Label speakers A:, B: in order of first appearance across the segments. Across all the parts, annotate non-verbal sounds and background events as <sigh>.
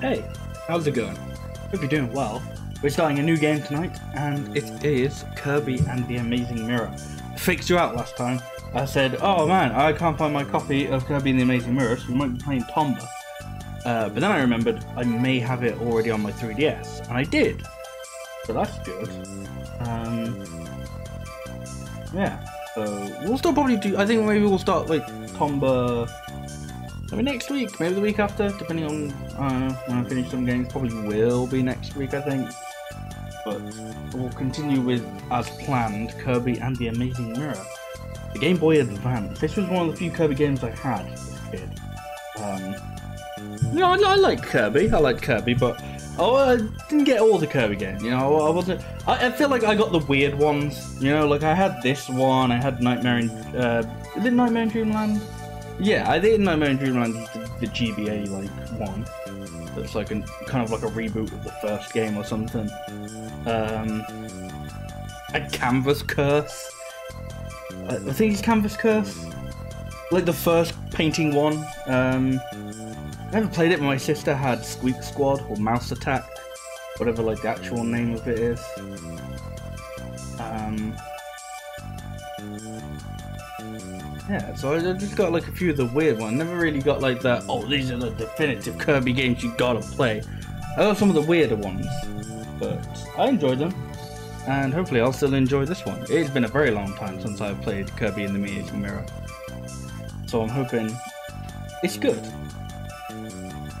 A: Hey, how's it going? Hope you're doing well. We're starting a new game tonight, and it is Kirby and the Amazing Mirror. I faked you out last time. I said, oh man, I can't find my copy of Kirby and the Amazing Mirror, so we might be playing Tomba. Uh, but then I remembered I may have it already on my 3DS, and I did. So that's good. Um, yeah, so we'll still probably do, I think maybe we'll start like Tomba Maybe next week, maybe the week after, depending on uh, when I finish some games. Probably will be next week, I think. But we'll continue with, as planned, Kirby and the Amazing Mirror. The Game Boy Advance. This was one of the few Kirby games I had as a kid. Um, you know, I, I like Kirby. I like Kirby, but oh, I didn't get all the Kirby games. You know, I wasn't. I, I, feel like I got the weird ones. You know, like I had this one. I had Nightmare in. Uh, is it Nightmare in Dreamland? Yeah, I Nightmare in Dreamland is the, the GBA like one. That's like a kind of like a reboot of the first game or something. Um, a Canvas Curse. I, I think it's Canvas Curse. Like the first painting one. Um, I never played it, my sister had Squeak Squad or Mouse Attack, whatever like the actual name of it is. Um, Yeah, so I just got like a few of the weird ones. Never really got like the, oh, these are the definitive Kirby games you gotta play. I got some of the weirder ones, but I enjoyed them. And hopefully I'll still enjoy this one. It's been a very long time since I've played Kirby in the Amazing Mirror. So I'm hoping it's good.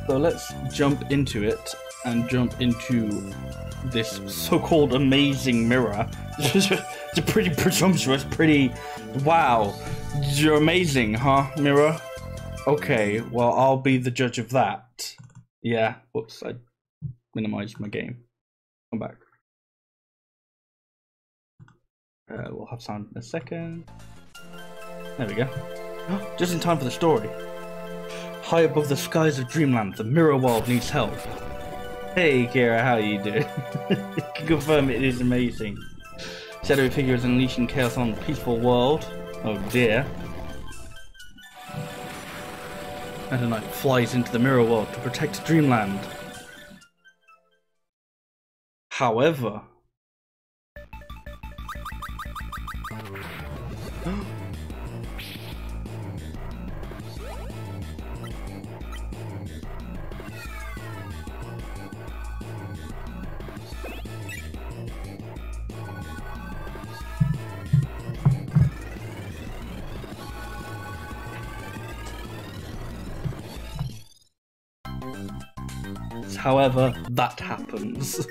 A: So let's jump into it and jump into this so-called amazing mirror. <laughs> it's a pretty presumptuous, pretty wow. You're amazing, huh, Mirror? Okay, well, I'll be the judge of that. Yeah, whoops, I minimized my game. Come back. Uh, we'll have sound in a second. There we go. <gasps> Just in time for the story. High above the skies of Dreamland, the Mirror World needs help. Hey, Kira, how you doing? <laughs> can confirm it is amazing. Shadowy figures unleashing chaos on a peaceful world. Oh dear. Meta Knight flies into the mirror world to protect Dreamland. However, However, that happens.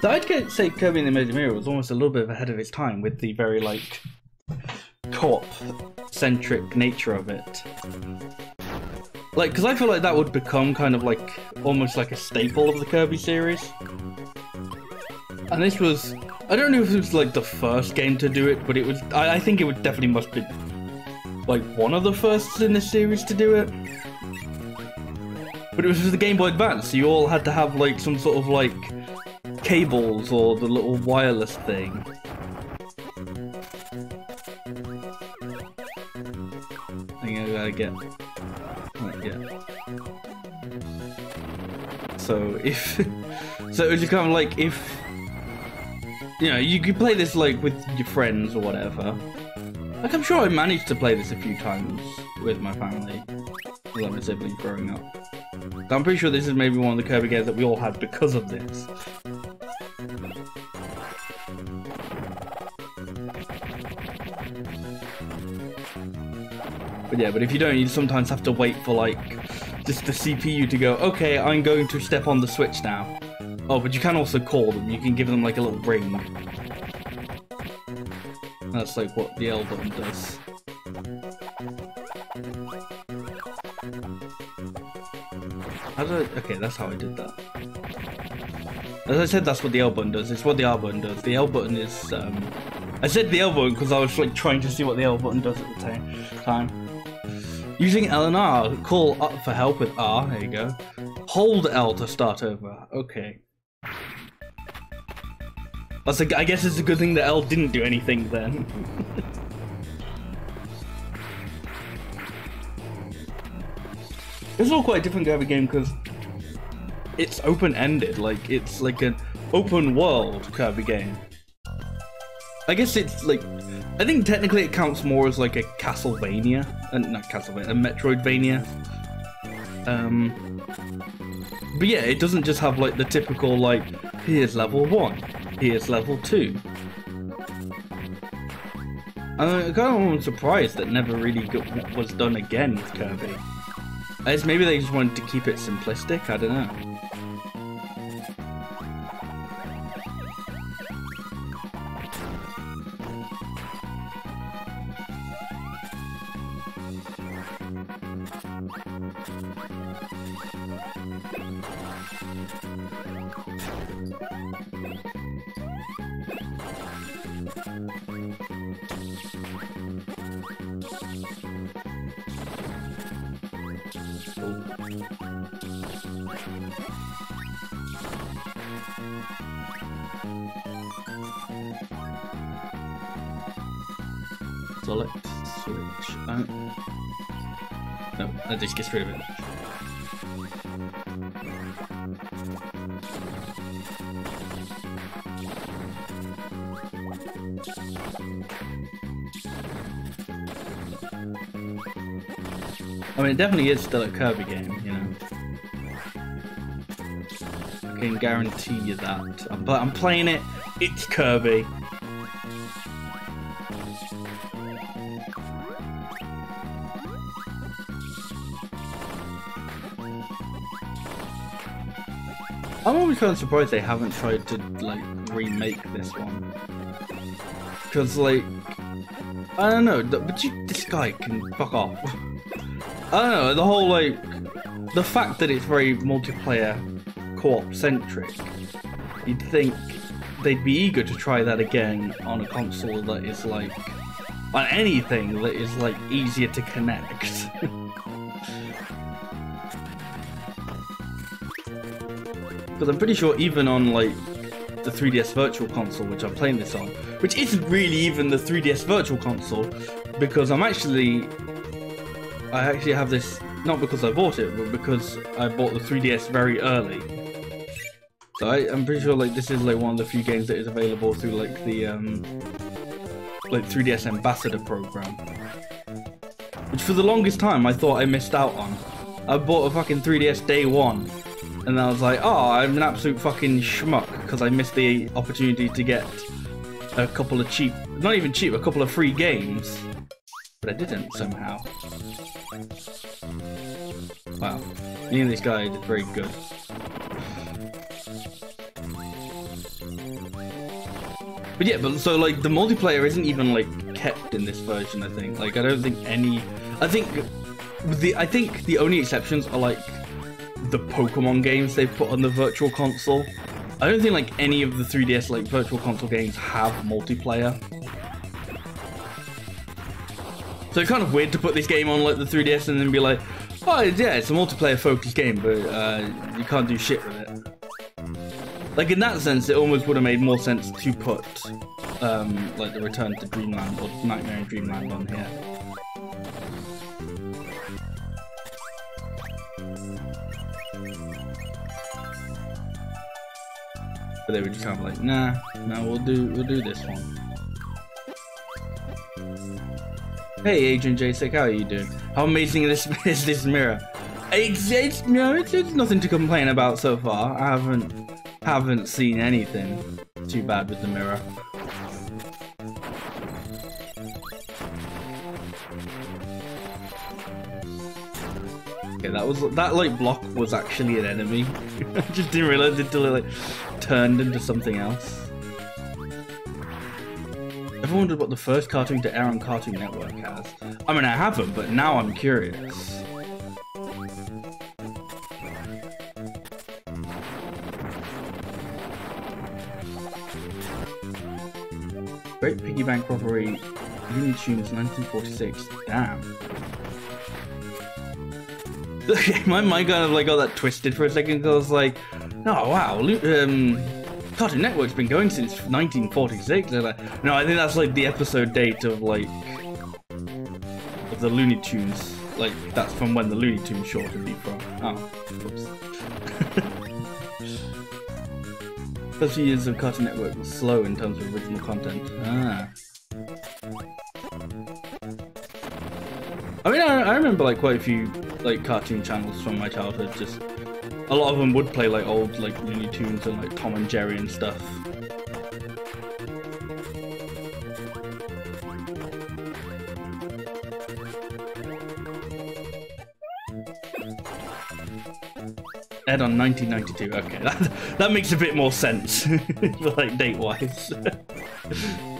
A: so I'd say Kirby in the Amazing Mirror was almost a little bit ahead of its time with the very like co-op centric nature of it. Like, because I feel like that would become kind of like almost like a staple of the Kirby series. And this was, I don't know if it was like the first game to do it, but it was, I, I think it would definitely must be like one of the first in the series to do it. But it was just the Game Boy Advance, so you all had to have like some sort of like cables or the little wireless thing. I think I get. Yeah. So if <laughs> so, it's just kind of like if you know you could play this like with your friends or whatever. Like I'm sure I managed to play this a few times with my family, with my siblings growing up. I'm pretty sure this is maybe one of the Kirby games that we all had because of this. But yeah, but if you don't, you sometimes have to wait for like just the CPU to go, okay, I'm going to step on the switch now. Oh, but you can also call them. You can give them like a little ring. That's like what the L button does. How I... Okay, that's how I did that. As I said, that's what the L button does. It's what the R button does. The L button is... Um... I said the L button because I was like trying to see what the L button does at the time. Using L and R, call up for help with R, there you go. Hold L to start over, okay. That's a, I guess it's a good thing that L didn't do anything then. it's all quite a different of game because it's open-ended, like it's like an open world Kirby game. I guess it's like, I think technically it counts more as like a Castlevania, and uh, not Castlevania, a Metroidvania. Um, but yeah, it doesn't just have like the typical like, here's level one, here's level two. I'm kind of surprised that never really got, was done again with Kirby. I guess maybe they just wanted to keep it simplistic, I don't know. Select switch. Uh, no, that just gets rid of it. I mean, it definitely is still a Kirby game, you know. I can guarantee you that. But I'm playing it, it's Kirby. I'm always kind of surprised they haven't tried to, like, remake this one. Because, like, I don't know, but you, this guy can fuck off. <laughs> I don't know, the whole, like, the fact that it's very multiplayer co-op centric, you'd think they'd be eager to try that again on a console that is, like, on anything that is, like, easier to connect. <laughs> Because I'm pretty sure even on, like, the 3DS Virtual Console, which I'm playing this on, which isn't really even the 3DS Virtual Console, because I'm actually I actually have this not because I bought it, but because I bought the 3DS very early. So I, am pretty sure like this is like one of the few games that is available through like the um, like 3DS Ambassador program, which for the longest time I thought I missed out on. I bought a fucking 3DS day one, and I was like, oh, I'm an absolute fucking schmuck because I missed the opportunity to get a couple of cheap, not even cheap, a couple of free games, but I didn't somehow. Wow. And this guy did very good. But yeah, but so like the multiplayer isn't even like kept in this version, I think. Like I don't think any I think the I think the only exceptions are like the Pokemon games they've put on the virtual console. I don't think like any of the 3DS like virtual console games have multiplayer. So it's kind of weird to put this game on like the 3DS and then be like, oh yeah, it's a multiplayer focused game, but uh, you can't do shit with it. Like in that sense, it almost would have made more sense to put um, like the Return to Dreamland or Nightmare in Dreamland on here. But they were just kind of like, nah, no, we'll do we'll do this one. Hey, Agent J6, how are you doing? How amazing is this, <laughs> is this mirror? It's, it's, it's, it's nothing to complain about so far. I haven't haven't seen anything too bad with the mirror. Okay, that was that like block was actually an enemy. <laughs> I just didn't realize it until it like turned into something else. Ever wondered what the first cartoon to air on Cartoon Network has? I mean, I haven't, but now I'm curious. Great Piggy Bank Robbery, Looney Tunes 1946. Damn. <laughs> <laughs> my mind kind of like got that twisted for a second because I was like, oh wow, um, Cartoon Network's been going since 1946. Like, no, I think that's like the episode date of like of the Looney Tunes. Like that's from when the Looney Tunes short would be from. Oh, oops. <laughs> First few years of Cartoon Network was slow in terms of original content. Ah. I mean, I, I remember like quite a few like cartoon channels from my childhood. Just a lot of them would play like old like Looney Tunes and like Tom and Jerry and stuff. Ed on 1992. Okay, <laughs> that that makes a bit more sense, <laughs> like date <laughs>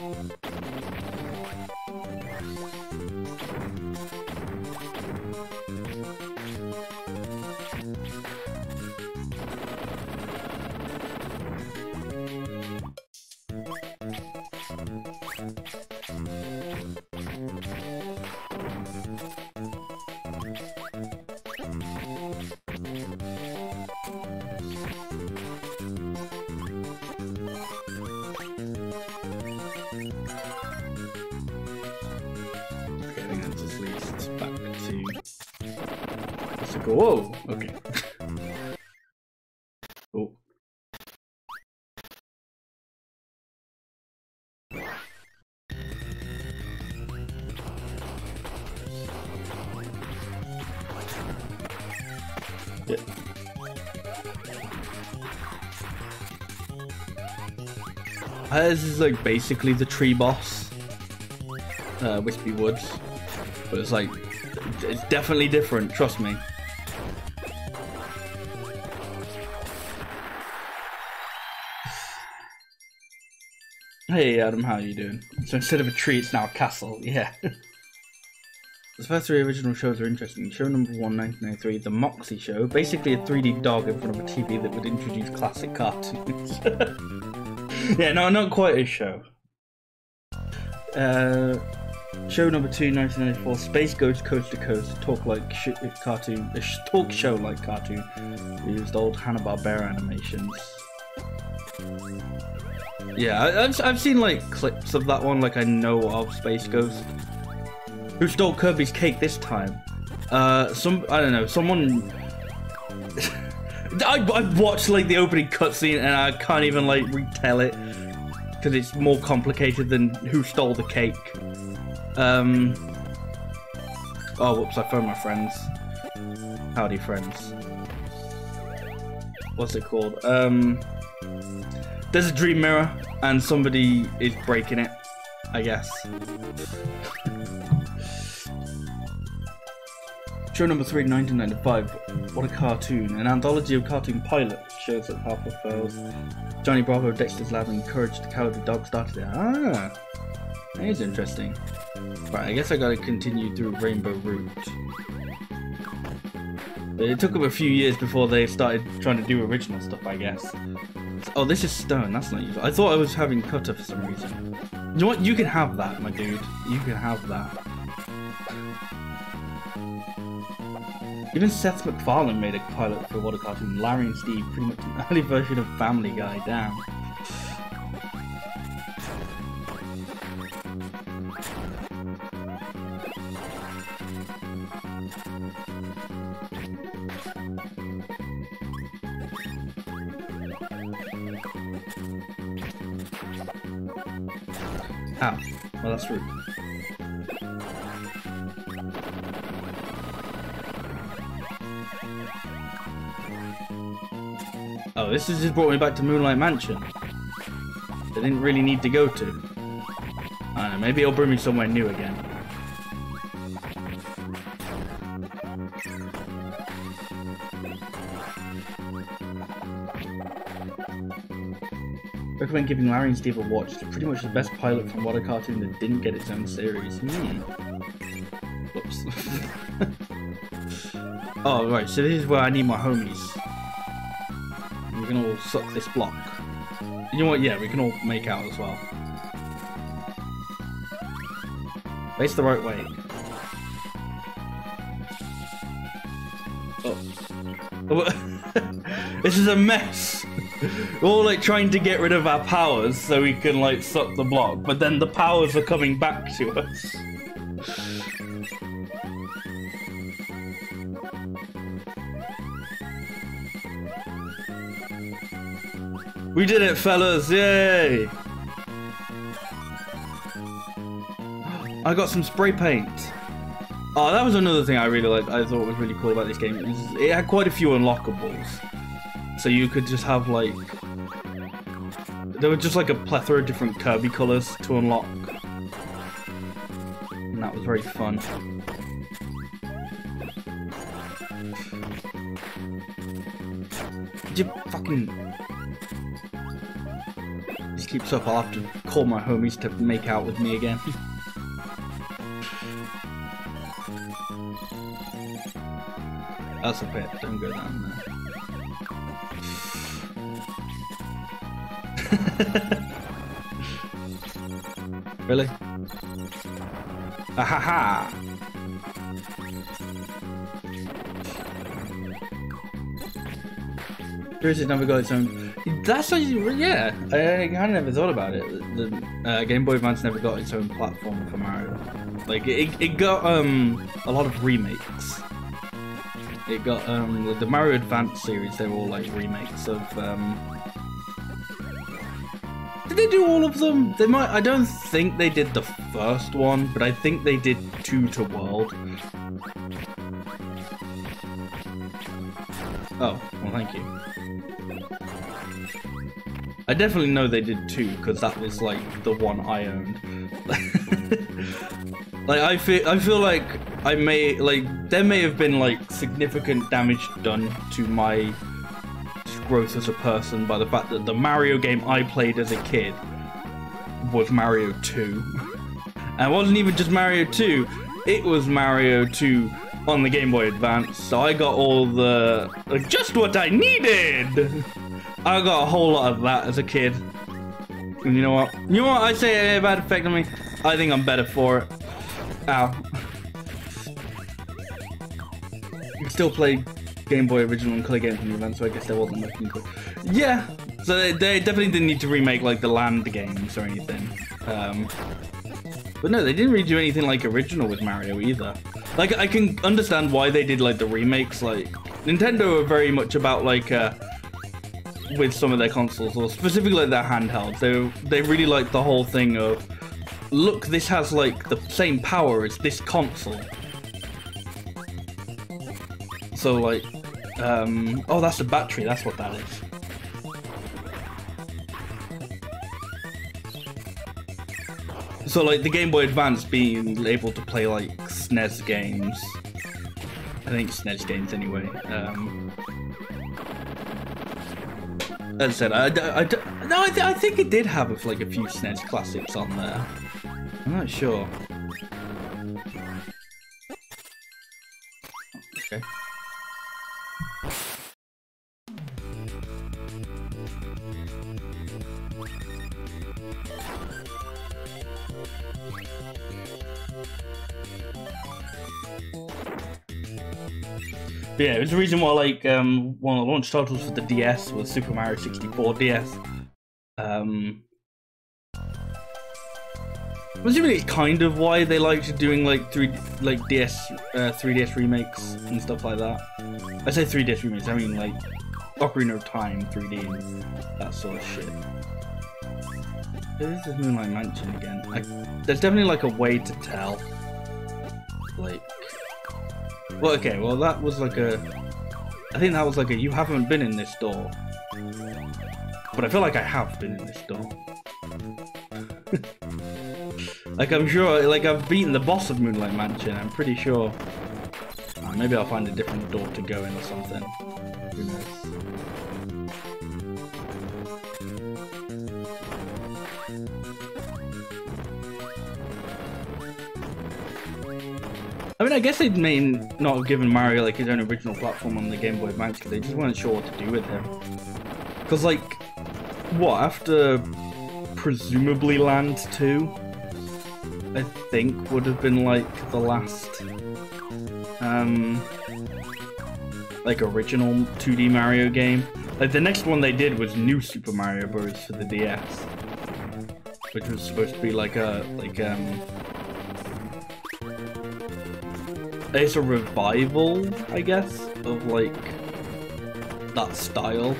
A: This is like basically the tree boss, uh, Wispy Woods, but it's like it's definitely different. Trust me. Hey Adam, how are you doing? So instead of a tree, it's now a castle. Yeah. <laughs> the first three original shows are interesting. Show number one, 1993, The Moxie Show. Basically a 3D dog in front of a TV that would introduce classic cartoons. <laughs> <laughs> yeah, no, not quite a show. Uh, show number two, 1994, Space Ghost Coast to Coast. Talk like sh cartoon, a sh talk show like cartoon. We used old Hanna-Barbera animations. Yeah, I, have I've seen like clips of that one, like I know of Space Ghost. Who stole Kirby's cake this time? Uh, some, I don't know, someone... I, I watched like the opening cutscene and I can't even like retell it because it's more complicated than who stole the cake. Um. Oh, whoops! I phoned my friends. Howdy, friends. What's it called? Um. There's a dream mirror, and somebody is breaking it, I guess. <laughs> Show number 3, 1995. What a cartoon. An anthology of cartoon pilots shows that Harper fails. Johnny Bravo, Dexter's Lab, and Courage the Cowardly Dog started it. Ah! That is interesting. Right, I guess I gotta continue through Rainbow Route. It took them a few years before they started trying to do original stuff, I guess. Oh, this is stone. That's not useful. I thought I was having cutter for some reason. You know what? You can have that, my dude. You can have that. Even Seth MacFarlane made a pilot for a What a Cartoon, Larry and Steve, pretty much an <laughs> early version of Family Guy, damn. Ah, Well, that's rude. Oh, this has just brought me back to Moonlight Mansion. I didn't really need to go to. I don't know, maybe it'll bring me somewhere new again. Recommend giving Larry and Steve a watch. It's pretty much the best pilot from What a Cartoon that didn't get its own series. Hmm. Whoops. <laughs> oh, right, so this is where I need my homies. We can all suck this block. You know what? Yeah, we can all make out as well. Face the right way. Oh. <laughs> this is a mess. We're all like trying to get rid of our powers so we can like suck the block, but then the powers are coming back to us. We did it, fellas! Yay! I got some spray paint. Oh, that was another thing I really liked. I thought was really cool about this game. It, had quite a few unlockables. So you could just have like... There were just like a plethora of different Kirby colours to unlock. And that was very fun. Did you fucking... This keeps up, I'll have to call my homies to make out with me again. That's a bit, don't go down there. <laughs> really? Ah ha ha! Curious never got its own. That's a, yeah. I, kind of never thought about it. The uh, Game Boy Advance never got its own platform for Mario. Like it, it got um a lot of remakes. It got um the Mario Advance series. They were all like remakes of um. Did they do all of them? They might. I don't think they did the first one, but I think they did two to World. Oh, well, thank you. I definitely know they did two because that was like the one I owned. <laughs> like I feel, I feel like I may like there may have been like significant damage done to my growth as a person by the fact that the Mario game I played as a kid was Mario 2. <laughs> And it wasn't even just Mario 2, it was Mario 2 on the Game Boy Advance. So I got all the just what I needed. <laughs> I got a whole lot of that as a kid. And you know what? You know what I say it a bad effect on me? I think I'm better for it. Ow. Still play Game Boy original and color games from the event, so I guess there wasn't much good. Yeah, so they, they, definitely didn't need to remake like the land games or anything. Um, but no, they didn't really do anything like original with Mario either. Like I can understand why they did like the remakes. Like Nintendo are very much about like uh, with some of their consoles, or specifically their handhelds. They they really like the whole thing of, look, this has like the same power as this console. So like, um, oh, that's the battery. That's what that is. So like the Game Boy Advance being able to play like SNES games. I think SNES games anyway. Um, as I said, I, I, I, no, I, th I think it did have like a few SNES classics on there. I'm not sure. But yeah, it was the reason why like um one of the launch titles for the DS was Super Mario 64 DS. Um really kind of why they liked doing like three like DS uh, 3DS remakes and stuff like that. I say 3DS remakes, I mean like Ocarina of Time 3D and that sort of shit. this is Moonlight Mansion again. I, there's definitely like a way to tell. Like, well, okay, well that was like a. I think that was like a you haven't been in this door, but I feel like I have been in this door. <laughs> like I'm sure, like I've beaten the boss of Moonlight Mansion. I'm pretty sure. Maybe I'll find a different door to go in or something. Who knows? I mean, I guess they'd may not have given Mario like his own original platform on the Game Boy Advance because they just weren't sure what to do with him. Because, like, what after presumably Land Two, I think would have been like the last, um, like original 2D Mario game. Like the next one they did was New Super Mario Bros. for the DS, which was supposed to be like a like um it's a revival, I guess, of like that style.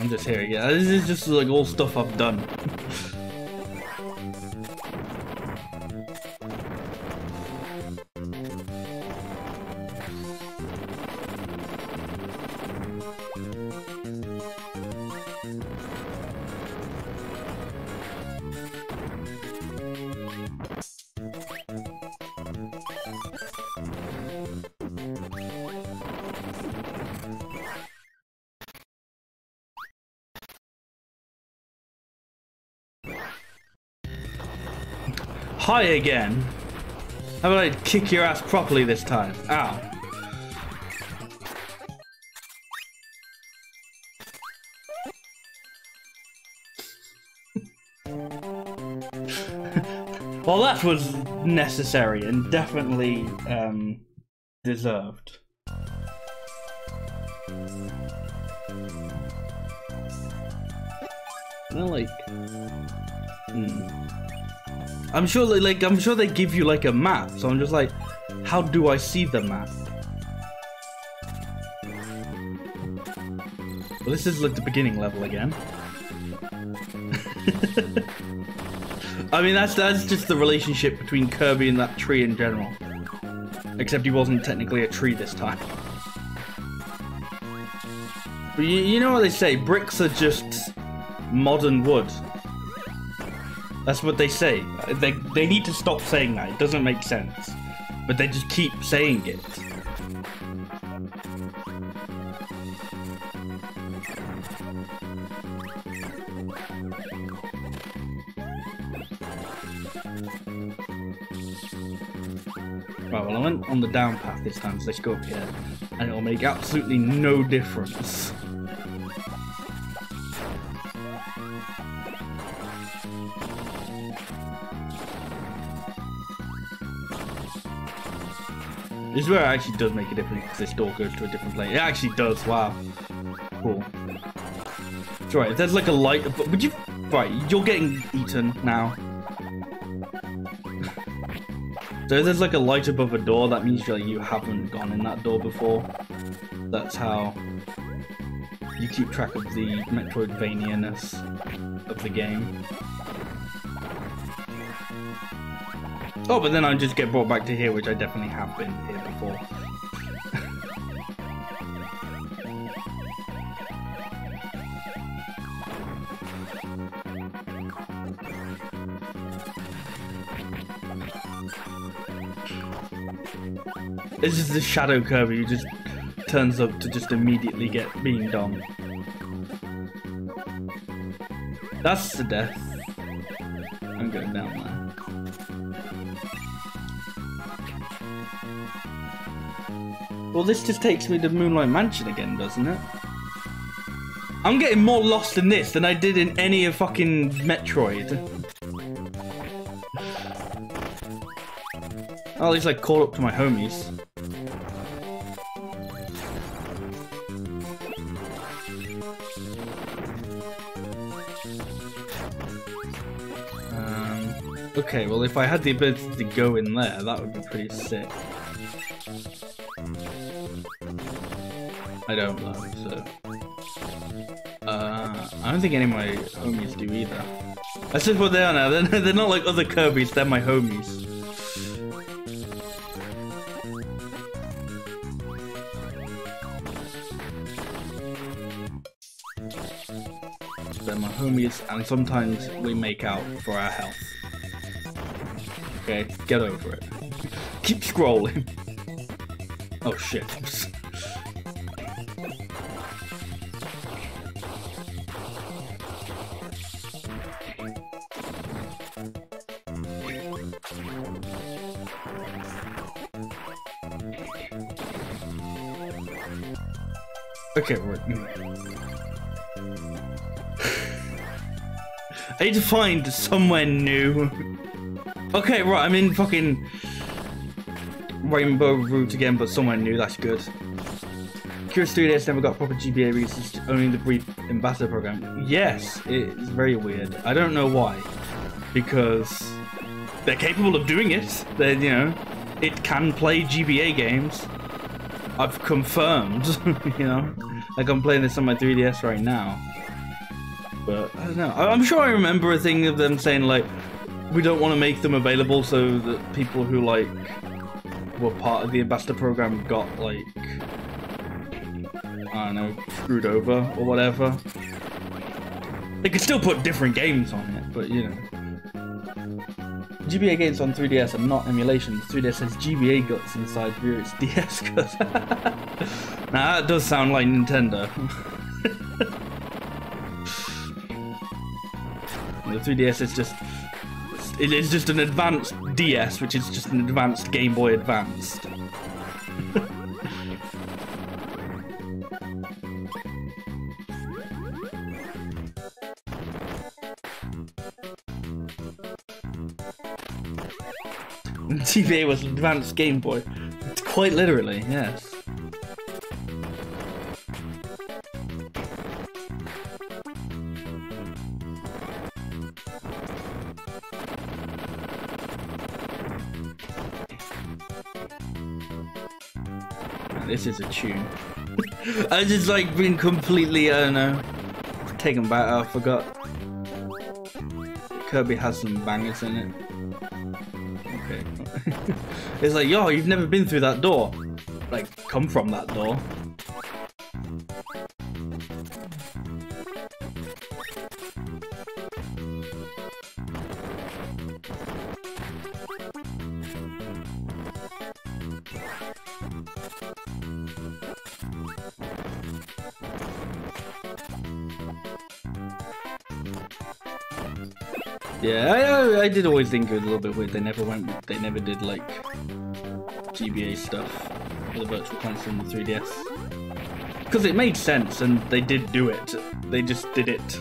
A: I'm just here, yeah. This is just like all stuff I've done. Hi again. How about I kick your ass properly this time? Ow. <laughs> well, that was necessary and definitely um, deserved. I like. Hmm. I'm sure, they, like, I'm sure they give you like a map. So I'm just like, how do I see the map? Well, this is like the beginning level again. <laughs> I mean, that's that's just the relationship between Kirby and that tree in general. Except he wasn't technically a tree this time. But you, you know what they say? Bricks are just modern wood. That's what they say. They, they need to stop saying that. It doesn't make sense. But they just keep saying it. Right, well I went on the down path this time, so let's go up here. And it'll make absolutely no difference. <laughs> This is where it actually does make a difference because this door goes to a different place. It actually does, wow. Cool. It's right, there's like a light, would you, right, you're getting eaten now. <laughs> so if there's like a light above a door, that means like, you haven't gone in that door before. That's how you keep track of the Metroidvania-ness of the game. Oh, but then I just get brought back to here, which I definitely have been here before. this is the Shadow Kirby who just turns up to just immediately get beamed on. That's the death. I'm going down there. Well, this just takes me to Moonlight Mansion again, doesn't it? I'm getting more lost in this than I did in any of fucking Metroid. Oh, at least I caught up to my homies. Um, Okay, well if I had the ability to go in there, that would be pretty sick. I don't though, so... Uh, I don't think any of my homies do either. That's just what they are now, <laughs> they're, they're not like other Kirby's, they're my homies. They're my homies, and sometimes we make out for our health. Okay, get over it. Keep scrolling. <laughs> Oh shit. Okay, right. I need to find somewhere new. Okay, right, I'm in fucking Rainbow Route again, but somewhere new, that's good. Curious Studios never got proper GBA releases, only the brief ambassador program. Yes, it's very weird. I don't know why. Because they're capable of doing it. They, you know, it can play GBA games. I've confirmed, <laughs> you know. Like I'm playing this on my 3DS right now. But I don't know. I'm sure I remember a thing of them saying like, we don't want to make them available so that people who like were part of the ambassador program got like, I don't know, screwed over or whatever. They could still put different games on it, but you know. GBA games on 3DS are not emulations. 3DS has GBA guts inside via its DS guts. now that does sound like Nintendo. <laughs> the 3DS is just it is just an advanced DS, which is just an advanced Game Boy Advanced. <laughs> GBA was advanced Game Boy. Quite literally, yes. This is a tune. <laughs> I just like been completely, I don't know, taken back. I forgot. Kirby has some bangers in it. It's like, yo, you've never been through that door. Like, come from that door. Yeah, I, I did always think it was a little bit weird. They never went, they never did like GBA stuff for the Virtual Console and the 3DS. Because it made sense and they did do it. They just did it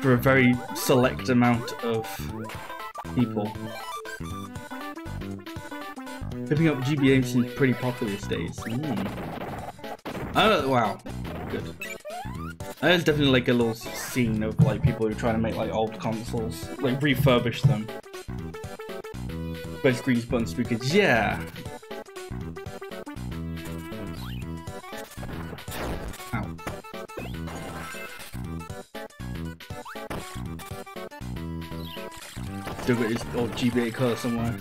A: for a very select amount of people. Picking up GBA seems pretty popular these days. Mm. Oh, wow. Good. There's definitely like a little scene of like people who are trying to make like old consoles, like refurbish them. But screens, buttons, speakers, yeah. Still got his old GBA color somewhere.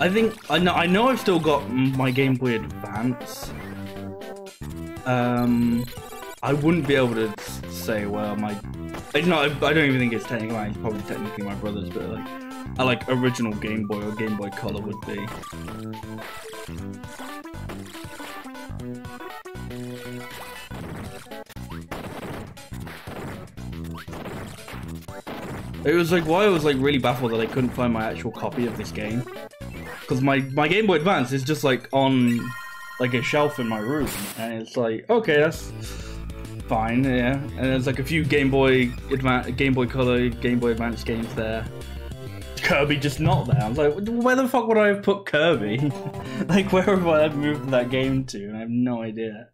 A: I think I know I know I've still got my Game Boy Advance. Um I wouldn't be able to say, well, my... No, I, I don't even think it's technically mine. Probably technically my brother's, but like, I like original Game Boy or Game Boy Color would be. It was like why I was like really baffled that I couldn't find my actual copy of this game. Because my, my Game Boy Advance is just like on like a shelf in my room. And it's like, okay, that's fine, yeah. And there's like a few Game Boy Game Boy Color, Game Boy Advance games there. Kirby just not there. I was like, where the fuck would I have put Kirby? <laughs> like, where have I moved that game to? And I have no idea.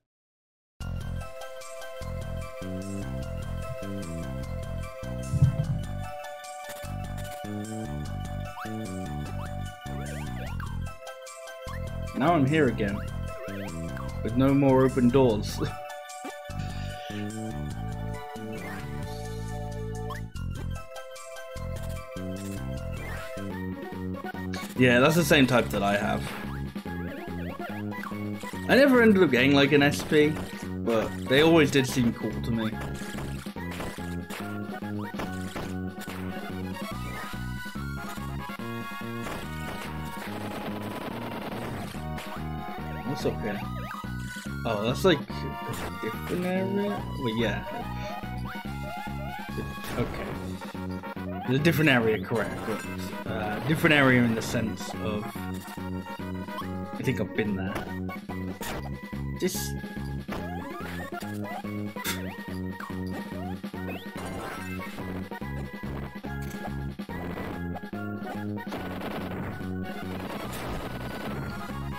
A: Now I'm here again. With no more open doors. <laughs> yeah, that's the same type that I have. I never ended up getting like an SP, but they always did seem cool to me. What's up here? Oh, that's like different area? Well, yeah. Okay. A different area, correct, but uh, different area in the sense of... I think I've been there. This...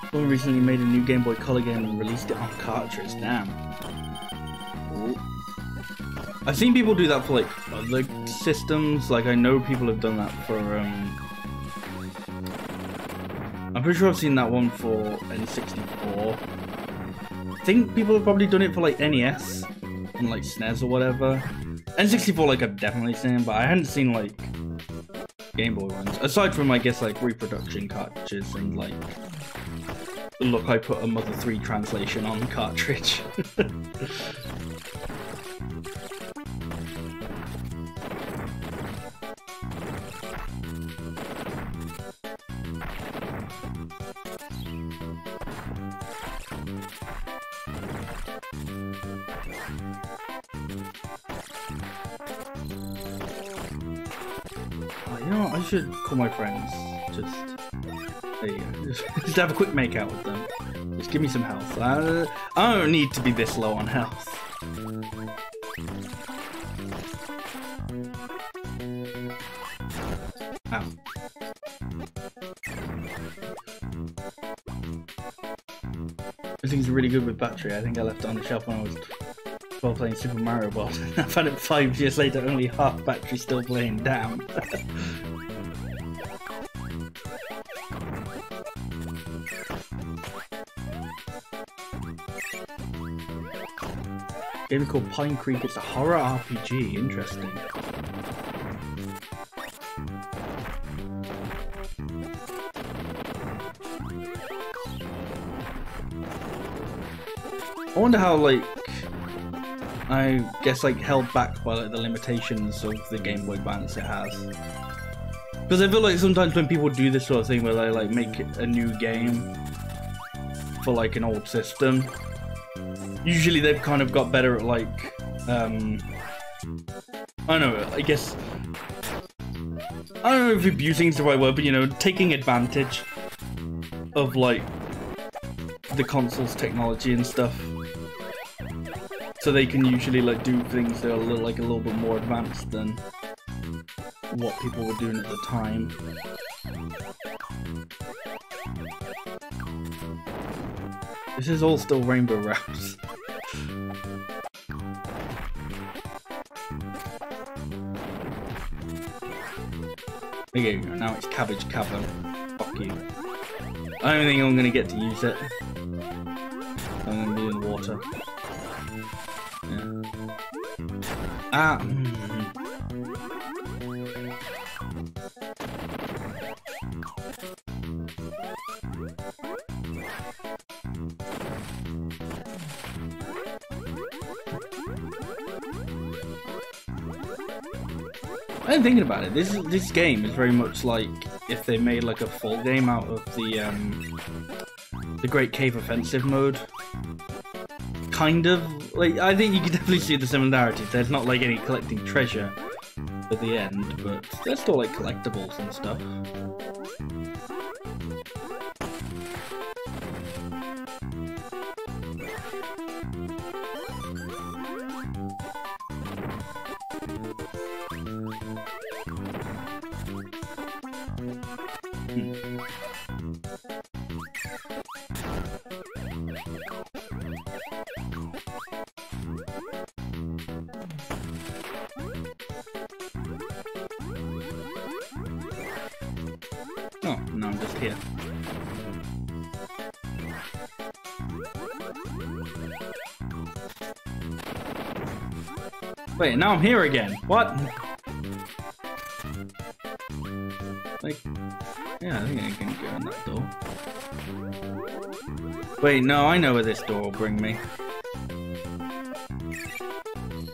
A: Someone recently made a new Game Boy Color game and released it on cartridge. Damn. Ooh. I've seen people do that for like other systems. Like I know people have done that for. Um... I'm pretty sure I've seen that one for N64. I think people have probably done it for like NES and like SNES or whatever. N64 like I've definitely seen, but I hadn't seen like Game Boy ones. Aside from I guess like reproduction cartridges and like look, I put a Mother 3 translation on cartridge. <laughs> you know what? I should call my friends. Just there you go. Just, <laughs> just have a quick make out with them. Just give me some health. I, I don't need to be this low on health. Ow. This thing's really good with battery. I think I left it on the shelf when I was while playing Super Mario Bros. I found it five years later, only half battery still playing down. <laughs> game called Pine Creek. It's a horror RPG. Interesting. I wonder how, like, I guess, like, held back by, like, the limitations of the Game Boy Advance it has. Because I feel like sometimes when people do this sort of thing where they, like, make a new game for, like, an old system, usually they've kind of got better at like um I don't know, I guess I don't know if abusing is the right word, but you know, taking advantage of like the console's technology and stuff. So they can usually like do things that are a little like a little bit more advanced than what people were doing at the time. This is all still Rainbow Wraps. <laughs> Okay, now it's Cabbage Cavern. Fuck you. I don't think I'm gonna get to use it. I'm gonna be in the water. Ah! I'm thinking about it. This this game is very much like if they made like a full game out of the um, the Great Cave Offensive mode. Kind of like I think you can definitely see the similarities. There's not like any collecting treasure at the end, but there's still like collectibles and stuff. Wait, now I'm here again. What? Like, yeah, I think I can go in that door. Wait, no, I know where this door will bring me.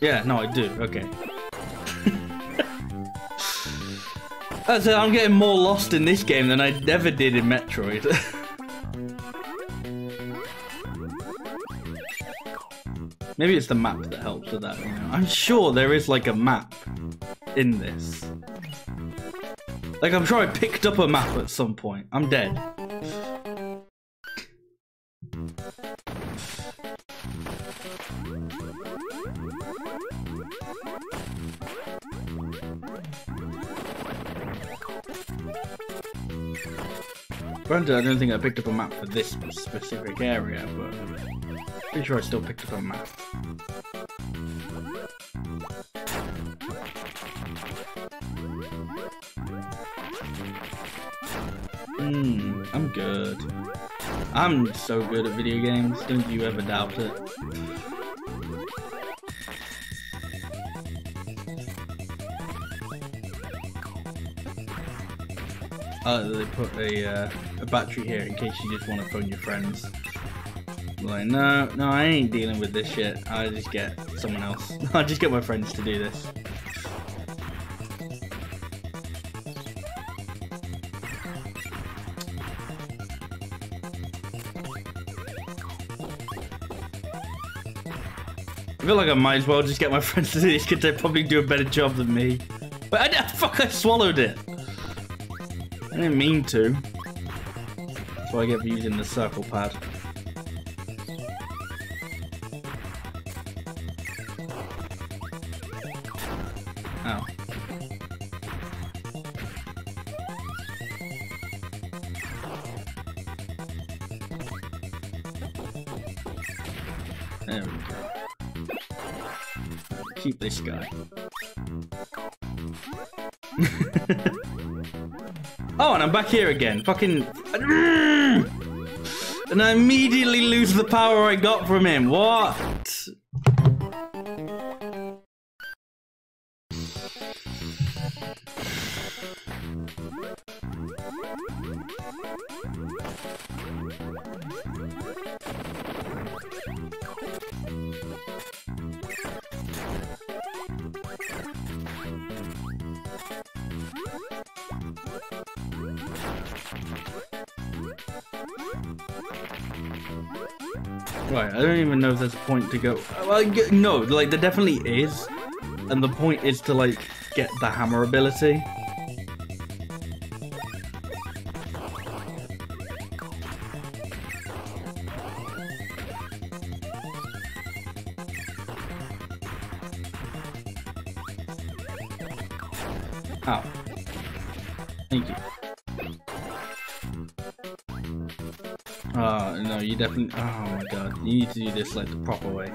A: Yeah, no, I do. Okay. <laughs> That's it, I'm getting more lost in this game than I ever did in Metroid. <laughs> Maybe it's the map that helps with that, you know? I'm sure there is like a map in this. Like, I'm sure I picked up a map at some point. I'm dead. Granted, I don't think I picked up a map for this specific area, but pretty sure I still picked up a map. Hmm, I'm good. I'm so good at video games, don't you ever doubt it. Uh, they put a, uh, a battery here in case you just want to phone your friends. Like, no, no, I ain't dealing with this shit. I'll just get someone else. <laughs> I'll just get my friends to do this. I feel like I might as well just get my <laughs> friends to do this because they probably do a better job than me. But I, <laughs> fuck, I swallowed it. I didn't mean to. That's why I get using the circle pad. There we go. Keep this guy. <laughs> oh, and I'm back here again. Fucking... <clears throat> And I immediately lose the power I got from him. What? Point to go. Well, no, like there definitely is, and the point is to like get the hammer ability. You need to do this like the proper way.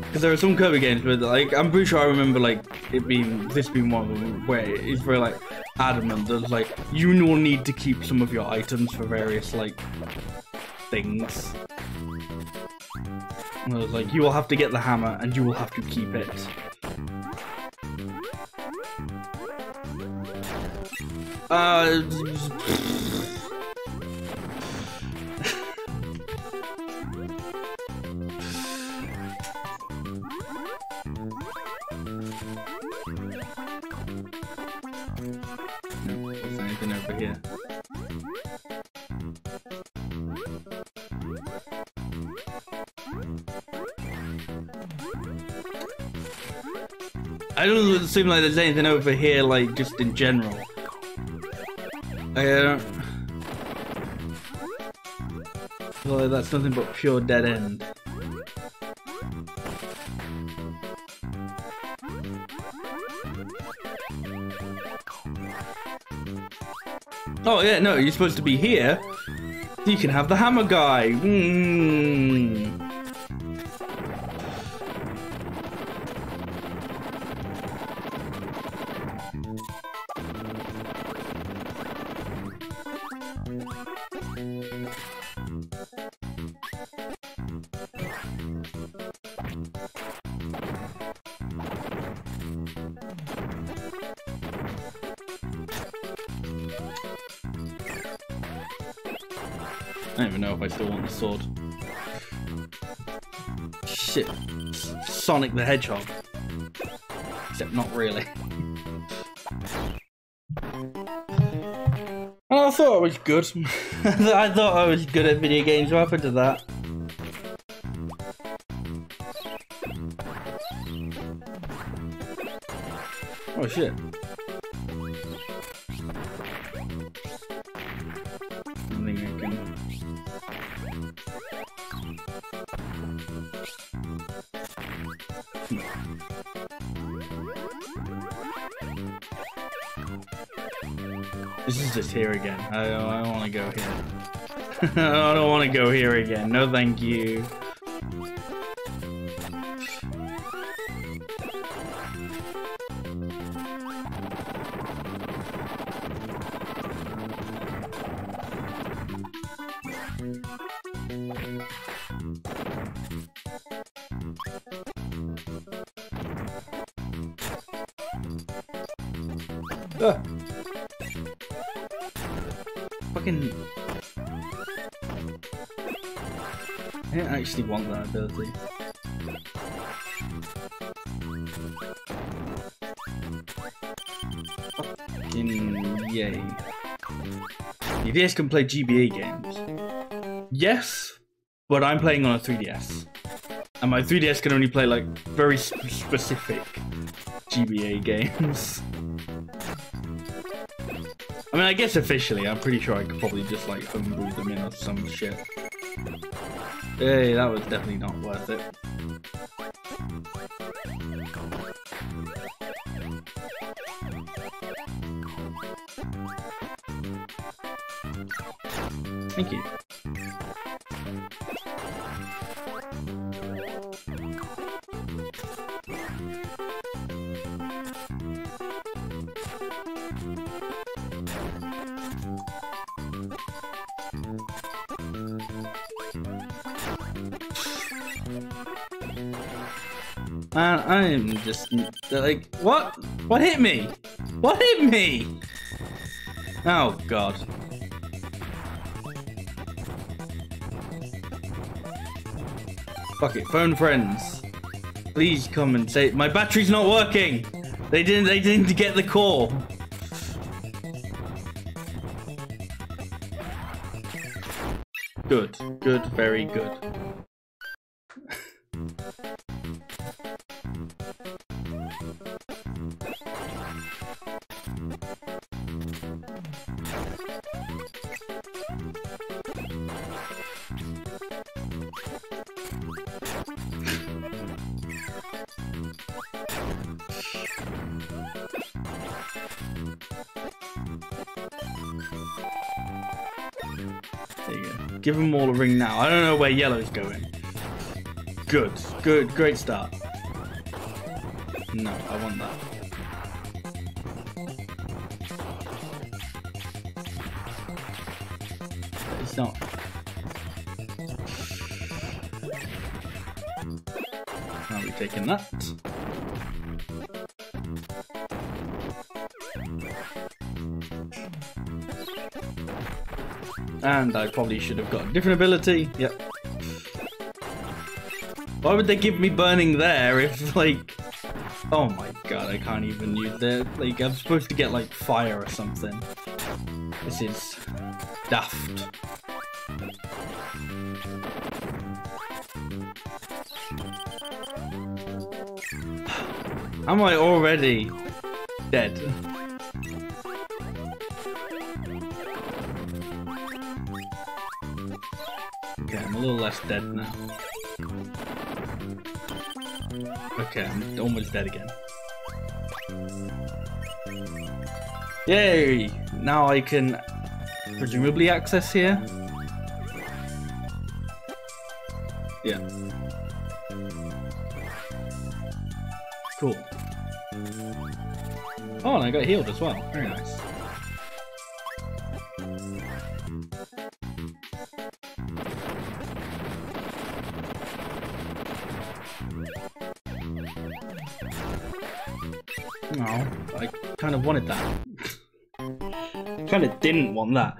A: Because there are some Kirby games where, like, I'm pretty sure I remember, like, it being, this being one of them, where it's very, like, adamant that, like, you will need to keep some of your items for various, like, things. And I was like, you will have to get the hammer, and you will have to keep it. Uh... seem like there's anything over here, like, just in general. I don't... Well, that's nothing but pure dead end. Oh yeah, no, you're supposed to be here. You can have the hammer guy. Mm. Sword. Shit. Sonic the Hedgehog. Except not really. <laughs> I thought I was good. <laughs> I thought I was good at video games. What happened to that? Oh shit. I don't, I want to go here. <laughs> I don't want to go here again. No thank you. Ability. Fucking yay. The DS can play GBA games. Yes, but I'm playing on a 3DS. And my 3DS can only play like very sp specific GBA games. <laughs> I mean, I guess officially, I'm pretty sure I could probably just like homebrew them in or some shit. Hey, that was definitely not worth it. Man, I am just like what? What hit me? What hit me? Oh god. Fuck it, phone friends. Please come and say my battery's not working. They didn't they didn't get the call. Good, good, very good. Give them all a ring now. I don't know where yellow's going. Good. Good. Great start. No, I want that. It's not. I'll be taking that. And I probably should have got a different ability. Yep. Why would they give me burning there if, like... Oh my god, I can't even use that. Like, I'm supposed to get, like, fire or something. This is... daft. Am I already dead? Little less dead now. Okay, I'm almost dead again. Yay! Now I can presumably access here. Yeah. Cool. Oh, and I got healed as well. Very nice. Kind of wanted that. <laughs> kind of didn't want that.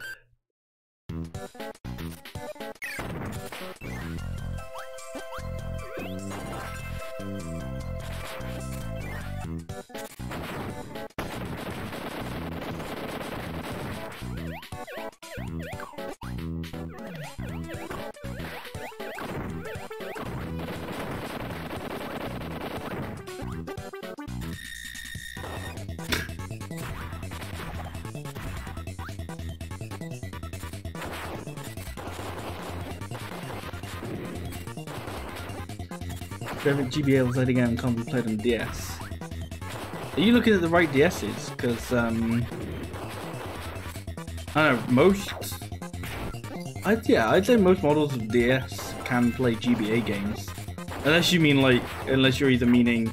A: Favorite GBA played again can't be played on DS. Are you looking at the right DSs? Because, um... I don't know, most... I'd, yeah, I'd say most models of DS can play GBA games. Unless you mean, like, unless you're either meaning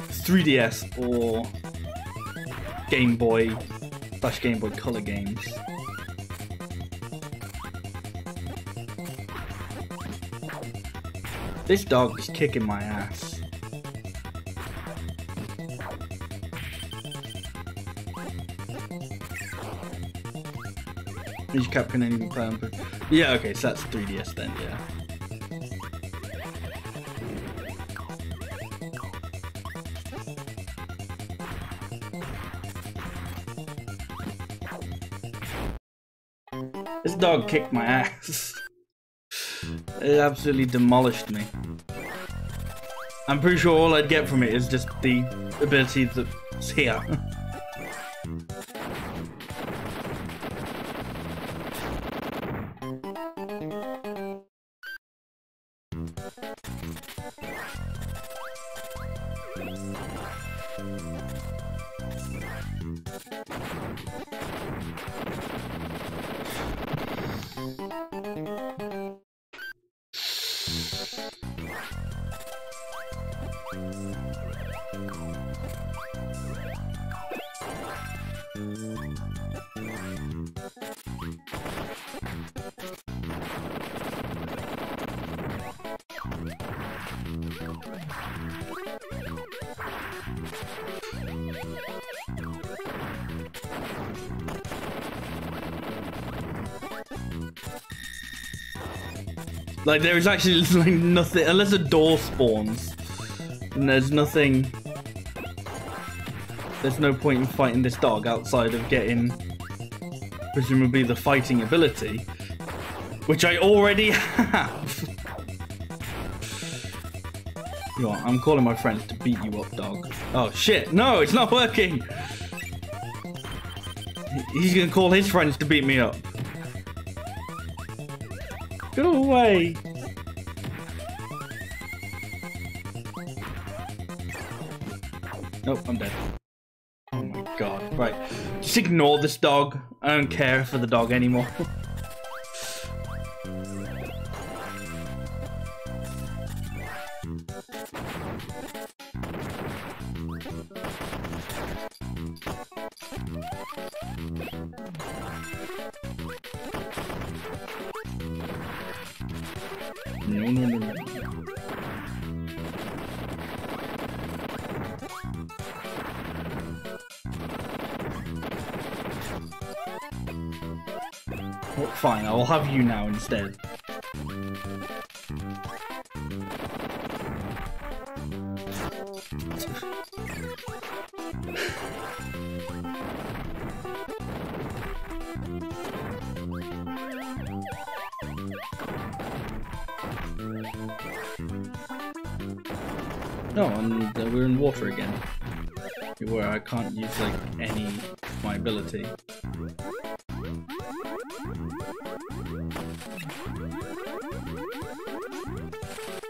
A: 3DS or Game Boy slash Game Boy Color games. This dog is kicking my ass. Each cap can even play on. Yeah, okay, so that's 3DS then, yeah. This dog kicked my ass. <laughs> It absolutely demolished me. I'm pretty sure all I'd get from it is just the ability that's here. <laughs> Like there is actually <laughs> like nothing unless a door spawns. And there's nothing There's no point in fighting this dog outside of getting presumably the fighting ability. Which I already <laughs> have. you know I'm calling my friends to beat you up, dog. Oh shit, no, it's not working! He's gonna call his friends to beat me up. Go away! Nope, I'm dead. Oh my god. Right. Just ignore this dog. I don't care for the dog anymore. <laughs> have you now instead. No, and uh, we're in water again. Where I can't use like any my ability.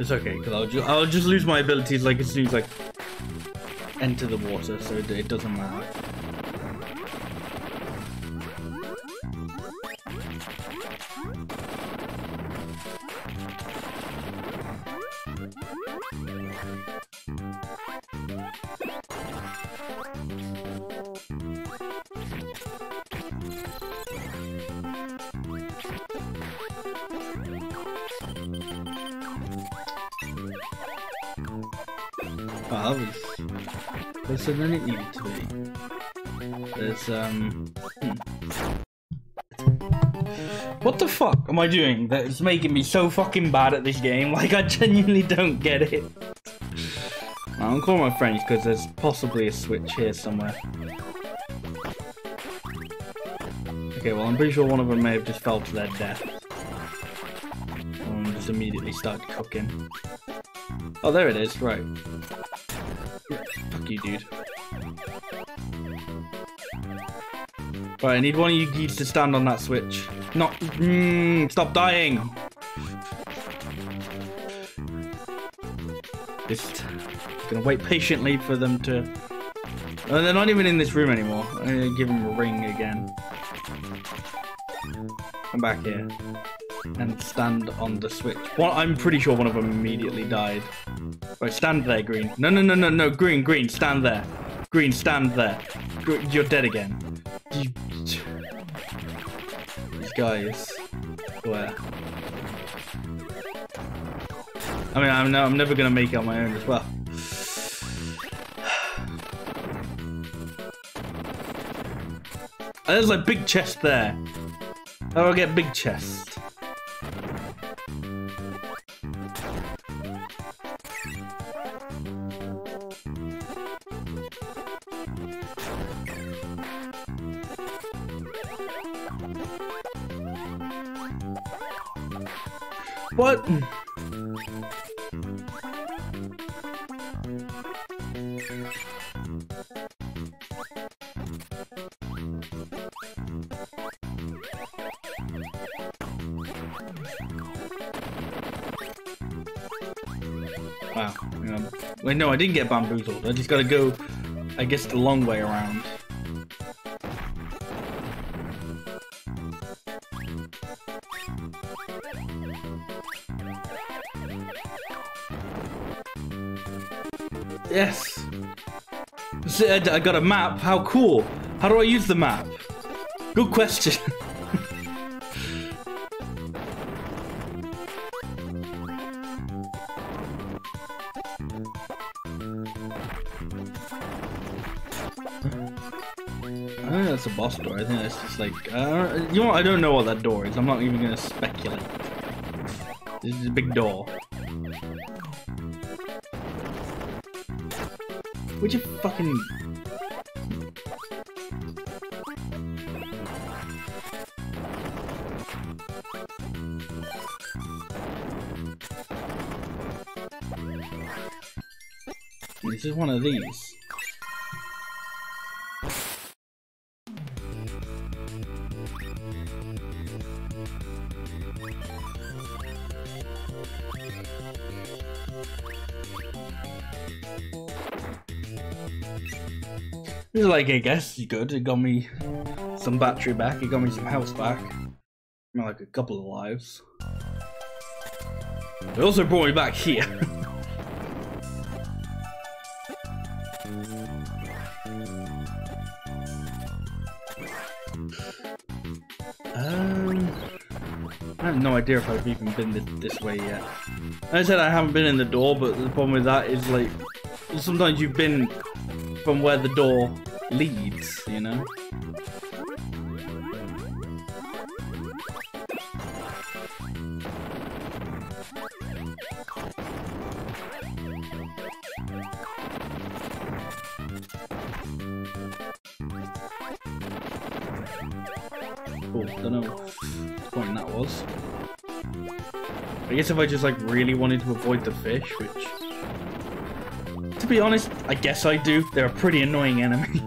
A: It's okay, because I'll, ju I'll just lose my abilities like as soon as I enter the water, so it, it doesn't matter. What the fuck am I doing that is making me so fucking bad at this game? <laughs> Like, I genuinely don't get it. I'm calling my friends because there's possibly a switch here somewhere. Okay, well, I'm pretty sure one of them may have just fell to their death. And just immediately started cooking. Oh, there it is, right. Fuck you, dude. Right, I need one of you geeks to stand on that switch. Not. Mm, stop dying! Just gonna wait patiently for them to. Oh, they're not even in this room anymore. I'm gonna give them a ring again. Come back here and stand on the switch. I'm pretty sure one of them immediately died. Right, stand there, Green. No, no, no, no, no, Green, Green, stand there. Green, stand there. You're dead again. You... These guys. Where? I mean, I'm, no, I'm never gonna make it on my own as well. There's a big chest there. How do I get big chest? What? Wow. Wait, no, I didn't get bamboozled. I just gotta go, I guess, the long way around. Yes. I got a map. How cool. How do I use the map? Good question. <laughs> I think that's a boss door. I think that's just like, uh, you know what? I don't know what that door is. I'm not even gonna speculate. This is a big door. Would you fucking... This is one of these. Is like, I guess, good. It got me some battery back. It got me some health back. Like a couple of lives. It also brought me back here. <laughs> um, I have no idea if I've even been this, this way yet. I said I haven't been in the door, but the problem with that is like, sometimes you've been from where the door leads, you know? Cool, don't know what point that was. I guess if I just like really wanted to avoid the fish, which to be honest, I guess I do. They're a pretty annoying enemy.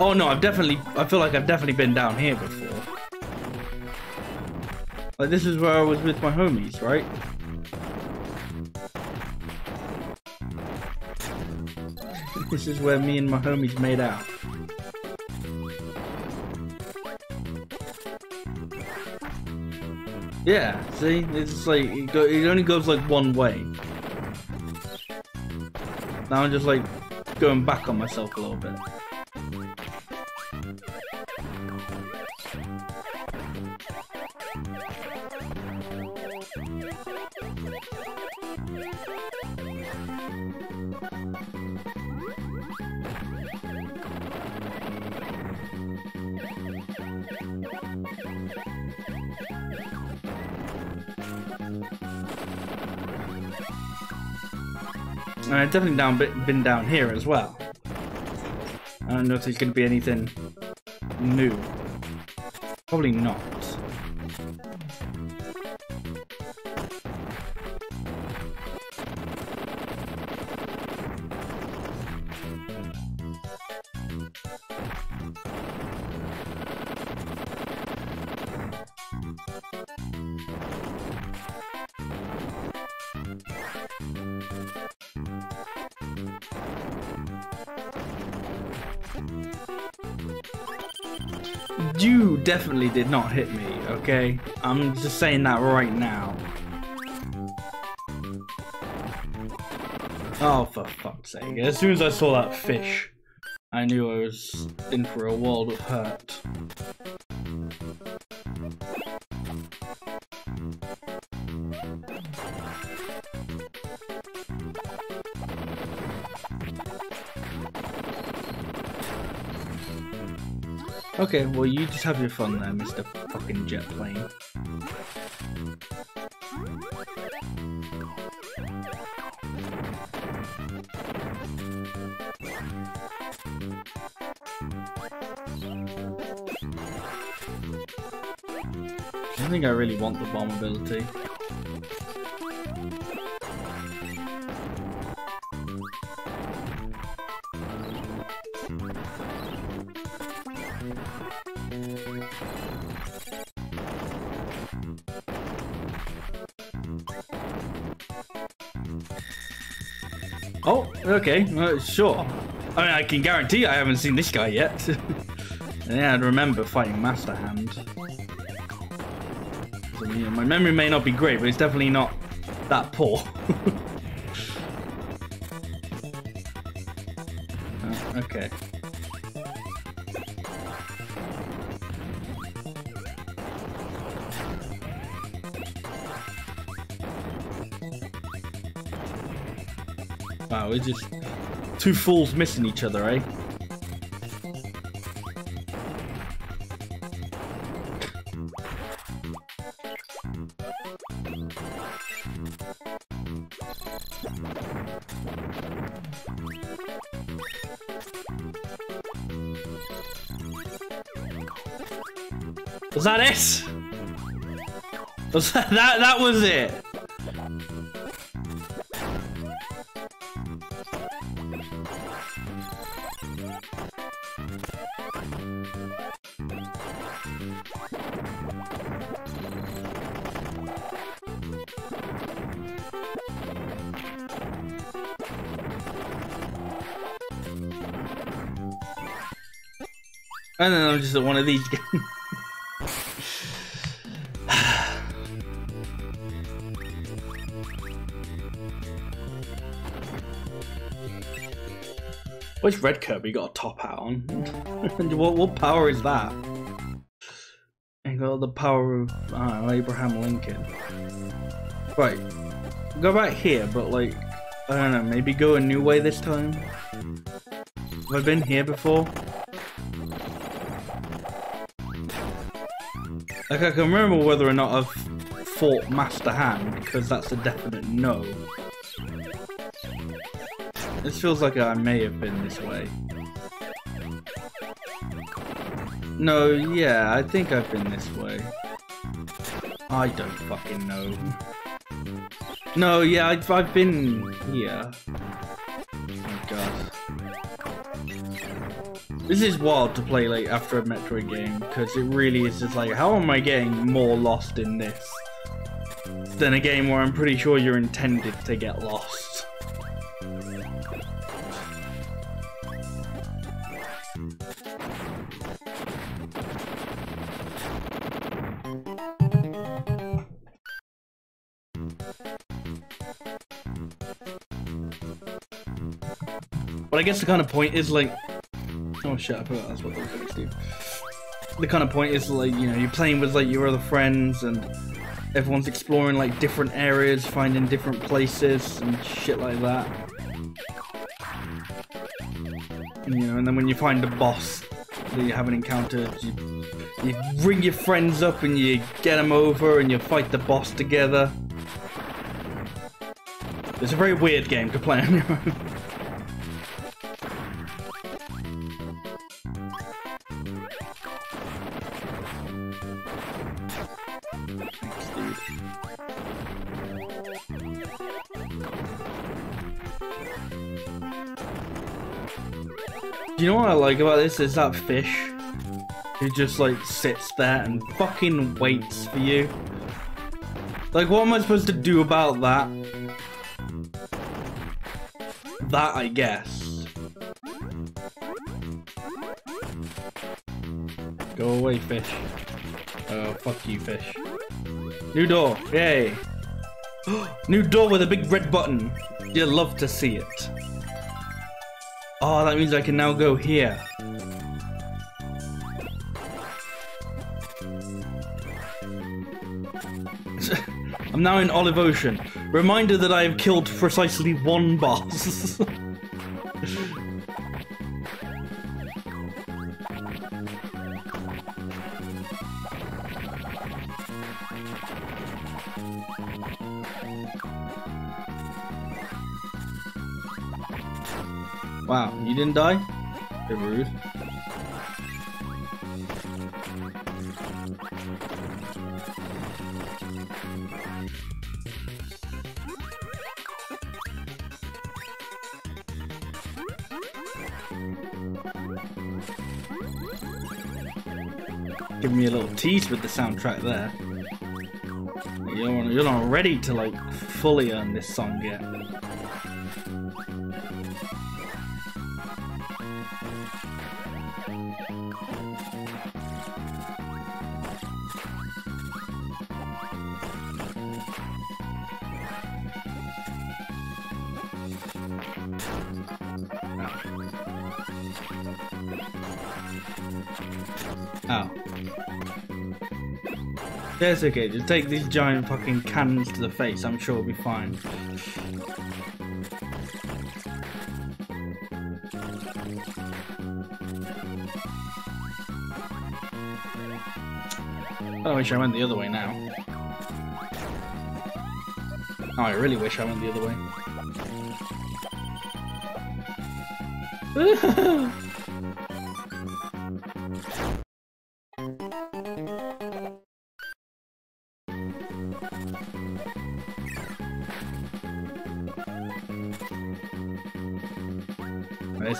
A: oh no, I've definitely, I feel like I've definitely been down here before. Like this is where I was with my homies, right? <laughs> this is where me and my homies made out. Yeah, see? It's like, it, it only goes like one way. Now I'm just like going back on myself a little bit. And I've definitely down been down here as well. I don't know if there's going to be anything new. Probably not. You definitely did not hit me, okay? I'm just saying that right now. Oh, for fuck's sake. As soon as I saw that fish, I knew I was in for a world of hurt. Okay, well you just have your fun there, Mr. fucking jet plane. I think I really want the bomb ability. Okay, uh, sure. I mean, I can guarantee I haven't seen this guy yet. <laughs> yeah, I remember fighting Master Hand. So, yeah, my memory may not be great, but it's definitely not that poor. <laughs> uh, okay. Wow, we're just two fools missing each other, eh? Was that it? Was that, <laughs> that, that was it? And then I'm just one of these games. Which red Kirby got a top hat on? <laughs> what, what power is that? And got the power of Abraham Lincoln. Right, go back here, but like, I don't know, maybe go a new way this time? Have I been here before? Like, I can remember whether or not I've fought Master Hand, because that's a definite no. This feels like I may have been this way. No, yeah, I think I've been this way. I don't fucking know. No, yeah, I've, I've been here. This is wild to play like after a Metroid game because it really is just like, how am I getting more lost in this than a game where I'm pretty sure you're intended to get lost? But I guess the kind of point is like Oh shit, I. The kind of point is like, you know, you're playing with like your other friends and everyone's exploring like different areas, finding different places and shit like that. You know, and then when you find a boss that you haven't encountered, you, you ring your friends up and you get them over and you fight the boss together. It's a very weird game to play on your own. <laughs> like about this is that fish who just like sits there and fucking waits for you. Like what am I supposed to do about that? That I guess. Go away fish. Oh fuck you fish. New door, yay! <gasps> New door with a big red button. You'll love to see it. Oh, that means I can now go here. <laughs> I'm now in Olive Ocean. Reminder that I have killed precisely one boss. <laughs> you didn't die? Bit rude. Give me a little tease with the soundtrack there. You're, you're not ready to like fully earn this song yet. That's okay, just take these giant fucking cannons to the face, I'm sure it'll be fine. Oh, I wish I went the other way now. Oh, I really wish I went the other way. <laughs>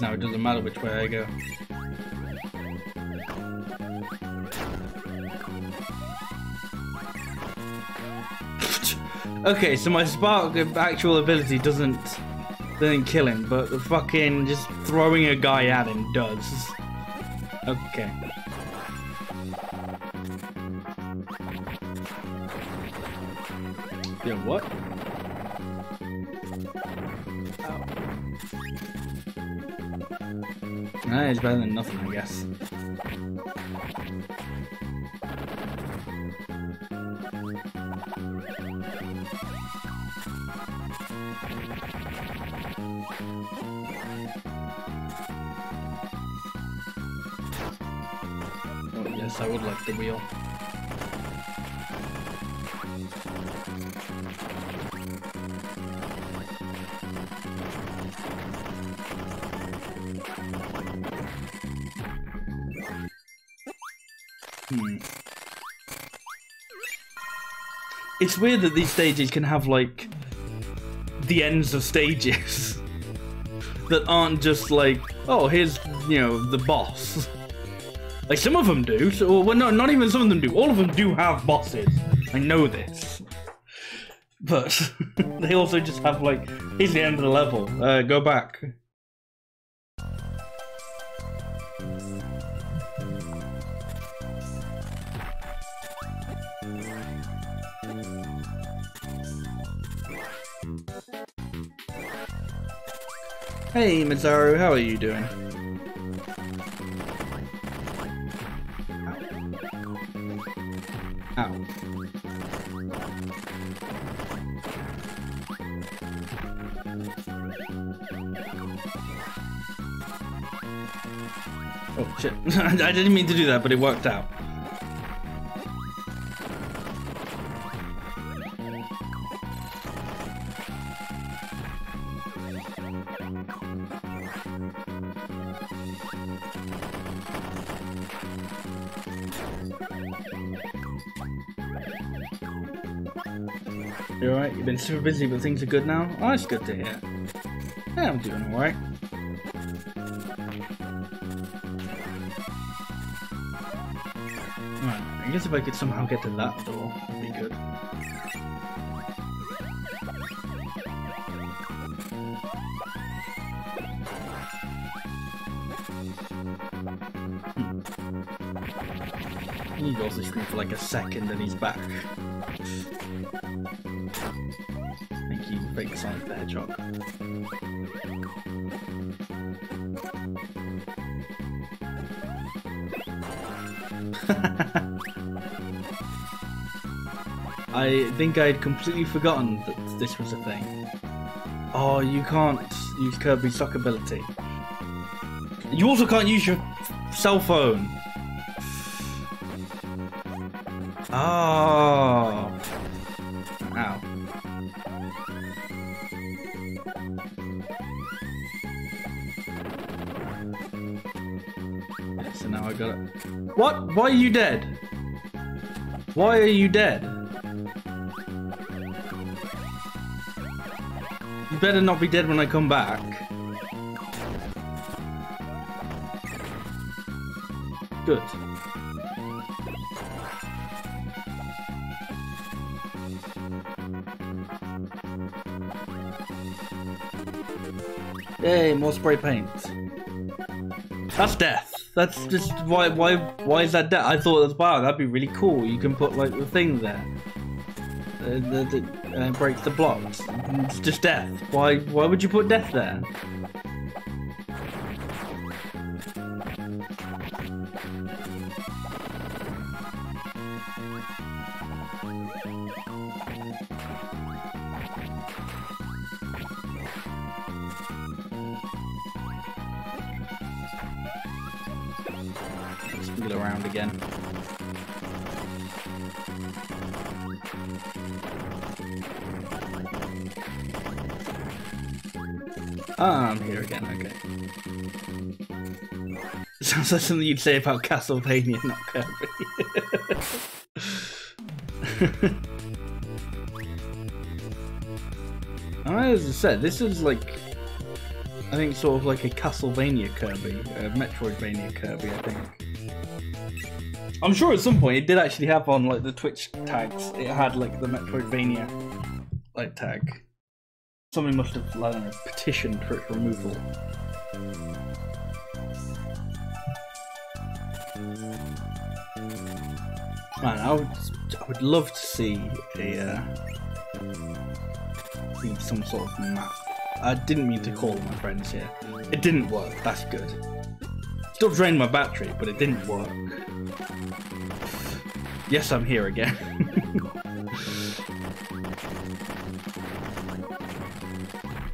A: now, it doesn't matter which way I go. <laughs> okay, so my spark of actual ability doesn't doesn't kill him, but the fucking just throwing a guy at him does. Okay. Yeah, what? Better than nothing, I guess. Oh, yes, I would like the wheel. It's weird that these stages can have like the ends of stages <laughs> that aren't just like, oh, here's you know the boss. <laughs> Like some of them do. So, well, no, not even some of them do. All of them do have bosses. I know this, but <laughs> they also just have like, here's the end of the level. Uh, go back. Hey, Mizaru, how are you doing? Ow. Oh shit, <laughs> I didn't mean to do that, but it worked out. You alright? You've been super busy, but things are good now? Oh, that's good to hear. Yeah, I'm doing alright. Right, I guess if I could somehow get to that door, it'd be good. Goes to scream for like a second and he's back. Thank you, Fake Sonic the Hedgehog. <laughs> I think I'd completely forgotten that this was a thing. Oh, you can't use Kirby's sock ability. You also can't use your cell phone. Why are you dead? Why are you dead? You better not be dead when I come back. Good. Yay, more spray paint. That's death. That's just why why why is that? I thought that's wow, that'd be really cool. You can put like the thing there. Uh, the, the, uh, breaks the blocks. It's just death. Why why would you put death there? Ah, again, okay. <laughs> Sounds like something you'd say about Castlevania, not Kirby. <laughs> As I said, this is like, I think sort of like a Castlevania Kirby, a Metroidvania Kirby, I think. I'm sure at some point it did actually have on like the Twitch tags, it had like the Metroidvania like tag. Somebody must have I don't know, petitioned for its removal. Man, I would, I would love to see a uh, some sort of map. I didn't mean to call my friends here. It didn't work. That's good. Still drained my battery, but it didn't work. Yes, I'm here again. <laughs>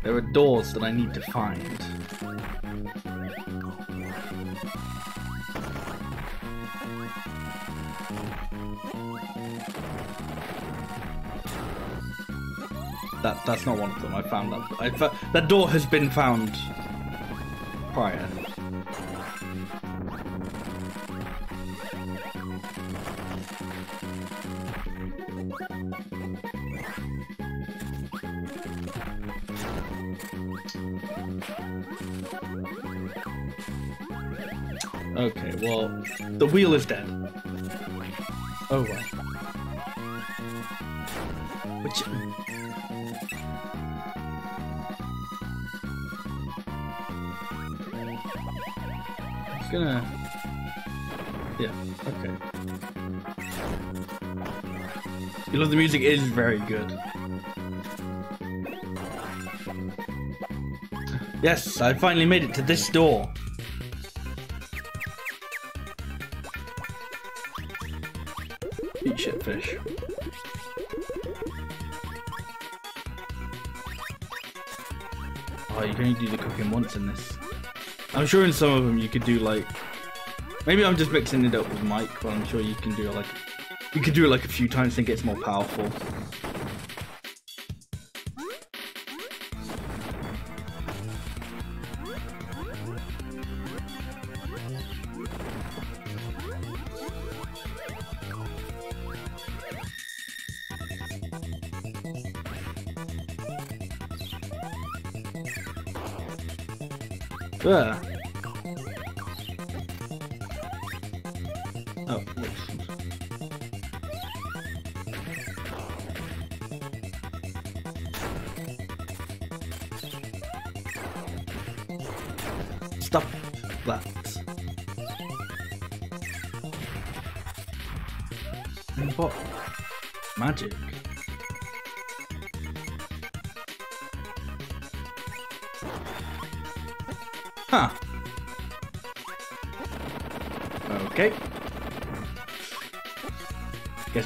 A: there are doors that I need to find. That that's not one of them. I found that. I that door has been found prior. Okay, well, the wheel is dead. Oh well. Which uh, It's gonna. Yeah. Okay. You know the music is very good. Yes, I finally made it to this door. Eat shit fish. Oh, you can only do the cooking once in this. I'm sure in some of them you could do like. Maybe I'm just mixing it up with Mike, but I'm sure you can do it like. You could do it like a few times and it gets more powerful. Ugh.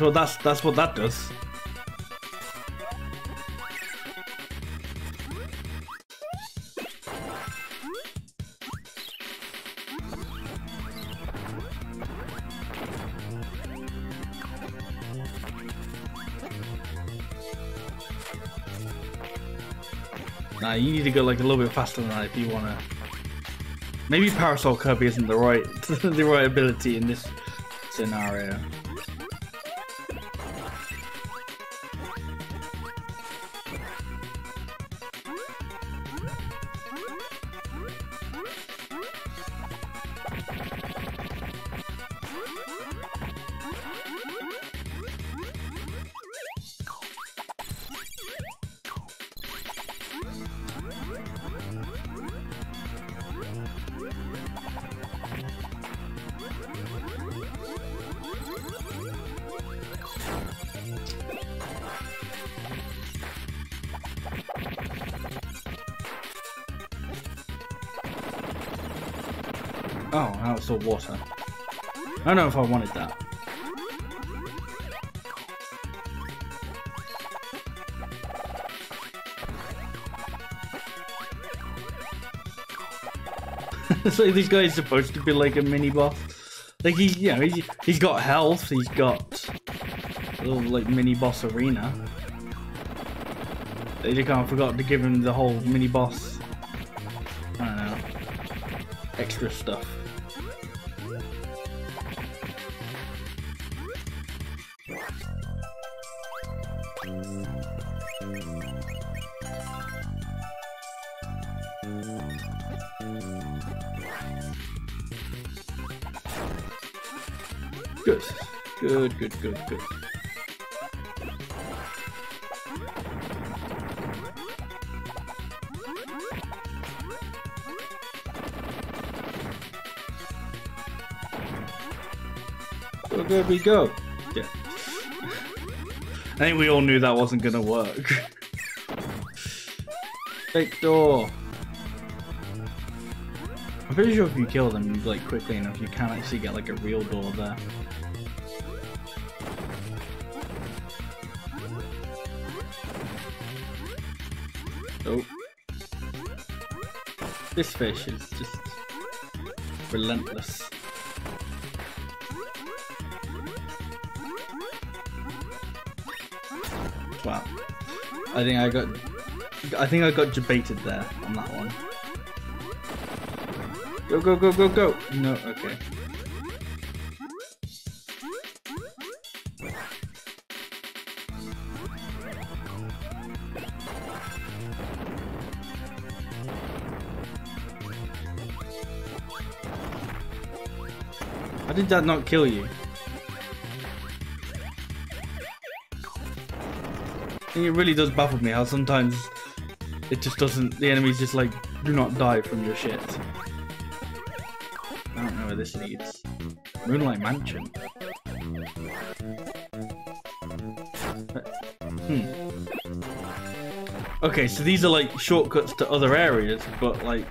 A: What? That's that's what that does. Nah, you need to go like a little bit faster than that if you wanna. Maybe Parasol Kirby isn't the right <laughs> the right ability in this scenario. It's all water. I don't know if I wanted that. <laughs> so this guy is supposed to be like a mini boss. Like he, you know, he's, he's got health. He's got a little like mini boss arena. They just kind of forgot to give him the whole mini boss. I don't know. Extra stuff. Good, good, good. Go, go, we go. Yeah. I think we all knew that wasn't gonna work. Fake door. I'm pretty sure if you kill them like quickly enough, you can actually get like a real door there. Fish is just relentless. Wow. I think I got I think I got debated there on that one. Go go go go go! No, okay. That not kill you? It really does baffle me how sometimes it just doesn't, the enemies just like, do not die from your shit. I don't know where this leads. Moonlight Mansion. Hmm. Okay, so these are like shortcuts to other areas, but like,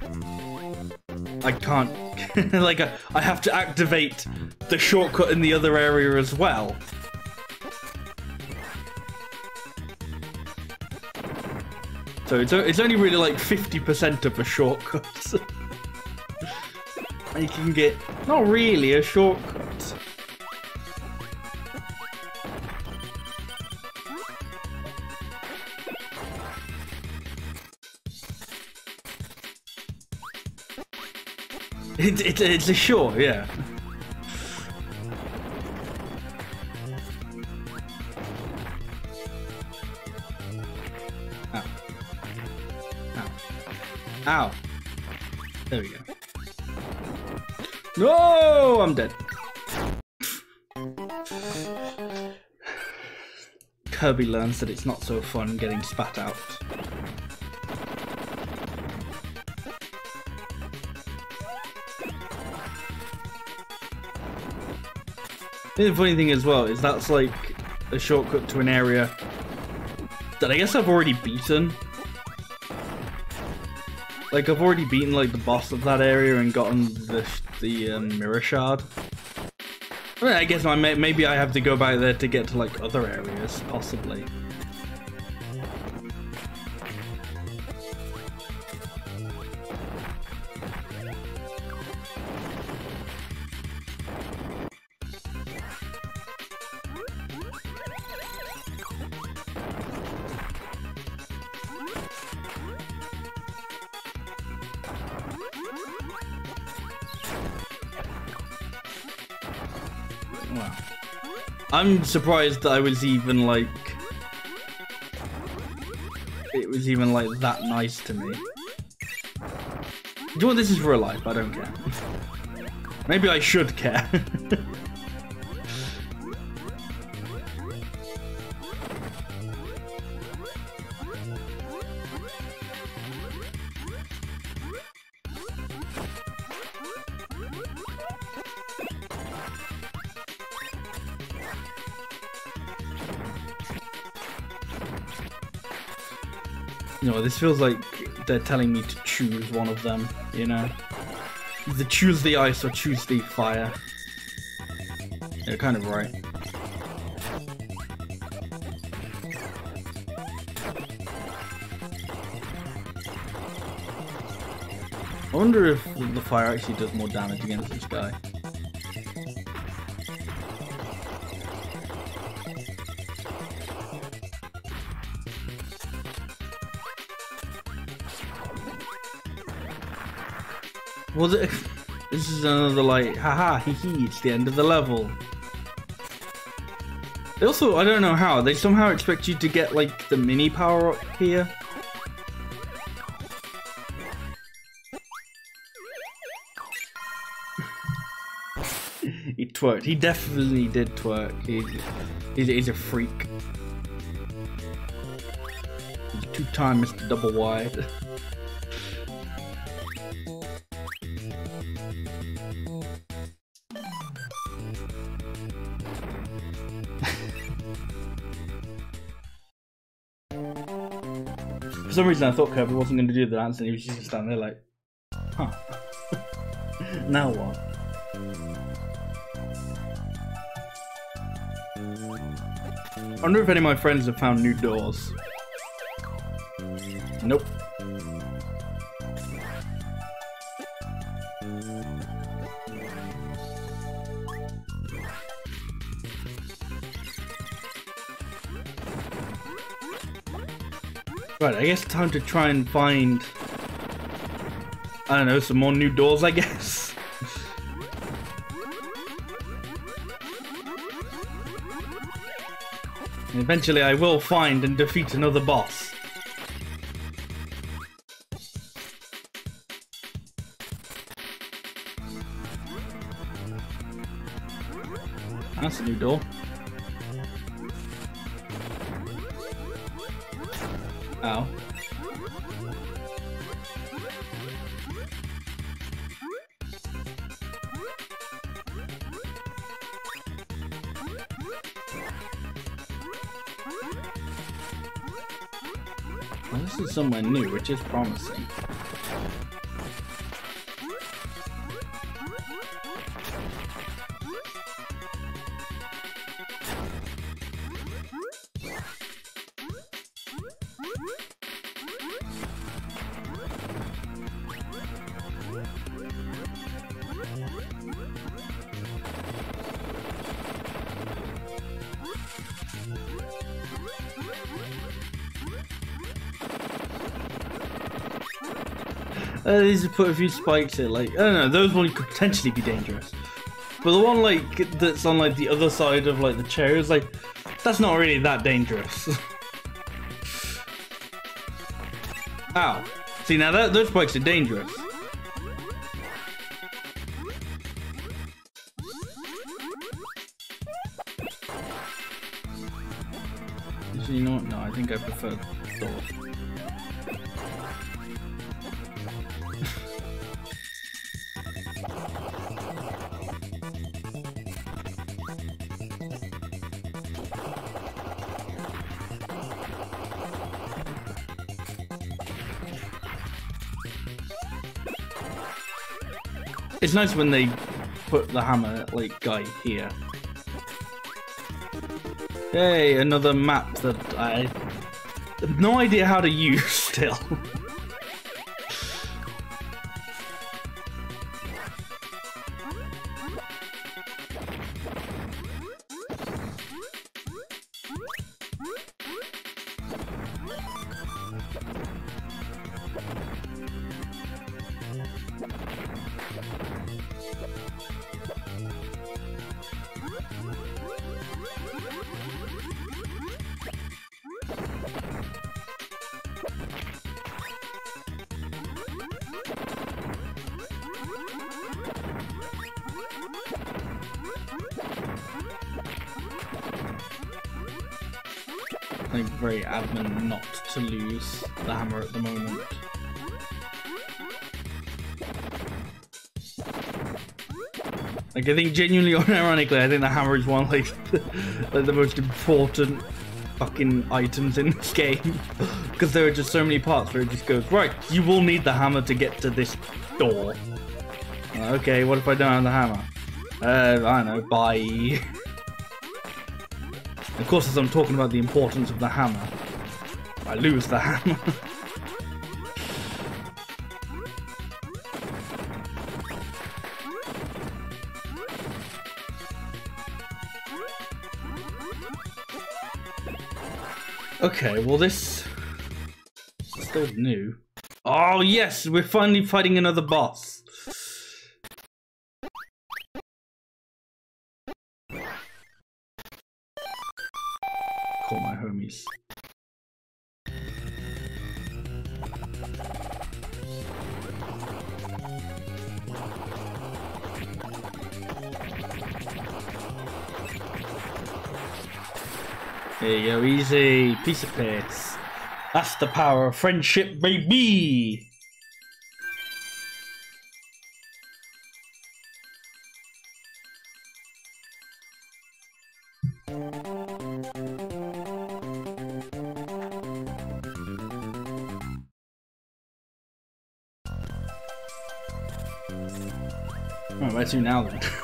A: I can't, <laughs> like, I, I have to activate the shortcut in the other area as well. So it's, it's only really like 50% of a shortcut. <laughs> you can get, not really a shortcut. It, it, it's a short, yeah. Ow. Ow. There we go. No, I'm dead. Kirby learns that it's not so fun getting spat out. The funny thing as well is that's like a shortcut to an area that I guess I've already beaten. Like I've already beaten like the boss of that area and gotten the the um, mirror shard. I, mean, I guess I may, maybe I have to go back there to get to like other areas, possibly. I'm surprised that I was even like... It was even like that nice to me. Do you know what this is real life? I don't care. <laughs> Maybe I should care. <laughs> this feels like they're telling me to choose one of them, you know? Either choose the ice or choose the fire. You're kind of right. I wonder if the fire actually does more damage against this guy. It? <laughs> This is another like, haha, hee hee, it's the end of the level. They also, I don't know how, they somehow expect you to get like the mini power up here. <laughs> he twerked. He definitely did twerk. He's, he's, he's a freak. He's two-time Mr. Double Wide. <laughs> reason, I thought Kirby wasn't going to do the dance, and he was just standing there like, huh. <laughs> now what? I wonder if any of my friends have found new doors. Nope. Right, I guess time to try and find... I don't know, some more new doors, I guess. <laughs> eventually I will find and defeat another boss. Which is promising. Uh, these put a few spikes in, like, I don't know, those ones could potentially be dangerous. But the one, like, that's on, like, the other side of, like, the chair is, like, that's not really that dangerous. <laughs> Ow. See, now that, those spikes are dangerous. It's nice when they put the hammer like guy here. Hey, another map that I have no idea how to use <laughs> still. Like I think genuinely <laughs> or ironically I think the hammer is one of like, <laughs> like the most important fucking items in this game. <laughs> because there are just so many parts where it just goes, right, you will need the hammer to get to this door. Okay, what if I don't have the hammer? Uh, I don't know, bye. Of course, as I'm talking about the importance of the hammer, I lose the hammer. Okay, well this still new. Oh yes, we're finally fighting another boss. Piece of piss. That's the power of friendship, baby! Oh, where to now then? <laughs>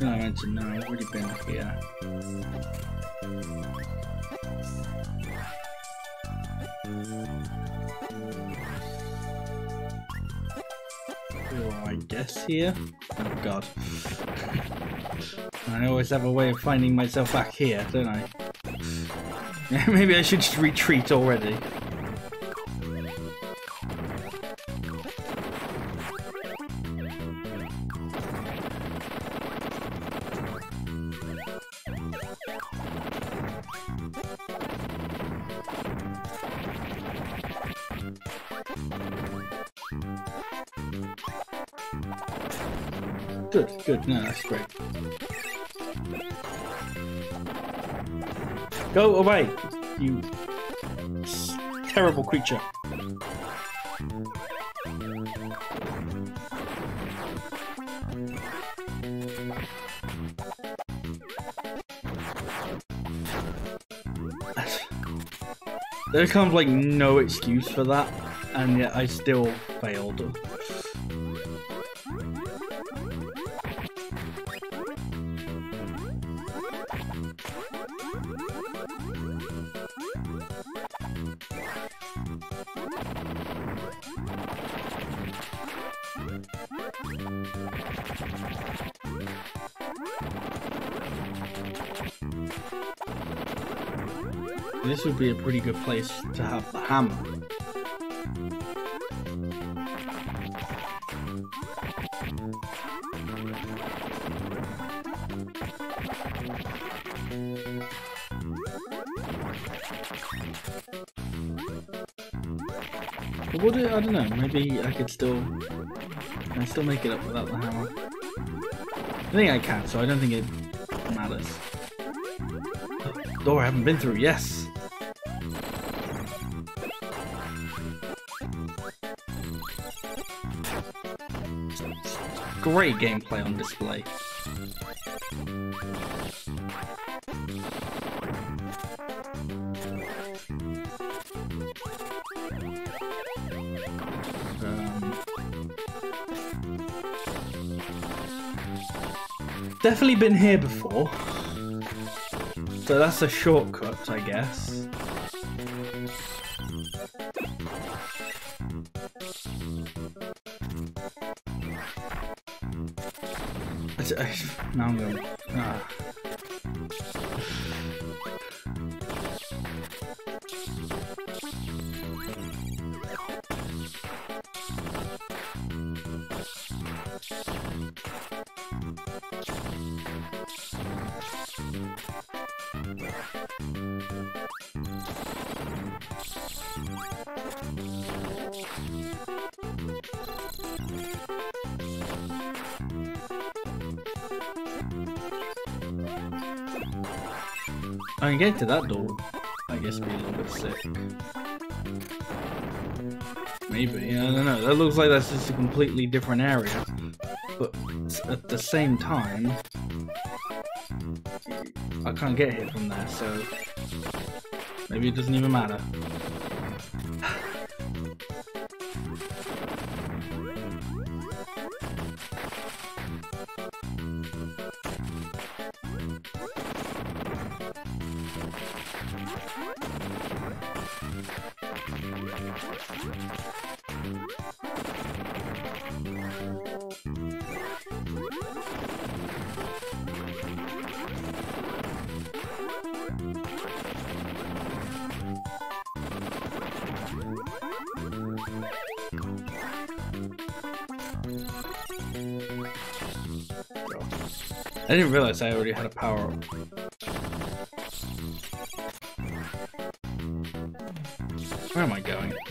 A: No, I mentioned no, I've already been up here. Oh, I guess here? Oh god. I always have a way of finding myself back here, don't I? <laughs> Maybe I should just retreat already. Good. No, that's great. Go away, you terrible creature. There's kind of like no excuse for that, and yet I still failed. This would be a pretty good place to have the hammer. But would it, I don't know, maybe I could still, I still make it up without the hammer. I think I can, so I don't think it matters. Door I haven't been through, yes! Great gameplay on display. Um, definitely been here before. So that's a shortcut, I guess. To that door. I guess be a little bit sick. Maybe, I don't know. That looks like that's just a completely different area. But at the same time, I can't get hit from there, so maybe it doesn't even matter. I already had a power up. Where am I going? <laughs>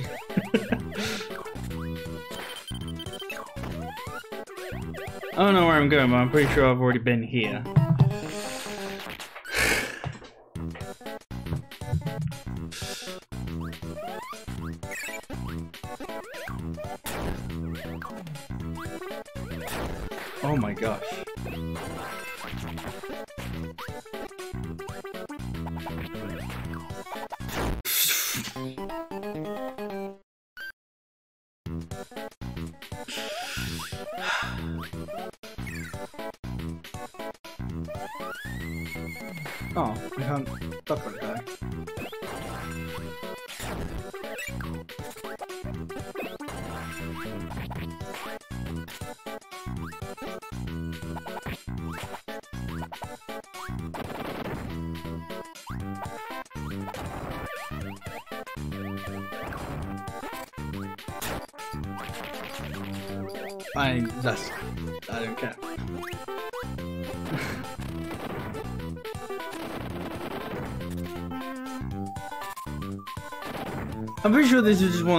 A: I don't know where I'm going, but I'm pretty sure I've already been here.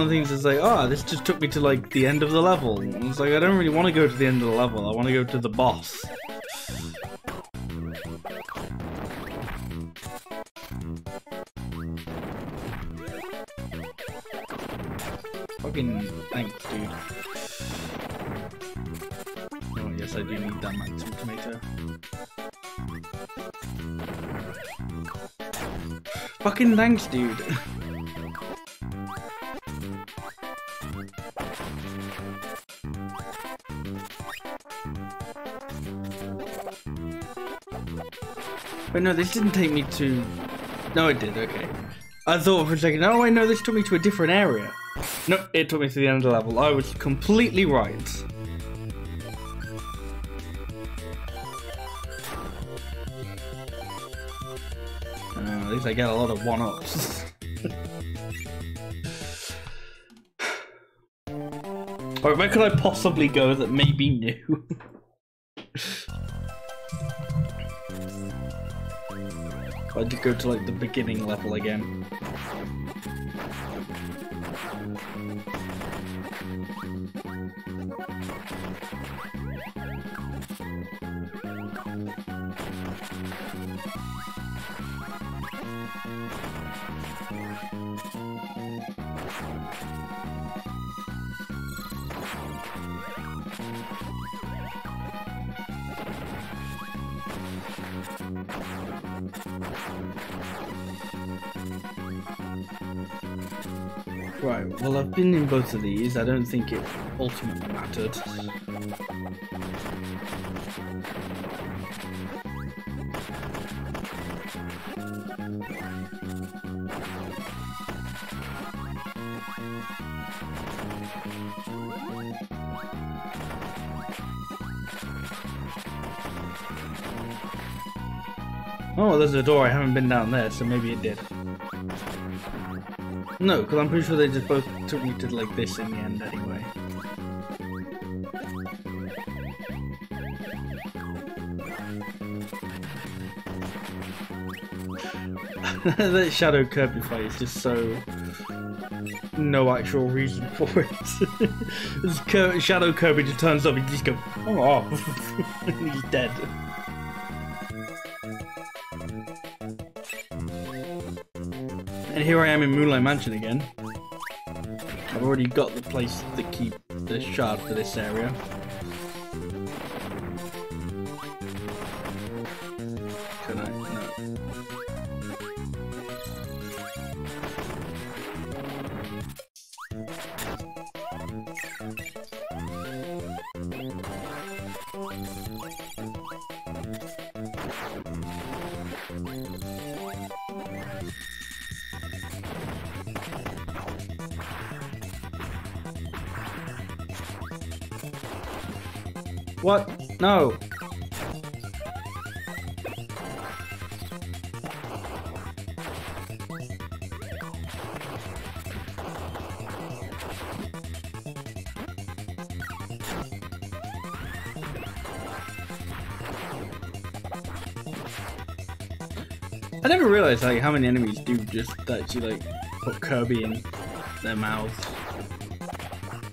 A: One of the things is like, ah, oh, this just took me to like the end of the level. And it's like I don't really want to go to the end of the level. I want to go to the boss. Fucking thanks, dude. Oh yes, I do need that maximum tomato. Fucking thanks, dude. <laughs> But no, this didn't take me to... No, it did, okay. I thought for a second, oh wait, no, this took me to a different area. No, it took me to the end level. I was completely right. Uh, at least I get a lot of one-ups. <laughs> Alright, where could I possibly go that may be new? <laughs> I had to go to like the beginning level again. Right, well I've been in both of these, I don't think it ultimately mattered. Oh, there's a door, I haven't been down there, so maybe it did. No, because I'm pretty sure they just both took me to like this in the end anyway. <laughs> that Shadow Kirby fight is just so no actual reason for it. <laughs> Shadow Kirby just turns up and just go, oh, <laughs> he's dead. And here I am in Moonlight Mansion again. I've already got the place to keep the shard for this area. No. I never realized like how many enemies do just actually like put Kirby in their mouths.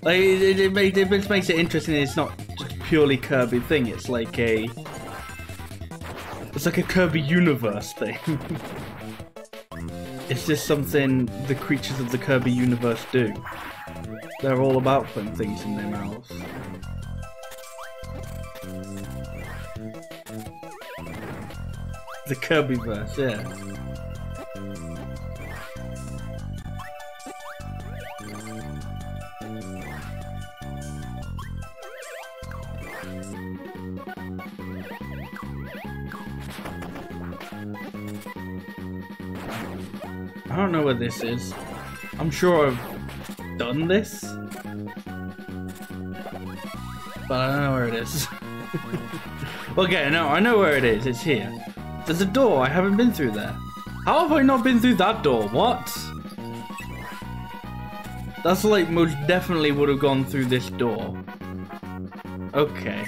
A: Like it, it, it, it makes it interesting. It's not purely Kirby thing. It's like a it's like a Kirby universe thing. <laughs> it's just something the creatures of the Kirby universe do. They're all about putting things in their mouths. The Kirbyverse, yeah. Don't know where this is. I'm sure I've done this. But I don't know where it is. <laughs> okay, no, I know where it is. It's here. There's a door. I haven't been through there. How have I not been through that door? What? That's like most definitely would have gone through this door. Okay.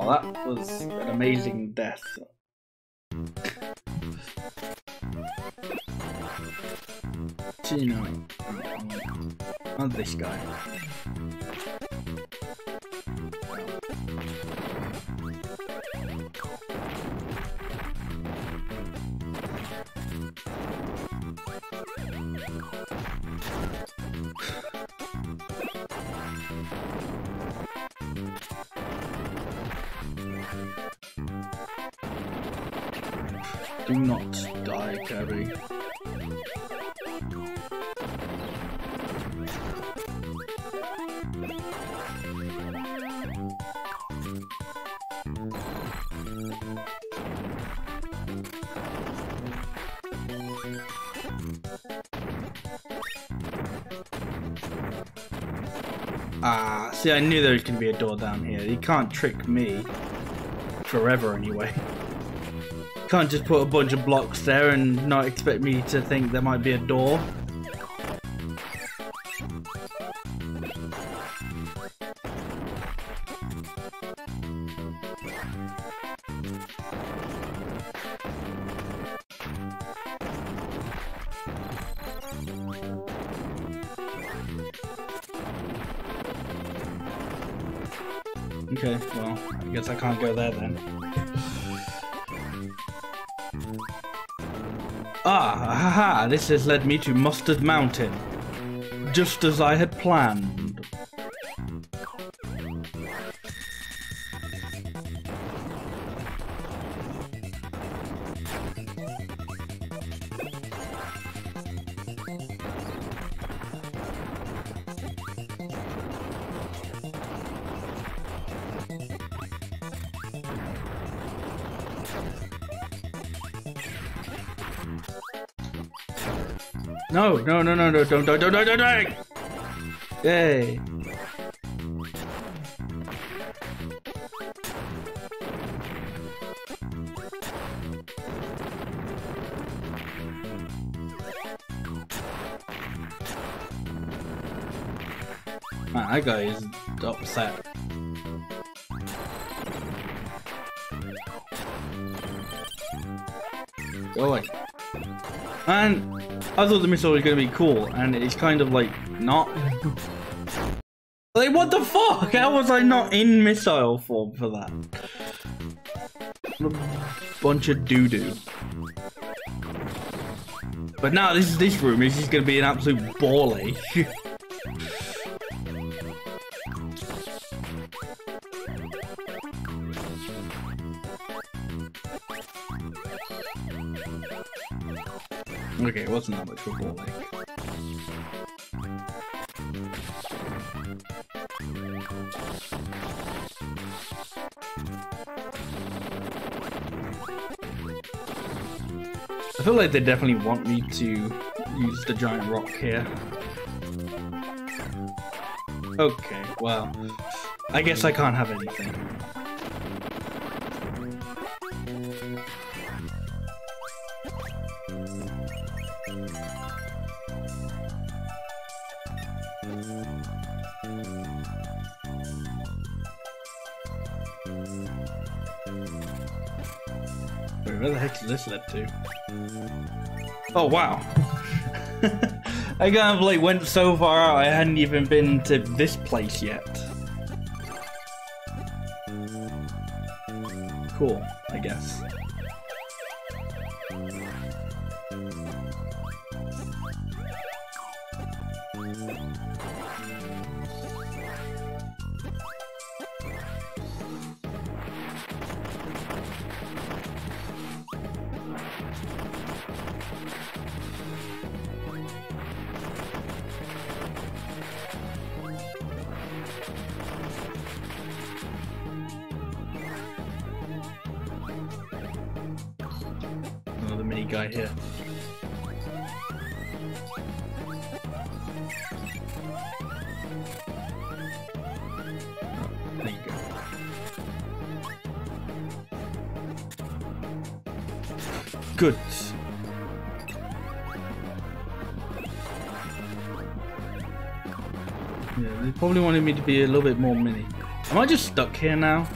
A: Wow, that was an amazing death. Chino. Not this guy. Do not die, Kirby. Ah, see, I knew there was going to be a door down here. You can't trick me. Forever, anyway. <laughs> Can't just put a bunch of blocks there and not expect me to think there might be a door. This has led me to Mustard Mountain. Just as I had planned. No, no, no, don't, don't, don't, don't, don't, don't! Yay. Man, that guy is upset. Go away. And I thought the missile was going to be cool, and it's kind of like not. like, what the fuck? How was I not in missile form for that? Bunch of doo doo. But now this is this room. Is going to be an absolute ball. <laughs> Okay, it wasn't that much of a ball. I feel like they definitely want me to use the giant rock here. Okay, well, I guess I can't have anything. Where the heck does this lead to? Oh wow. <laughs> I kind of like went so far out I hadn't even been to this place yet. Cool, I guess. Probably wanted me to be a little bit more mini. Am I just stuck here now?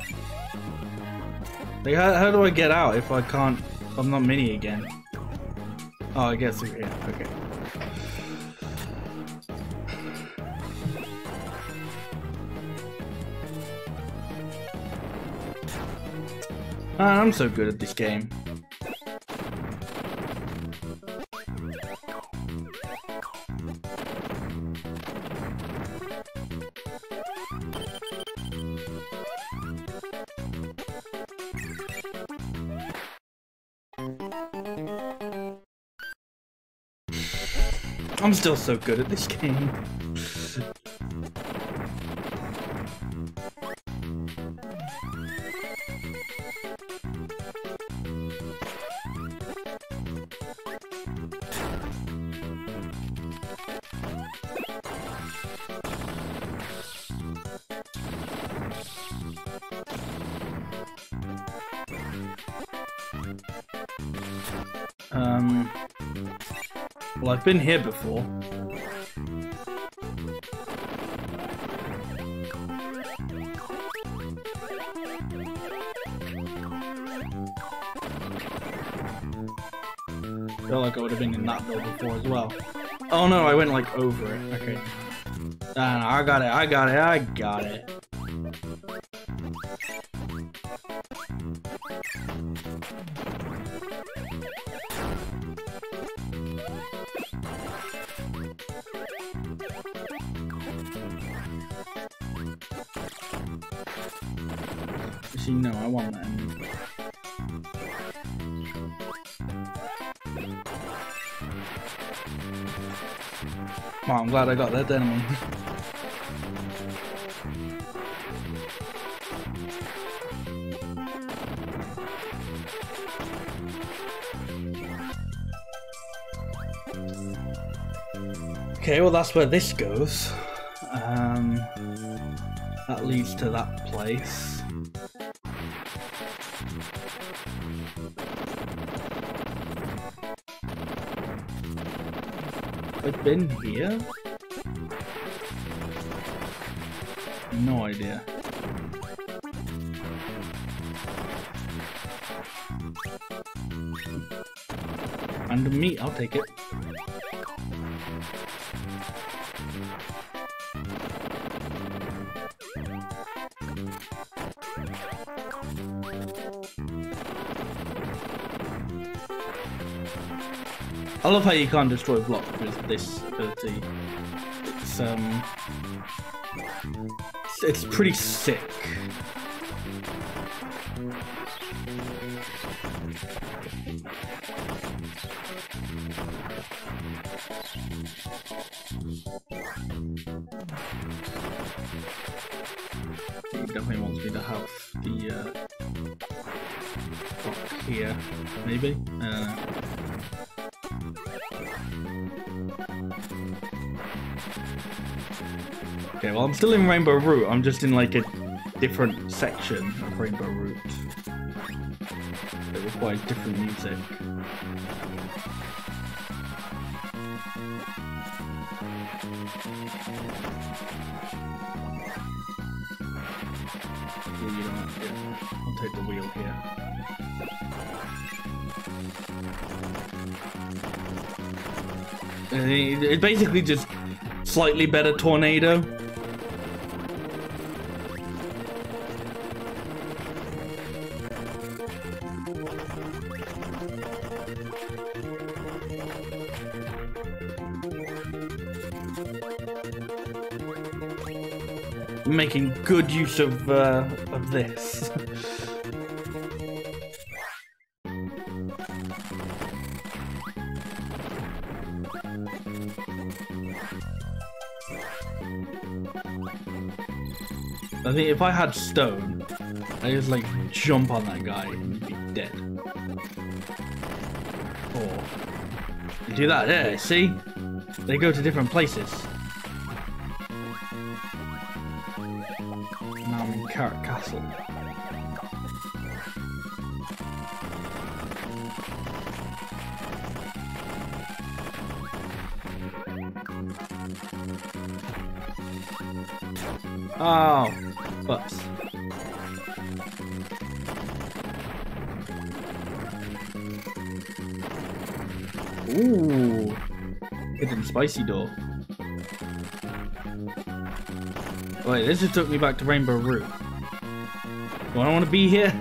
A: Like, how, how do I get out if I can't... I'm not mini again? Oh, I guess here. Okay. Man, I'm so good at this game. I'm still so good at this game. I've been here before. feel like I would have been in that door before as well. Oh no, I went like over it. Okay. I got it, I got it, I got it. Glad I got that enemy. <laughs> Okay, well that's where this goes. Um, that leads to that place. I've been here? No idea. And meat, I'll take it. I love how you can't destroy blocks with this ability. It's um, it's, pretty sick. He definitely wants me to have the uh, here, maybe. Okay, well I'm still in Rainbow Route, I'm just in like a different section of Rainbow Route. It requires different music. I'll take the wheel here. It- basically just slightly better tornado. Making good use of uh, of this. I think if I had stone, I just like jump on that guy and he'd be dead. Or you do that there, see? They go to different places. Castle. Oh, butts. Ooh, hidden spicy door. Wait, this just took me back to Rainbow Route. I want to be here?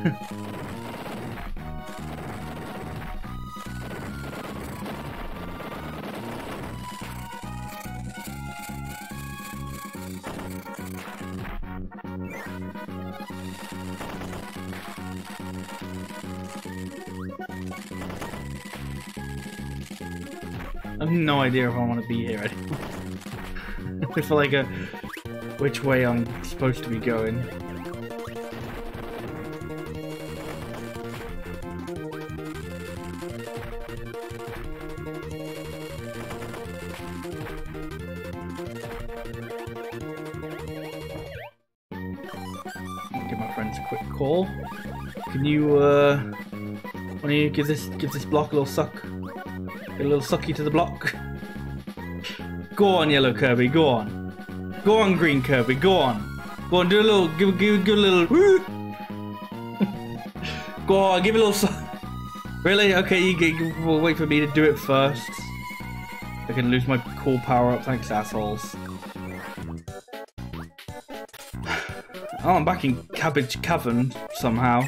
A: I have no idea if I want to be here anymore. <laughs> I feel like a which way I'm supposed to be going. Give this give this block a little suck? Get a little sucky to the block. <laughs> Go on, yellow Kirby. Go on. Go on, green Kirby. Go on. Go on. Do a little. Give give give a little. <laughs> Go on. Give a little. Su- <laughs> really? Okay. You get. Well, wait for me to do it first. I can lose my cool power up. Thanks, assholes. <sighs> Oh, I'm back in Cabbage Cavern somehow.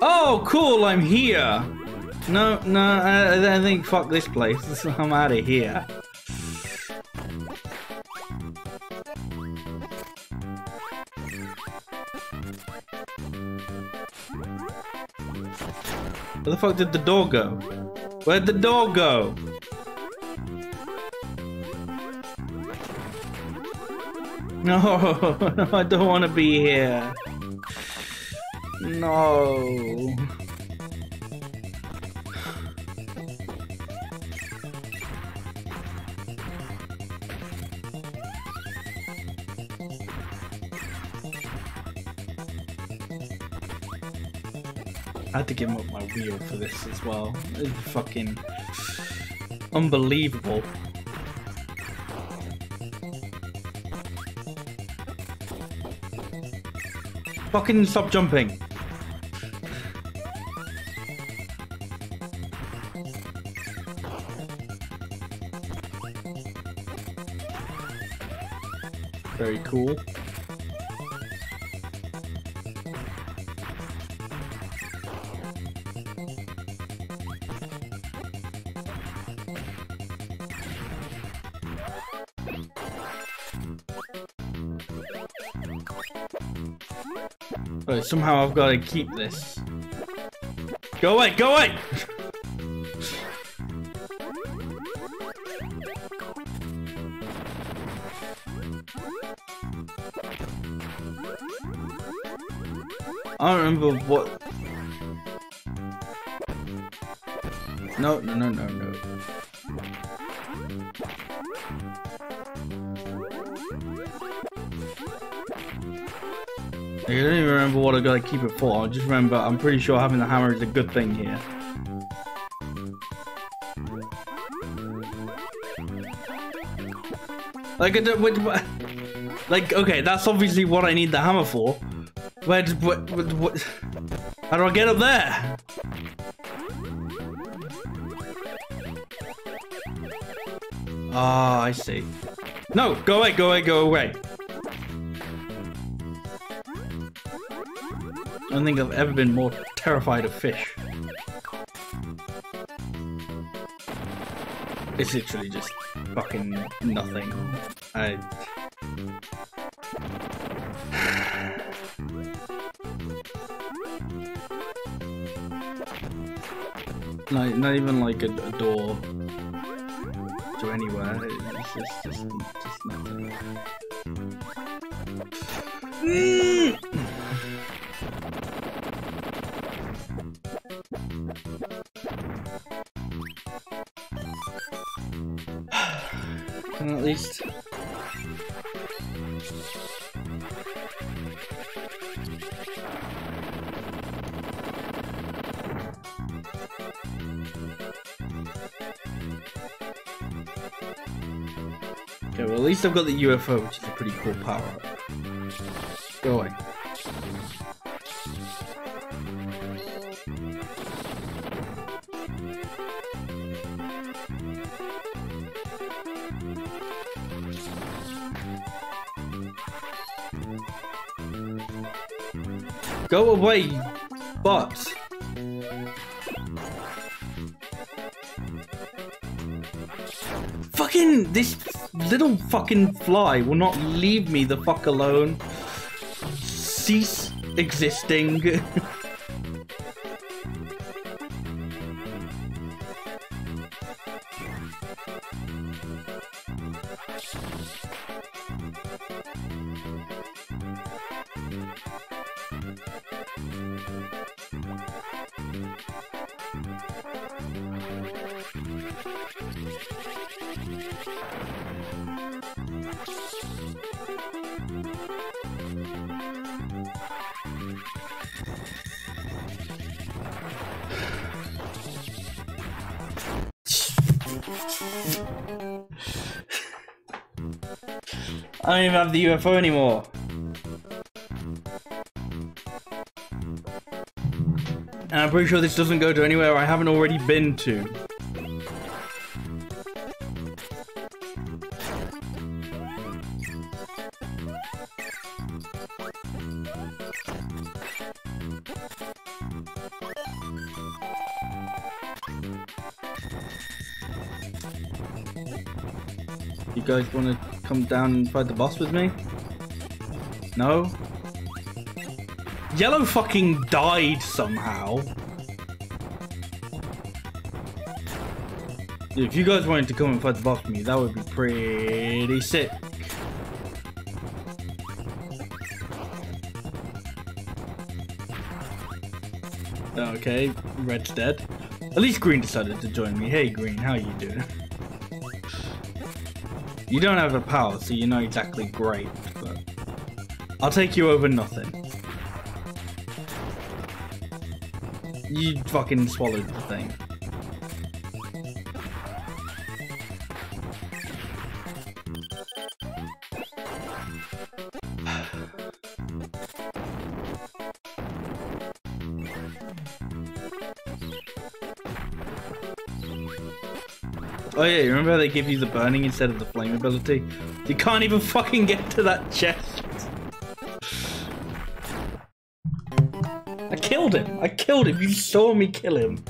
A: Oh, cool, I'm here. No, no, I, I think fuck this place. <laughs> I'm out of here. Where the fuck did the door go? Where'd the door go? <laughs> No, no <laughs> I don't want to be here. No. I had to give up my wheel for this as well. It's fucking unbelievable. Fucking stop jumping. Cool. But somehow I've got to keep this. Go away, go away! I don't remember what... No, no, no, no, no. I don't even remember what I gotta keep it for. I just remember I'm pretty sure having the hammer is a good thing here. Like, I don't, like, okay, that's obviously what I need the hammer for. Where, what, what, what, how do I get up there? Ah, oh, I see. No, go away, go away, go away. I don't think I've ever been more terrified of fish. It's literally just fucking nothing. I... not, not even like a, a door to anywhere. It's just, just, just <sighs> at least. Least I've got the UFO, which is a pretty cool power up. Go away. Go away, little fucking fly will not leave me the fuck alone. Cease existing. <laughs> even have the UFO anymore. And I'm pretty sure this doesn't go to anywhere I haven't already been to. You guys want to come down and fight the boss with me? No? Yellow fucking died somehow. If you guys wanted to come and fight the boss with me, that would be pretty sick. Okay, red's dead. At least Green decided to join me. Hey Green, how you doing? You don't have a power, so you're not exactly great, but I'll take you over nothing. You fucking swallowed the thing. Oh yeah, remember how they give you the burning instead of the flame ability? You can't even fucking get to that chest. I killed him! I killed him! You saw me kill him!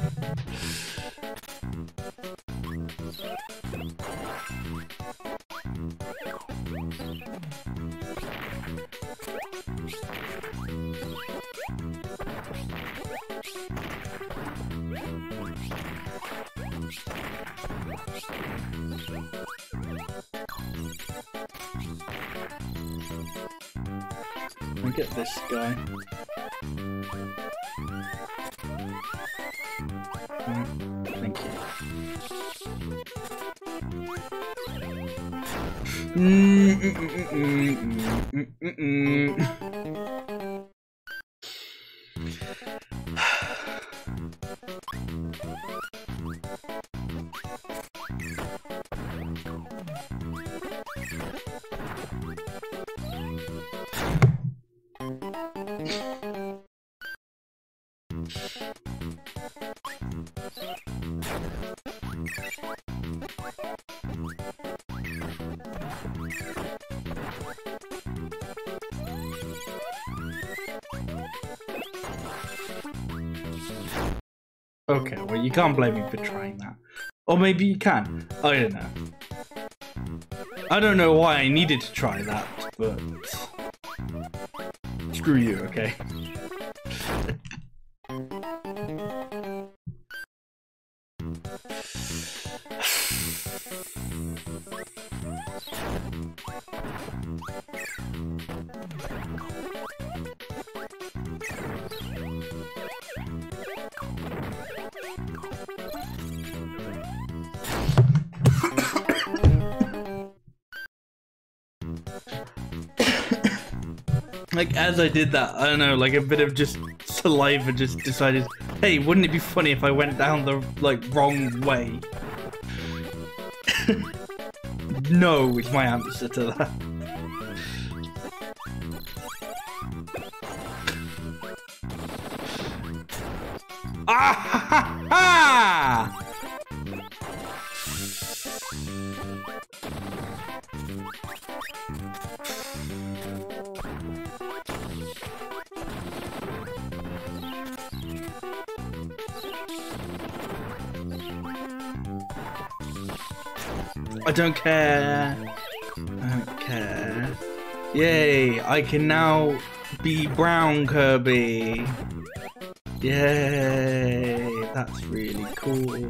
A: Can't blame me for trying that. Or maybe you can. I don't know. I don't know why I needed to try that, but... Screw you, okay? I did that, I don't know, like a bit of just saliva just decided, hey, wouldn't it be funny if I went down the like wrong way? <laughs> no is my answer to that. Don't care. I don't care. Yay, I can now be brown Kirby. Yay, that's really cool.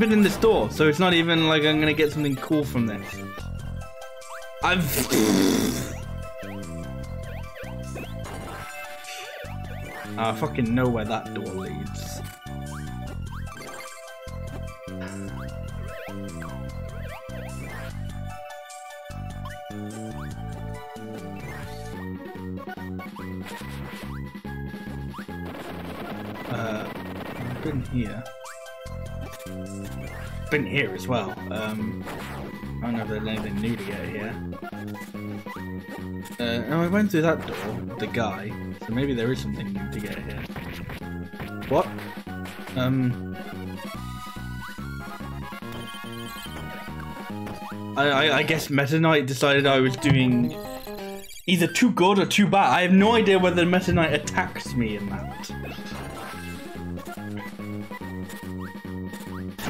A: Been in the store, so it's not even like I'm gonna get something cool from this. I've... I fucking know where that door leads. There's anything new to get here. Uh, no, I went through that door, the guy, so maybe there is something new to get here. What? Um... I, I, I guess Meta Knight decided I was doing either too good or too bad. I have no idea whether Meta Knight attacks me in that.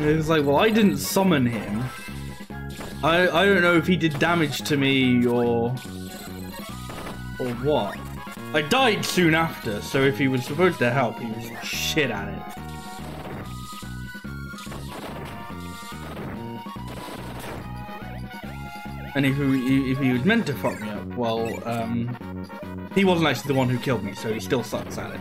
A: It was like, well, I didn't summon him. I I don't know if he did damage to me or or what. I died soon after, so if he was supposed to help, he was shit at it. And if he, if he was meant to fuck me up, well, um, he wasn't actually the one who killed me, so he still sucks at it.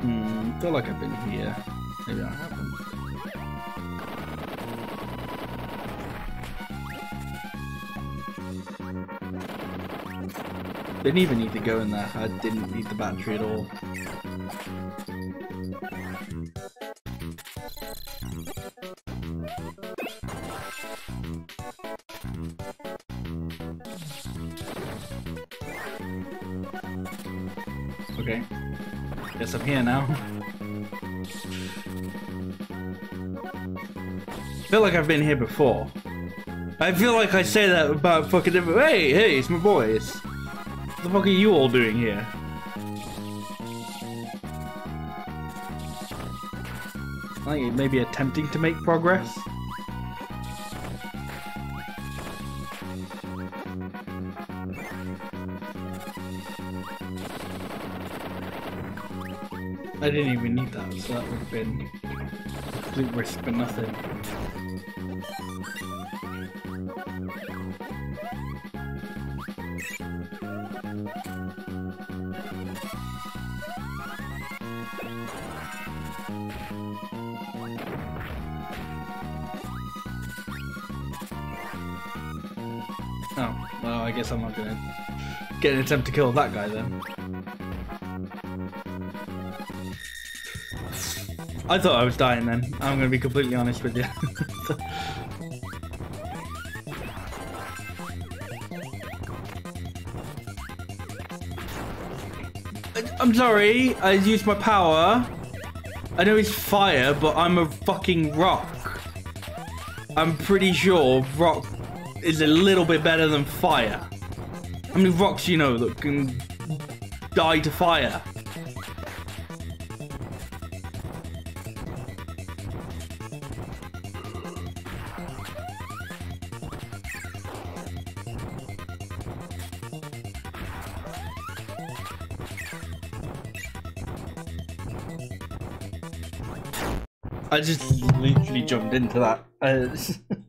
A: Hmm, feel like I've been here. Maybe I haven't. Didn't even need to go in there. I didn't need the battery at all. I'm here now. feel like I've been here before. I feel like I say that about fucking Hey, hey, it's my boys. What the fuck are you all doing here? I Like maybe attempting to make progress? I didn't even need that, so that would have been complete risk for nothing. Oh, well, I guess I'm not gonna get an attempt to kill that guy then. I thought I was dying then. I'm gonna be completely honest with you. <laughs> I'm sorry, I used my power. I know it's fire, but I'm a fucking rock. I'm pretty sure rock is a little bit better than fire. How many rocks you know that can die to fire? I just literally jumped into that. Uh, <laughs>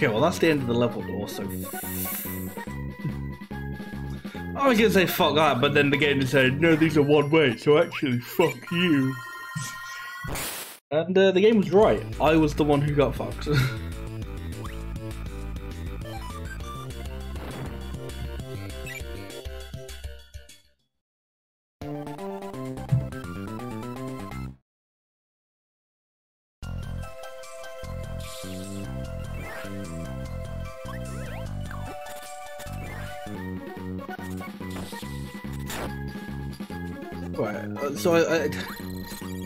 A: okay, well that's the end of the level door, so... I was gonna say fuck that, but then the game said, no, these are one way, so actually, fuck you. And uh, the game was right. I was the one who got fucked. <laughs>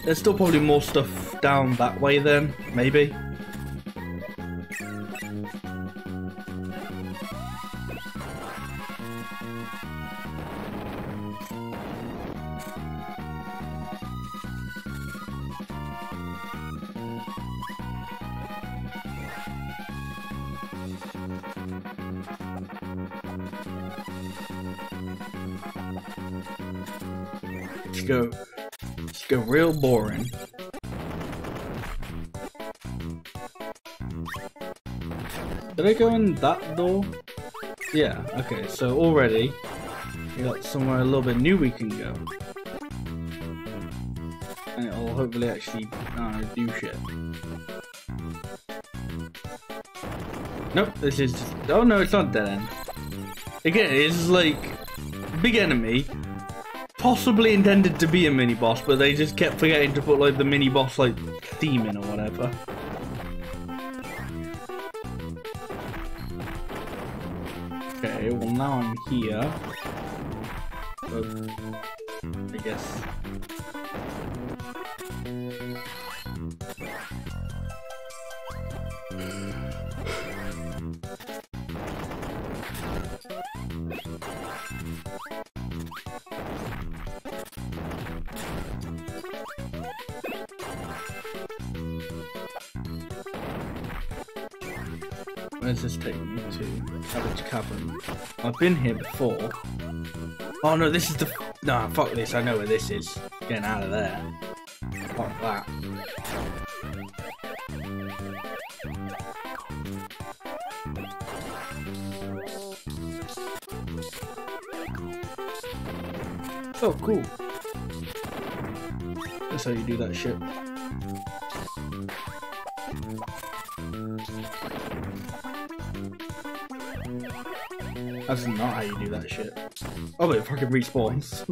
A: there's still probably more stuff down that way then, maybe. Did I go in that door? Yeah, okay, so already we got somewhere a little bit new we can go. And it'll hopefully actually uh, do shit. Nope, this is oh no, it's not dead end. Again, it's like big enemy, possibly intended to be a mini boss, but they just kept forgetting to put like the mini boss like theme in or whatever. Here. So, I guess. Where's this take? Cabbage Cavern. I've been here before. Oh no, this is the... Nah, fuck this, I know where this is. Getting out of there. Fuck that. Oh, cool. That's how you do that shit. That's not how you do that shit. Oh, but it fucking respawns.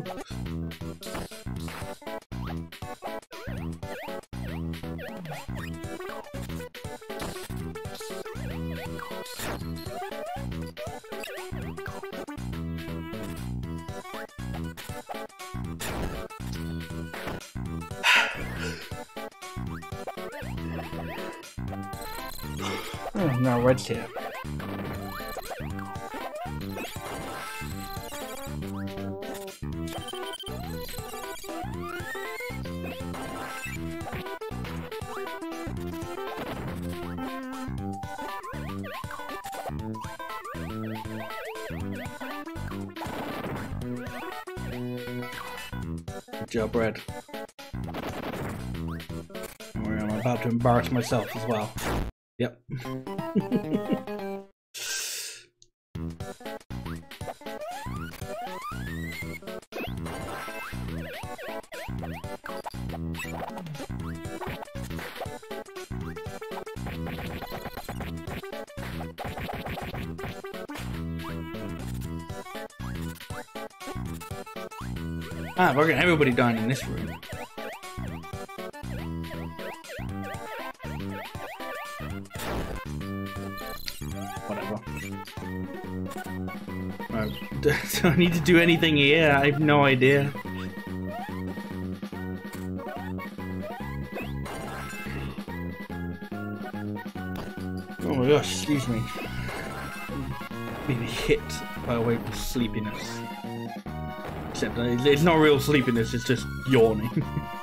A: oh, now red's here. I'm about to embarrass myself as well. Yep. Everybody dying in this room. Whatever. Uh, do <laughs> I need to do anything here? I have no idea. Oh my gosh, excuse me. Being hit by a wave of sleepiness. It's- it's not real sleepiness, it's just yawning. <laughs>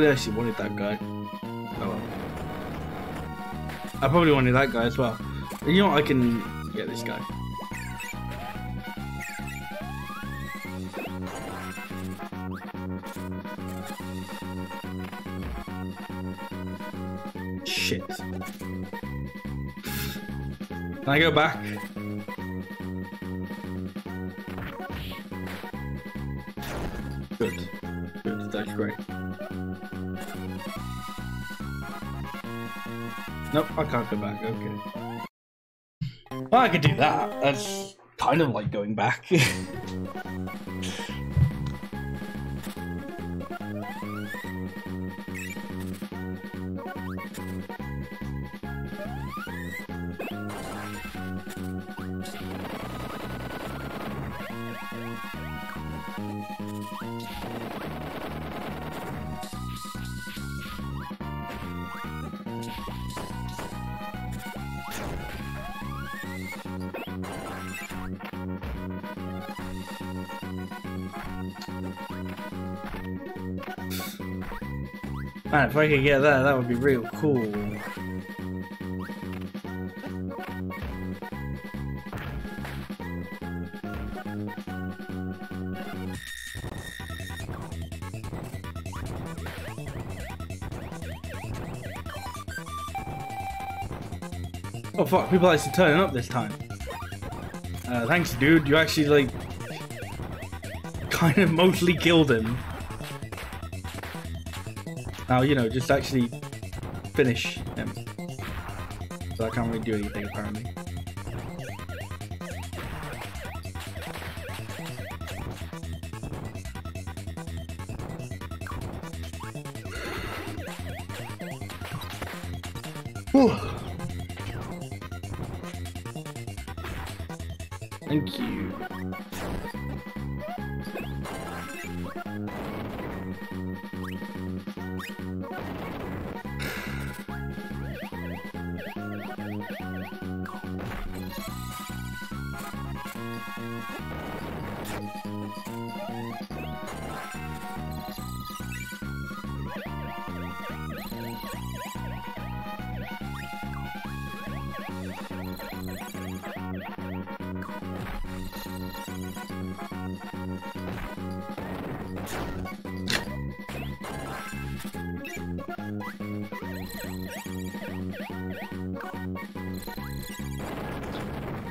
A: probably actually wanted that guy. Oh well. I probably wanted that guy as well. You know what, I can get this guy. Shit. Can I go back? Nope, I can't go back, okay. Well, I could do that. That's kind of like going back. <laughs> Man, if I could get that, that would be real cool. Oh fuck, people actually turning up this time. Uh, thanks dude, you actually like kind of mostly killed him. Now, you know, just actually finish him. So I can't really do anything apparently.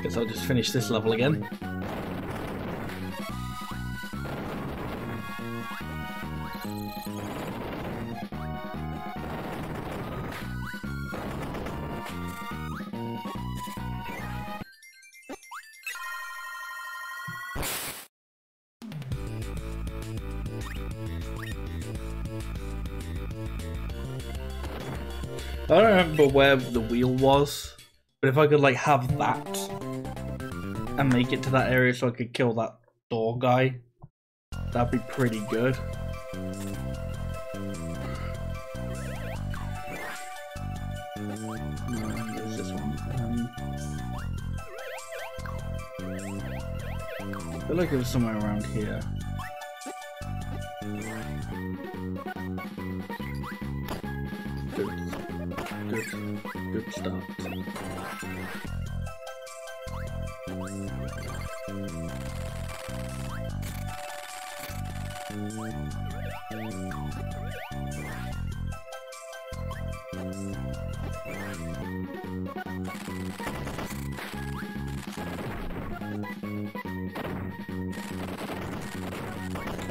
A: Guess I'll just finish this level again. I don't remember where the wheel was, but if I could like have that make it to that area so I could kill that door guy, that'd be pretty good. I feel like it was somewhere around here. Good, good, good start.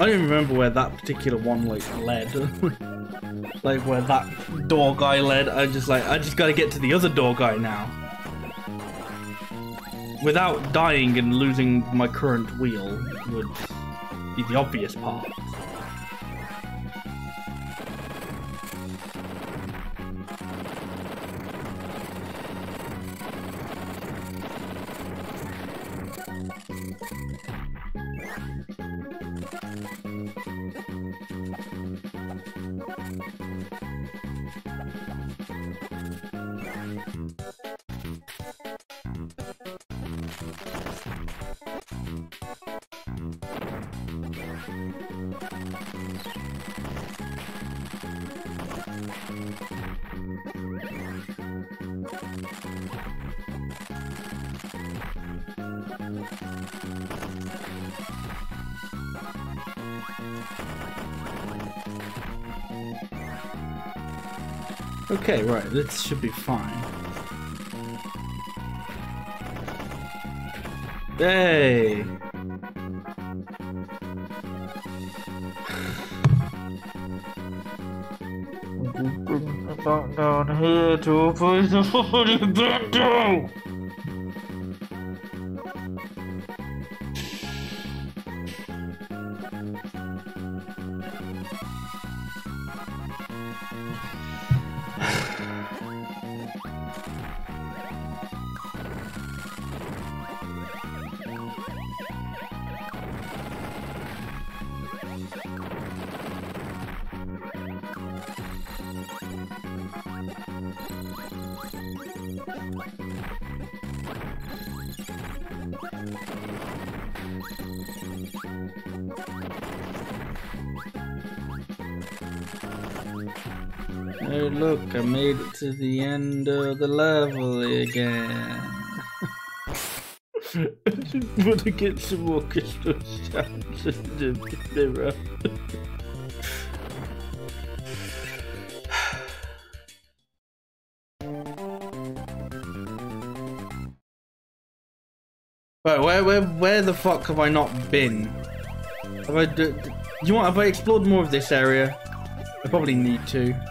A: Don't even remember where that particular one like led. <laughs> like where that door guy led. I just like I just gotta get to the other door guy now. Without dying and losing my current wheel would be the obvious part. Okay, right, this should be fine. Hey! <laughs> Down here to a place! <laughs> to the end of the level again. I just want to get some more crystal shards in the mirror. Right, where, where, where the fuck have I not been? Have I, do, do you want, have I explored more of this area? I probably need to.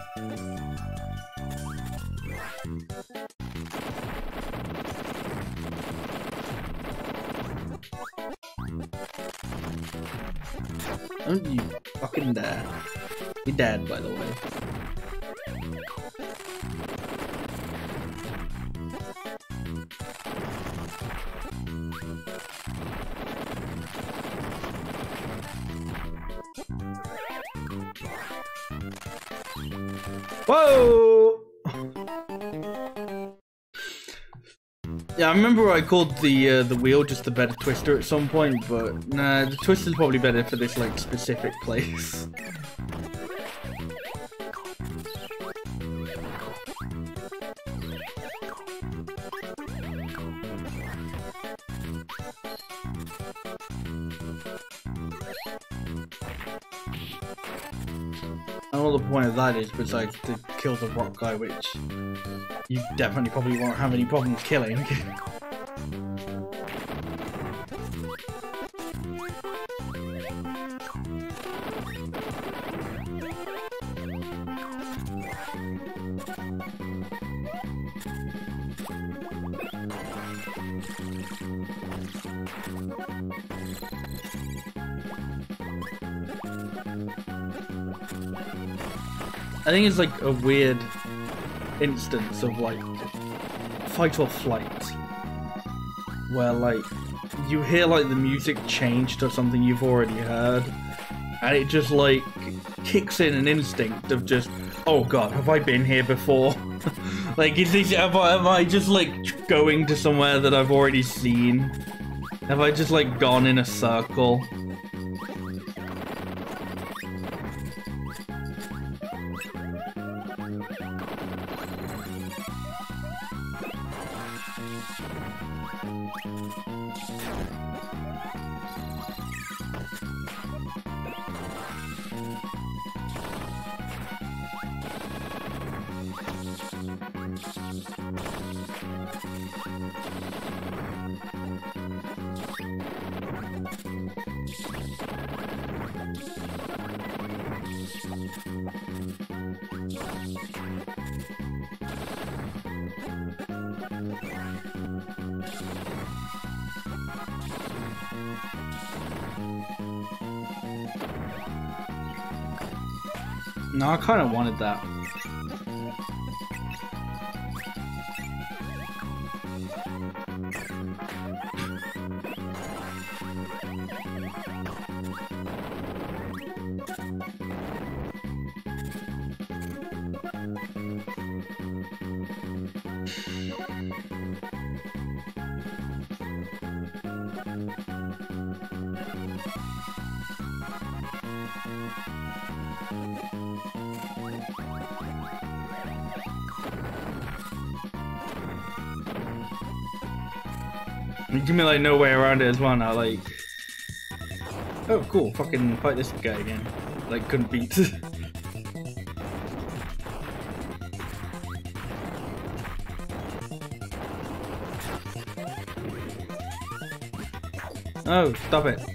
A: Called the uh, the wheel just the better twister at some point, but nah, the twister's probably better for this like specific place. And all the point of that is besides to kill the rock guy, which you definitely probably won't have any problems killing. <laughs> think it's like a weird instance of like fight or flight. Where like you hear like the music change to something you've already heard and it just like kicks in an instinct of just oh god have I been here before? <laughs> Like is this am I, am I just like going to somewhere that I've already seen? Have I just like gone in a circle wanted that. Give me like no way around it as well now, like... Oh, cool, fucking fight this guy again. Like, couldn't beat. <laughs> oh, stop it.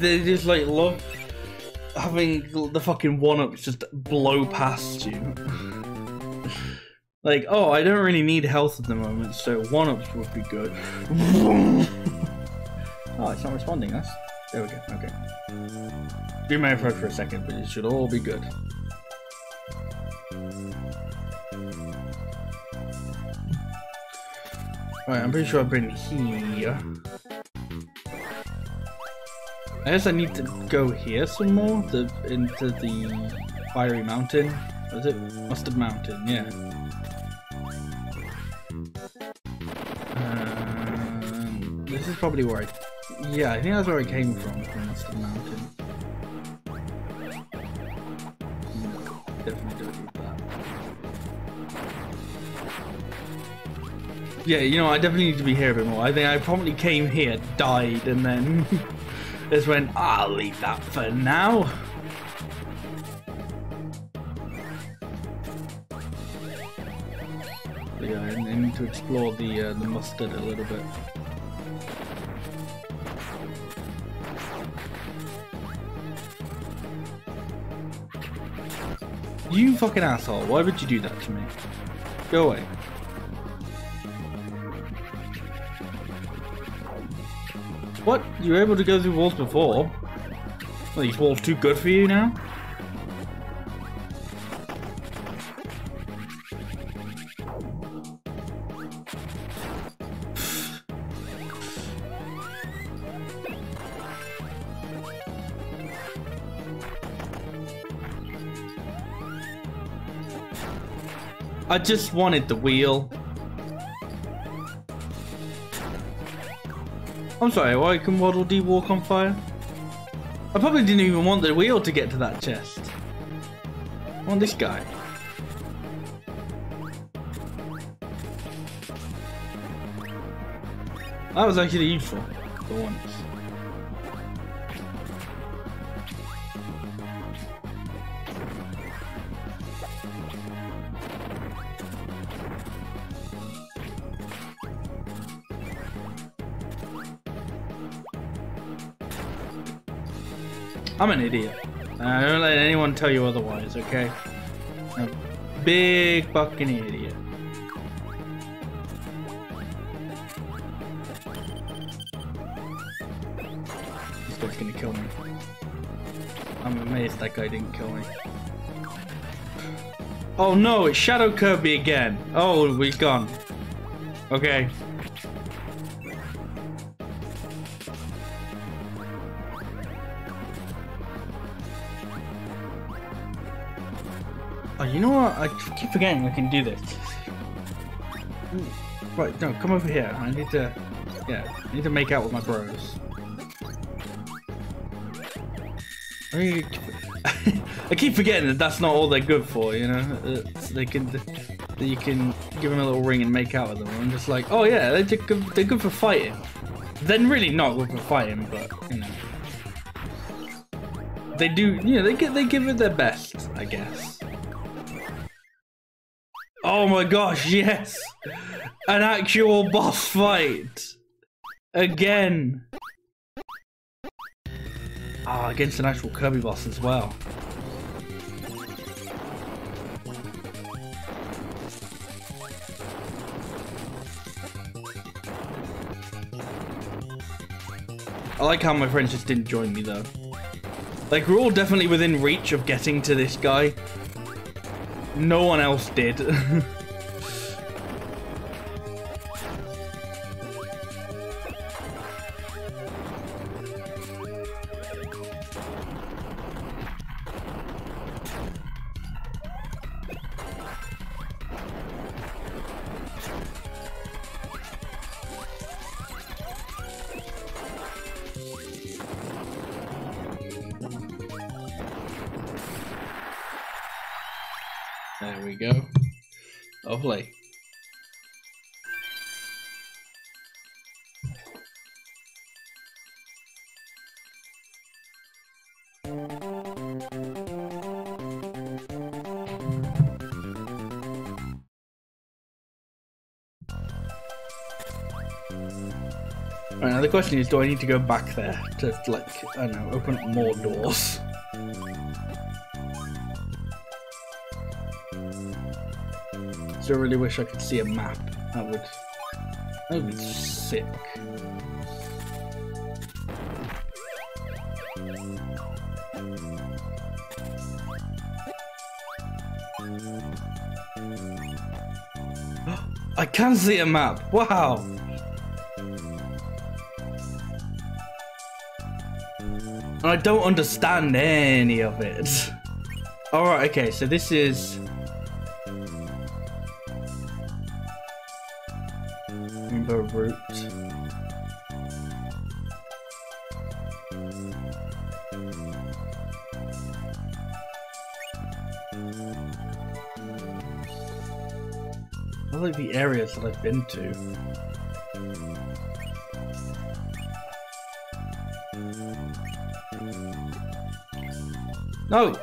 A: They just like love having the fucking one ups just blow past you? like, oh, I don't really need health at the moment, so one ups would be good. <laughs> oh, it's not responding, that's There we go, okay. Be my approach for a second, but it should all be good. Right, I'm pretty sure I've been here. I guess I need to go here some more, the, into the fiery mountain. Was it Mustard Mountain? Yeah. Um, this is probably where I... Yeah, I think that's where I came from, from Mustard Mountain. Yeah, you know, I definitely need to be here a bit more. I think I probably came here, died, and then <laughs> just went, I'll leave that for now. Yeah, I need to explore the uh, the mustard a little bit. You fucking asshole! Why would you do that to me? Go away. What? You were able to go through walls before? Are these walls too good for you now? <sighs> I just wanted the wheel. I'm sorry, why can Waddle Dee walk on fire? I probably didn't even want the wheel to get to that chest. I want this guy. That was actually useful for once. I'm an idiot. Uh, I don't let anyone tell you otherwise, okay? A big fucking idiot. This guy's gonna kill me. I'm amazed that guy didn't kill me. Oh no, it's Shadow Kirby again. Oh, we're gone. Okay. I keep forgetting I can do this. Right, no, come over here. I need to, yeah, I need to make out with my bros. I, <laughs> I keep forgetting that that's not all they're good for, you know? Uh, they can, you can give them a little ring and make out with them. I'm just like, oh yeah, they're good, they're good for fighting. Then really not good for fighting, but, you know. They do, you know, they, get, they give it their best, I guess. Oh my gosh, yes! An actual boss fight! Again! Ah, against an actual Kirby boss as well. I like how my friends just didn't join me though. Like, we're all definitely within reach of getting to this guy, no one else did. <laughs> the question is, do I need to go back there to, like, I don't know, open up more doors? So I really wish I could see a map. That would, that would be sick. <gasps> I can see a map! Wow! I don't understand any of it. Alright, okay, so this is... Rainbow Route. I like the areas that I've been to. No!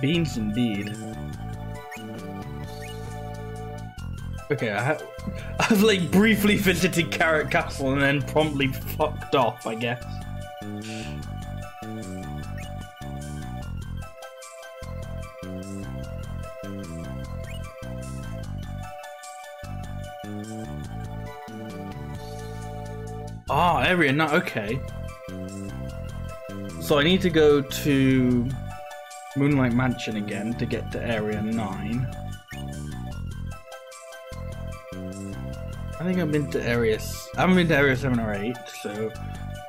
A: Beans indeed. Okay, I have, <laughs> I've like briefly <laughs> visited Carrot Castle and then promptly fucked off, I guess. Area not okay. So I need to go to Moonlight Mansion again to get to area 9. I think I've been to area. I haven't been to area 7 or 8, so.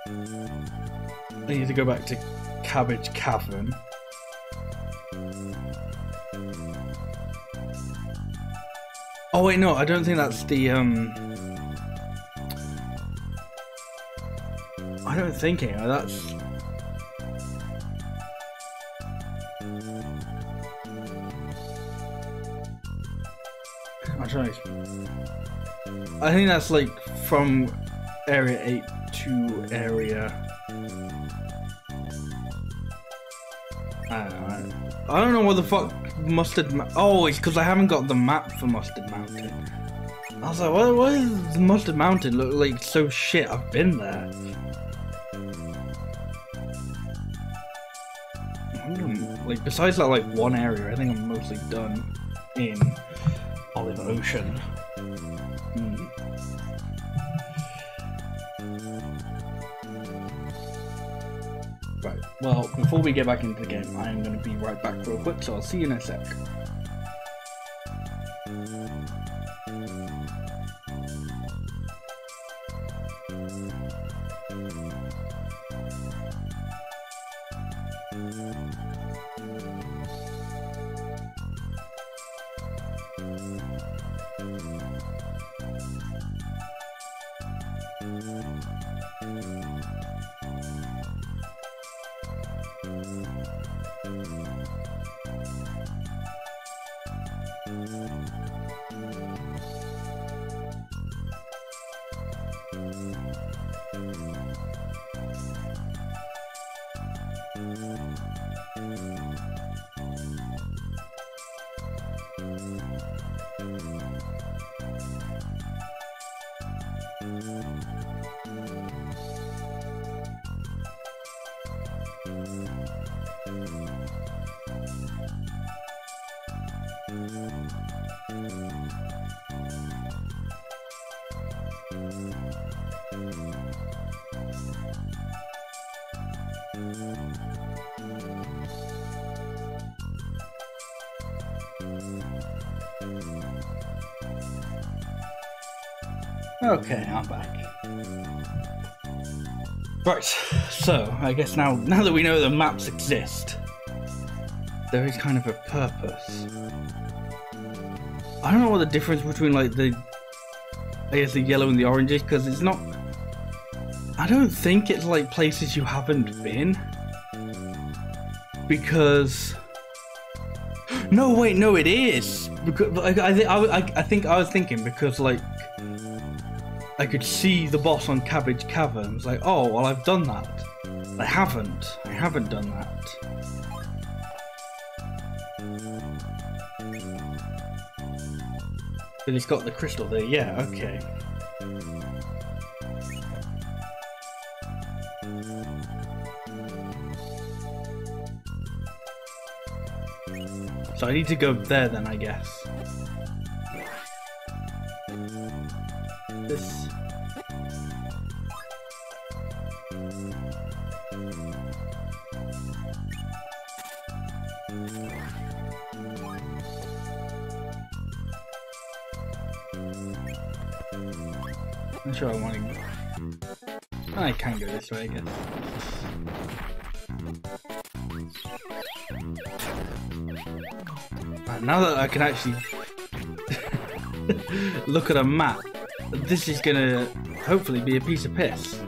A: I need to go back to Cabbage Cavern. Oh, wait, no, I don't think that's the. um. I don't think it. That's. I'm trying to. I think that's like from area 8 to area. I don't know. I don't know what the fuck Mustard. Oh, it's because I haven't got the map for Mustard Mountain. I was like, what, what does Mustard Mountain look like so shit? I've been there. Besides that, like, one area, I think I'm mostly done in Olive Ocean. Hmm. Right, well, before we get back into the game, I am going to be right back real quick, so I'll see you in a sec. I guess now now that we know the maps exist, there is kind of a purpose. I don't know what the difference between like the I guess the yellow and the orange is because it's not. I don't think it's like places you haven't been because. <gasps> No, wait, no, it is because I I, I, think I was thinking because like I could see the boss on Cabbage Cavern. It's like, oh, well, I've done that. I haven't. I haven't done that. But he's got the crystal there. Yeah, okay. So I need to go there then, I guess. I guess. now that I can actually <laughs> look at a map, this is gonna hopefully be a piece of piss.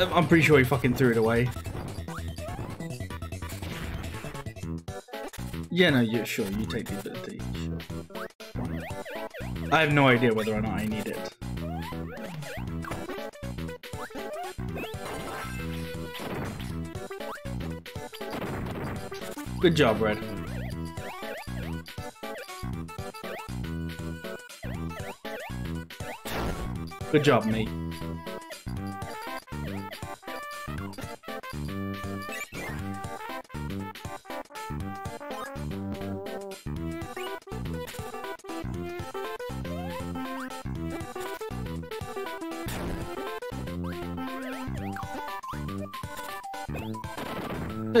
A: I'm pretty sure he fucking threw it away. Yeah, no, you sure, you take the ability. Sure. I have no idea whether or not I need it. Good job, Red. Good job, mate.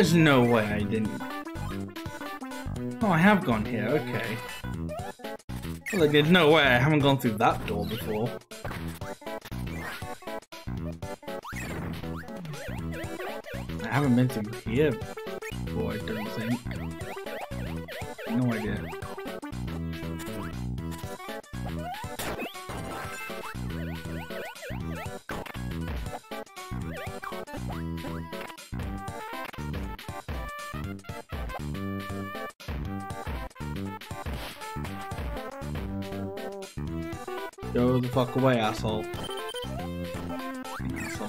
A: There's no way I didn't. Oh, I have gone here, okay. Like, there's no way I haven't gone through that door before. I haven't been through here Fuck away, asshole. Asshole.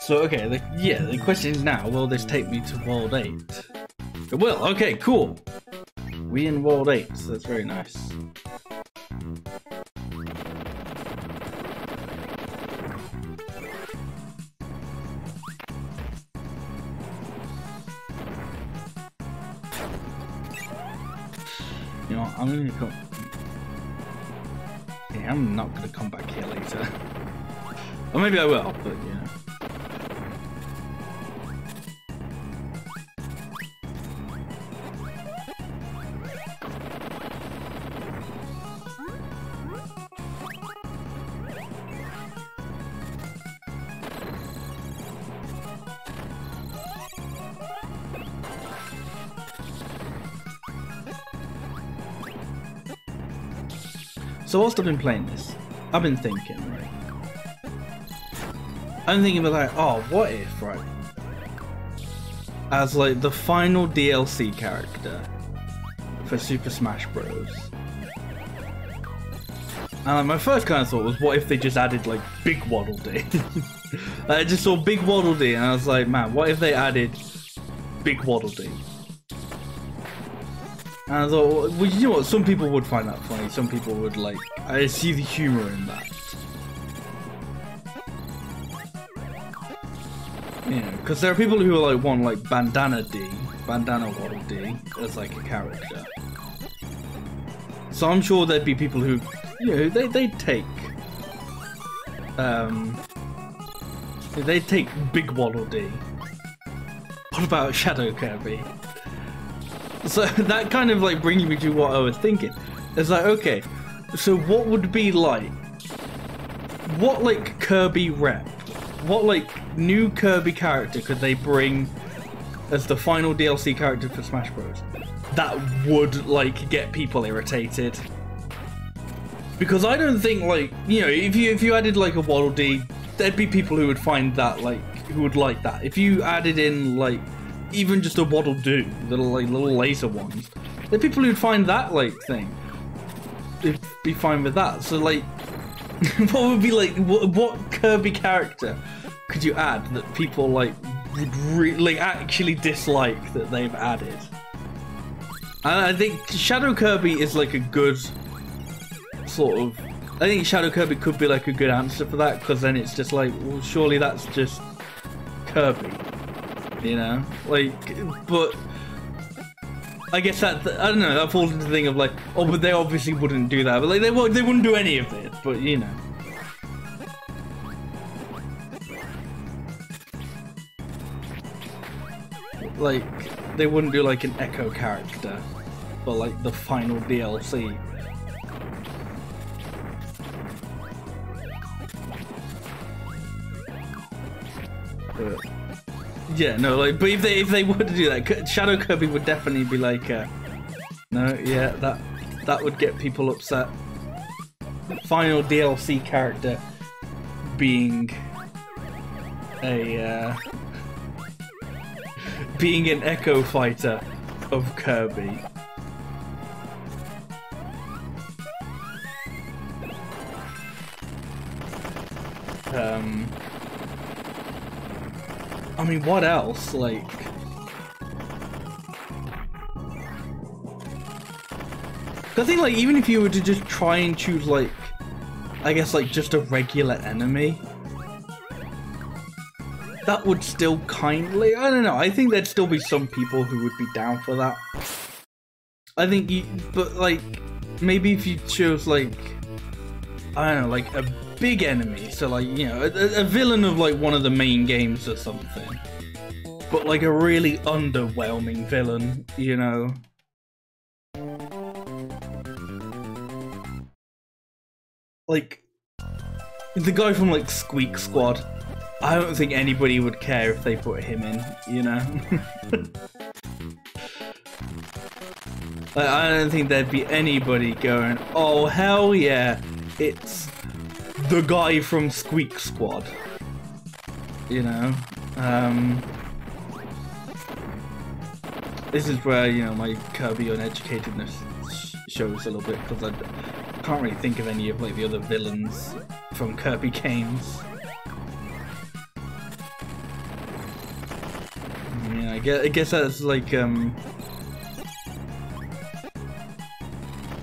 A: So okay, the, yeah, the question is now, will this take me to World 8? It will, okay, cool. We in World 8, so that's very nice. I'm not gonna come back here later. or maybe I will, but you know. So whilst I've been playing this, I've been thinking, right? I'm thinking about like, oh, what if, right? As like the final DLC character for Super Smash Bros. And like, my first kind of thought was, what if they just added like Big Waddle Dee? <laughs> I just saw Big Waddle Dee, and I was like, man, what if they added Big Waddle Dee? And I thought, well, you know what? Some people would find that funny. Some people would like. I see the humor in that. Yeah, because there are people who are like want like Bandana Dee, Bandana Waddle Dee as like a character. So I'm sure there'd be people who, you know, they they take, um, they take Big Waddle Dee. What about Shadow Kirby? So <laughs> that kind of like brings me to what I was thinking. It's like, okay, so what would be like, what like Kirby rep, what like new Kirby character could they bring as the final DLC character for Smash Bros. that would like get people irritated? Because I don't think like you know if you if you added like a Waddle Dee, there'd be people who would find that like who would like that. If you added in like even just a Waddle Doo, little like little laser ones. The people who'd find that like thing. They'd be fine with that. So like, <laughs> what would be like? What, what Kirby character could you add that people like would really actually dislike that they've added? And I think Shadow Kirby is like a good sort of. I think Shadow Kirby could be like a good answer for that because then it's just like, well, surely that's just Kirby, you know? Like, but I guess that I don't know. That falls into the thing of like, oh, but they obviously wouldn't do that. But like, they won't, they wouldn't do any of it. But you know. Like, they wouldn't do like an Echo character for like the final DLC. Yeah, no, like, but if they if they were to do that, Shadow Kirby would definitely be like, uh, no, yeah, that that would get people upset. Final DLC character being a uh, <laughs> being an Echo Fighter of Kirby. Um, I mean, what else? Like, I think like even if you were to just try and choose like, I guess like just a regular enemy, that would still kindly. I don't know. I think there'd still be some people who would be down for that. I think you, but like maybe if you chose like, I don't know, like a big enemy. So like, you know, a, a villain of like one of the main games or something. But like a really underwhelming villain, you know. Like, the guy from like Squeak Squad. I don't think anybody would care if they put him in, you know? <laughs> I don't think there'd be anybody going, oh hell yeah, it's the guy from Squeak Squad. You know? Um, this is where, you know, my Kirby uneducatedness shows a little bit, because I can't really think of any of like the other villains from Kirby games. Yeah, I guess, I guess that's like, um...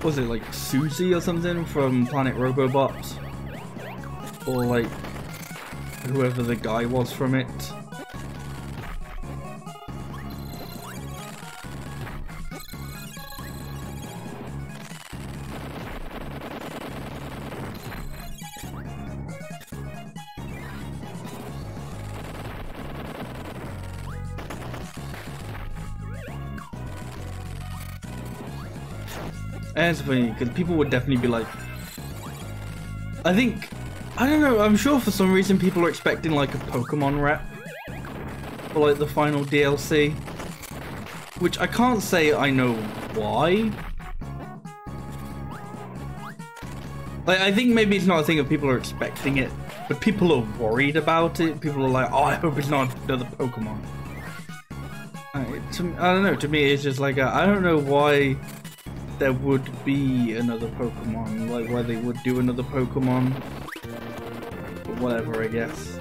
A: was it like Susie or something from Planet Robobots? Or like whoever the guy was from it. And it's funny because people would definitely be like, I think I don't know, I'm sure for some reason people are expecting like a Pokemon rep for like the final DLC. Which I can't say I know why. Like, I think maybe it's not a thing of people are expecting it, but people are worried about it. People are like, oh, I hope it's not another Pokemon. I, to, I don't know, to me it's just like, I don't know why there would be another Pokemon, like why they would do another Pokemon whatever, I guess.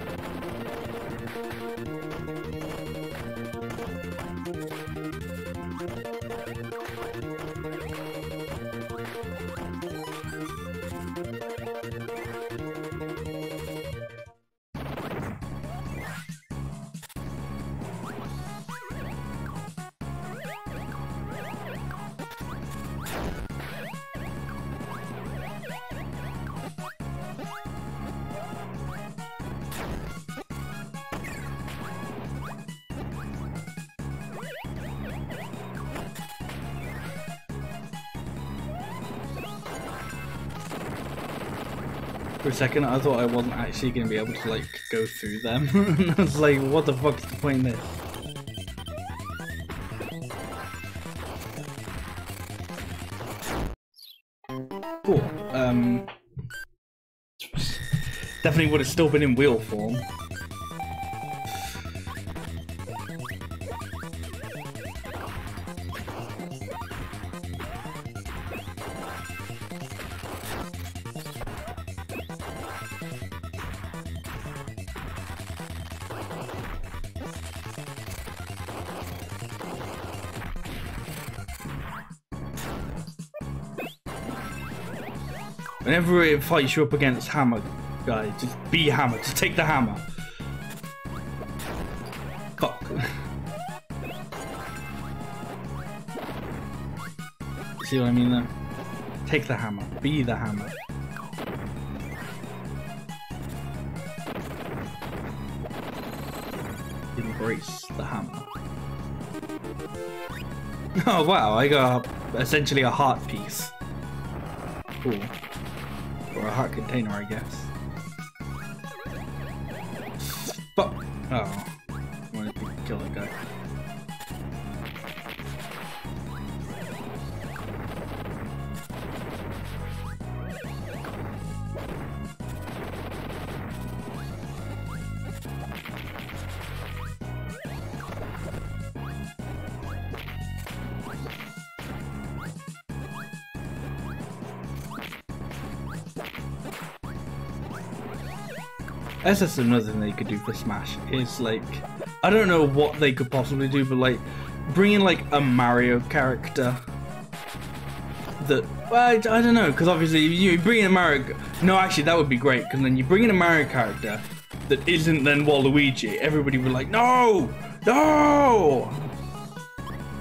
A: Second, I thought I wasn't actually going to be able to, like, go through them. <laughs> I was like, what the fuck is the point of this? Cool. Um, definitely would have still been in wheel form. It fights you up against hammer guy, just be hammer. Just take the hammer. Fuck. <laughs> See what I mean there? Take the hammer. Be the hammer. Embrace the hammer. <laughs> Oh wow, I got essentially a heart piece. Cool. Or a heart container, I guess. Fuck! Oh. That's another thing they could do for Smash. Is like, I don't know what they could possibly do, but like, bring in like a Mario character. That well, I, I don't know, because obviously you bring in a Mario. No, actually, that would be great, because then you bring in a Mario character that isn't then Waluigi. Everybody would be like, no, no.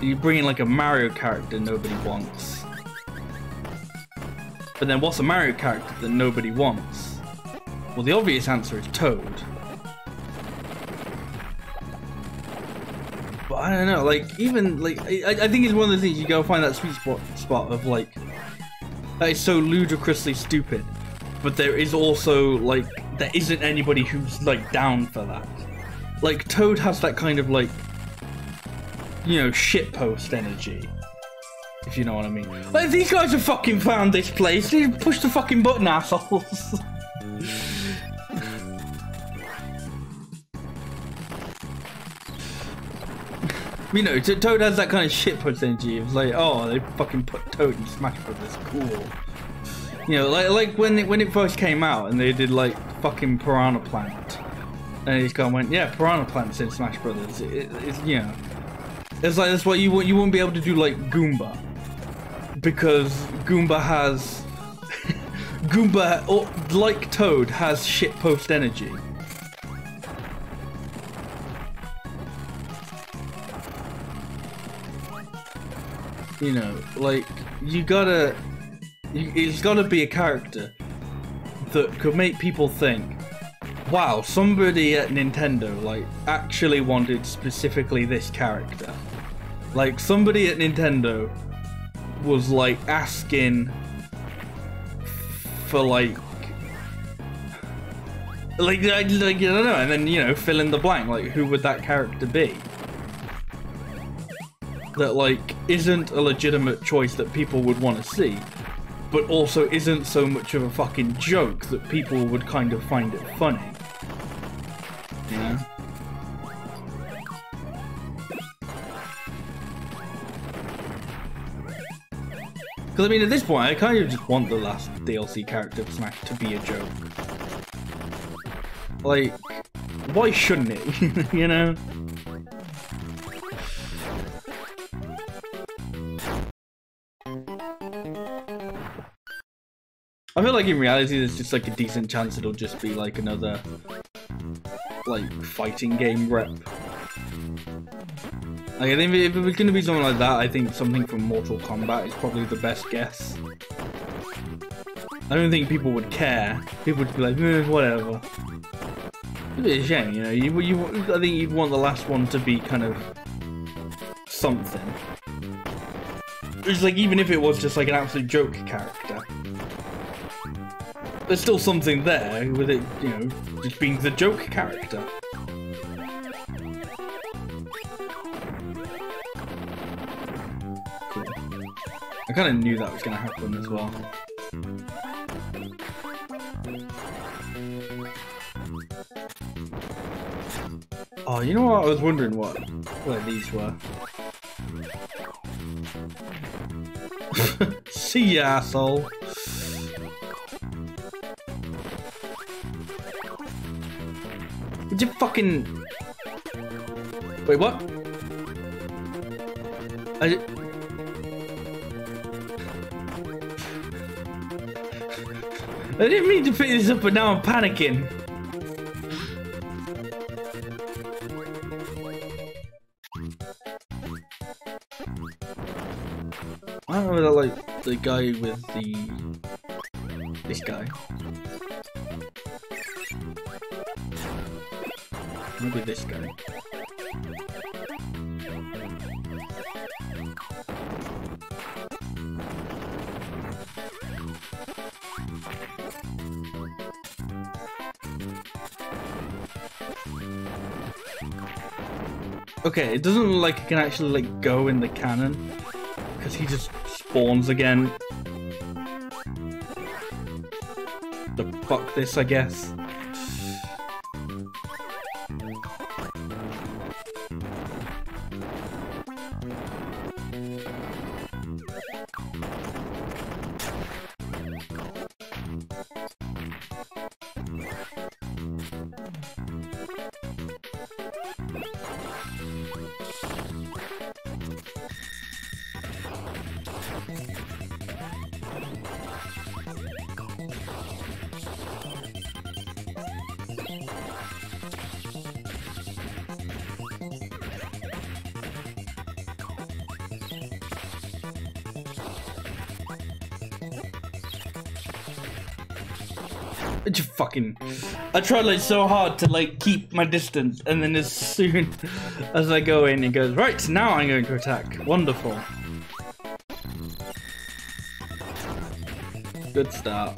A: You bring in like a Mario character nobody wants. But then what's a Mario character that nobody wants? Well, the obvious answer is Toad. But I don't know, like, even, like, I, I think it's one of the things you gotta find that sweet spot, spot of, like, that is so ludicrously stupid, but there is also, like, there isn't anybody who's, like, down for that. Like, Toad has that kind of, like, you know, shitpost energy. If you know what I mean. Like, these guys have fucking found this place. They push the fucking button, assholes. <laughs> you know, Toad has that kind of shit energy. It's like, oh, they fucking put Toad in Smash Brothers. Cool. You know, like like when it, when it first came out and they did like fucking Piranha Plant, and he's gone went, yeah, Piranha Plant's in Smash Brothers. It, it's you know, it's like that's what you want. You won't be able to do like Goomba because Goomba has <laughs> Goomba, or, like Toad, has shit post energy. You know, like, you gotta... You, it's gotta be a character that could make people think, wow, somebody at Nintendo, like, actually wanted specifically this character. Like, somebody at Nintendo was, like, asking for like like, like, like I don't know, and then you know, fill in the blank. Like, who would that character be? That like isn't a legitimate choice that people would want to see, but also isn't so much of a fucking joke that people would kind of find it funny. Yeah. Because I mean, at this point, I kind of just want the last DLC character of Smash to be a joke. Like, why shouldn't it? <laughs> you know? I feel like in reality there's just like a decent chance it'll just be like another like fighting game rep like, I think if it was to be something like that, I think something from Mortal Kombat is probably the best guess. I don't think people would care. People would be like, eh, whatever. It'd be a shame, you know. You, you, I think you'd want the last one to be kind of something. It's like even if it was just like an absolute joke character, there's still something there with it, you know, just being the joke character. I kind of knew that was going to happen as well. Oh, you know what? I was wondering what where these were. <laughs> See ya, asshole. Did you fucking... Wait, what? I... I didn't mean to pick this up, but now I'm panicking. Don't know, like the guy with the this guy. Maybe this guy. Okay, it doesn't look like it can actually like go in the cannon because he just spawns again. The fuck this, I guess. I like so hard to like keep my distance, and then as soon <laughs> as I go in, it goes right. Now I'm going to attack. Wonderful. Good start.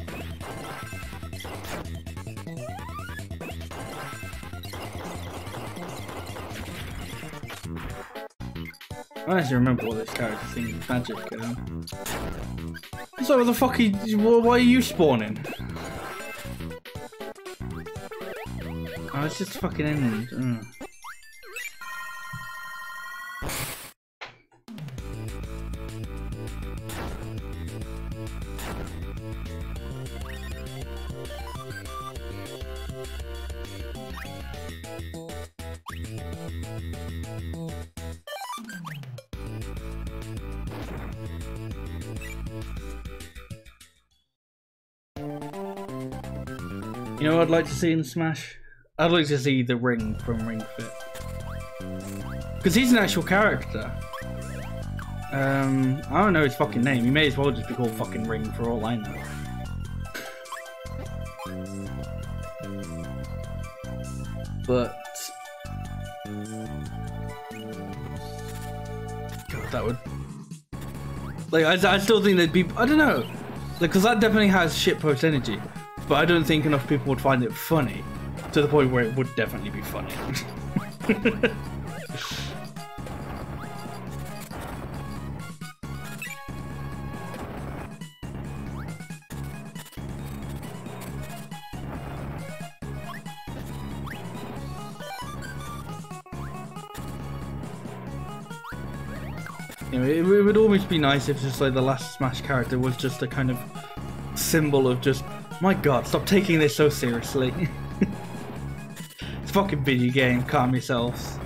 A: I don't actually remember what this character thing is magic. Um... So what the fuck? Are you, why are you spawning? It's just fucking ending. Mm. You know what I'd like to see in Smash? I'd like to see the ring from Ring Fit. Because he's an actual character. Um, I don't know his fucking name. He may as well just be called fucking Ring for all I know. But... God, that would... Like, I, I still think there'd be... I don't know. Because that definitely has shitpost energy. But I don't think enough people would find it funny to the point where it would definitely be funny. <laughs> It, it would always be nice if just like the last Smash character was just a kind of symbol of just, my god, stop taking this so seriously. <laughs> Fucking video game, calm yourselves.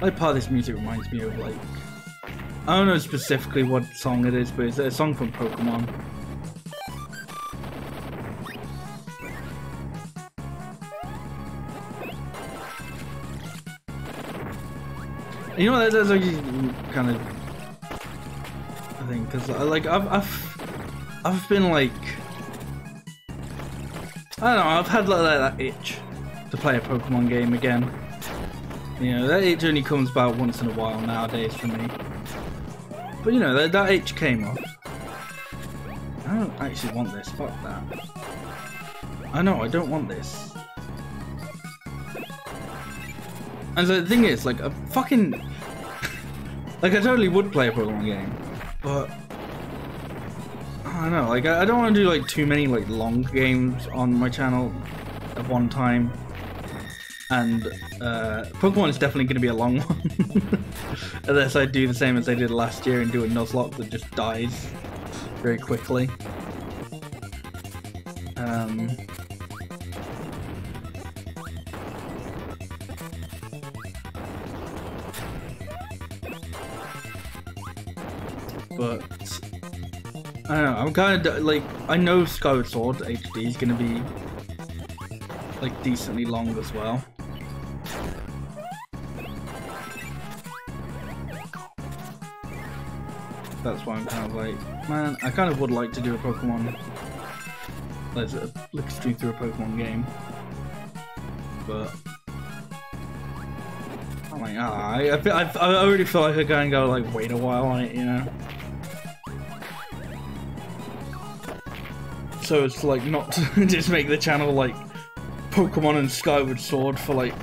A: Like part of this music reminds me of like I don't know specifically what song it is, but it's a song from Pokemon. You know, that, that's like kind of I think because uh, like I've I've I've been like I don't know I've had like that itch to play a Pokemon game again. You know that itch only comes about once in a while nowadays for me. But you know that that itch came off. I don't actually want this. Fuck that. I know I don't want this. And so the thing is, like, a fucking... like, I totally would play a Pokemon game, but... I don't know, like, I, I don't want to do, like, too many, like, long games on my channel at one time. And, uh, Pokemon is definitely going to be a long <laughs> one. Unless I do the same as I did last year and do a Nuzlocke that just dies very quickly. Um, but I don't know. I'm kind of like I know Skyward Sword HD is gonna be like decently long as well. That's why I'm kind of like, man, I kind of would like to do a Pokemon, let's uh, look stream through a Pokemon game, but I'm like, ah, I, I, I already feel like I can go like wait a while on it, you know. So it's like not to <laughs> just make the channel like Pokemon and Skyward Sword for like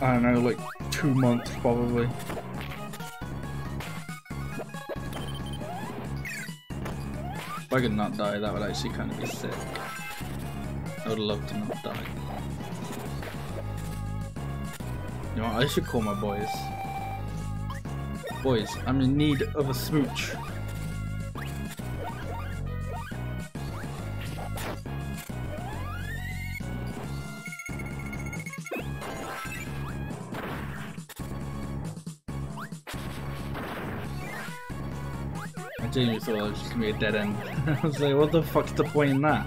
A: I don't know, like two months probably. If I could not die, that would actually kind of be sick. I would love to not die. You know what, I should call my boys. Boys, I'm in need of a smooch. I genuinely thought was just gonna be a dead end. <laughs> I was like, what the fuck's the point in that?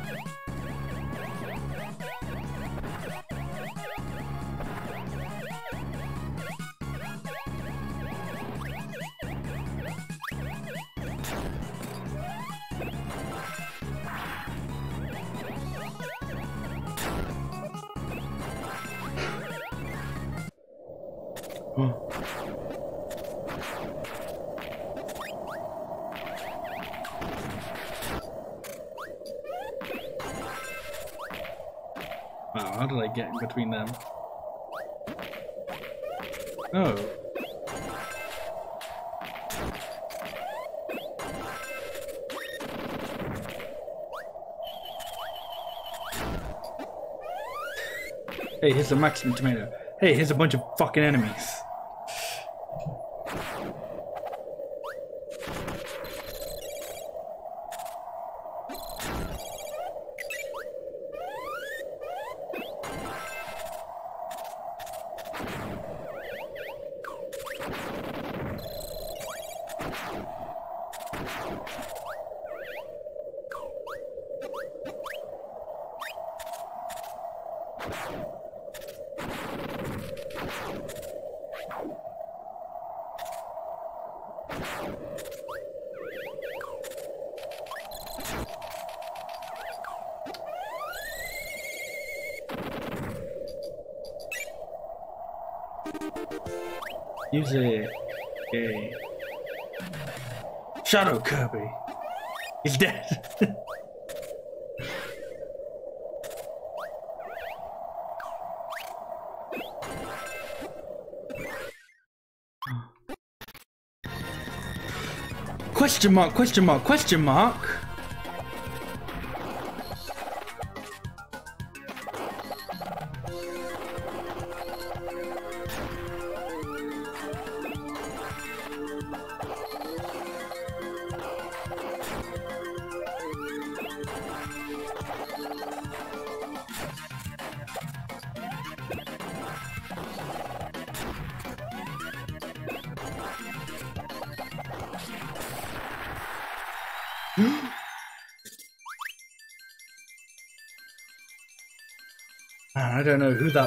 A: Here's a maximum tomato. Hey, here's a bunch of fucking enemies. Shadow Kirby. He's dead. question mark, question mark, question mark.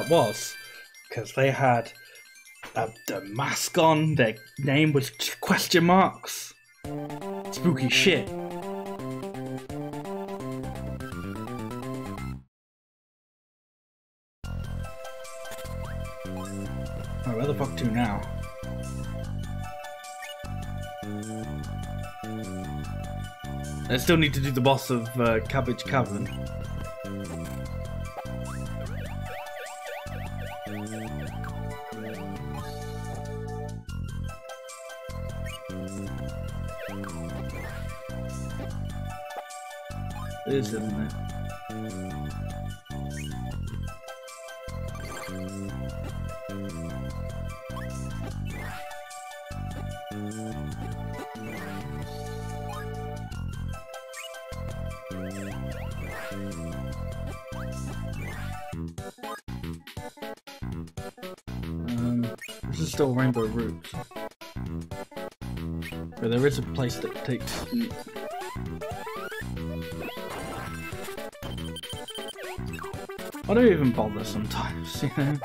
A: Was because they had a, the mask on. Their name was question marks. Spooky shit. Oh, where the fuck to now? I still need to do the boss of uh, Cabbage Cavern. isn't? Um, mm, this is still Rainbow Route. But there is a place that takes I don't even bother sometimes, you know?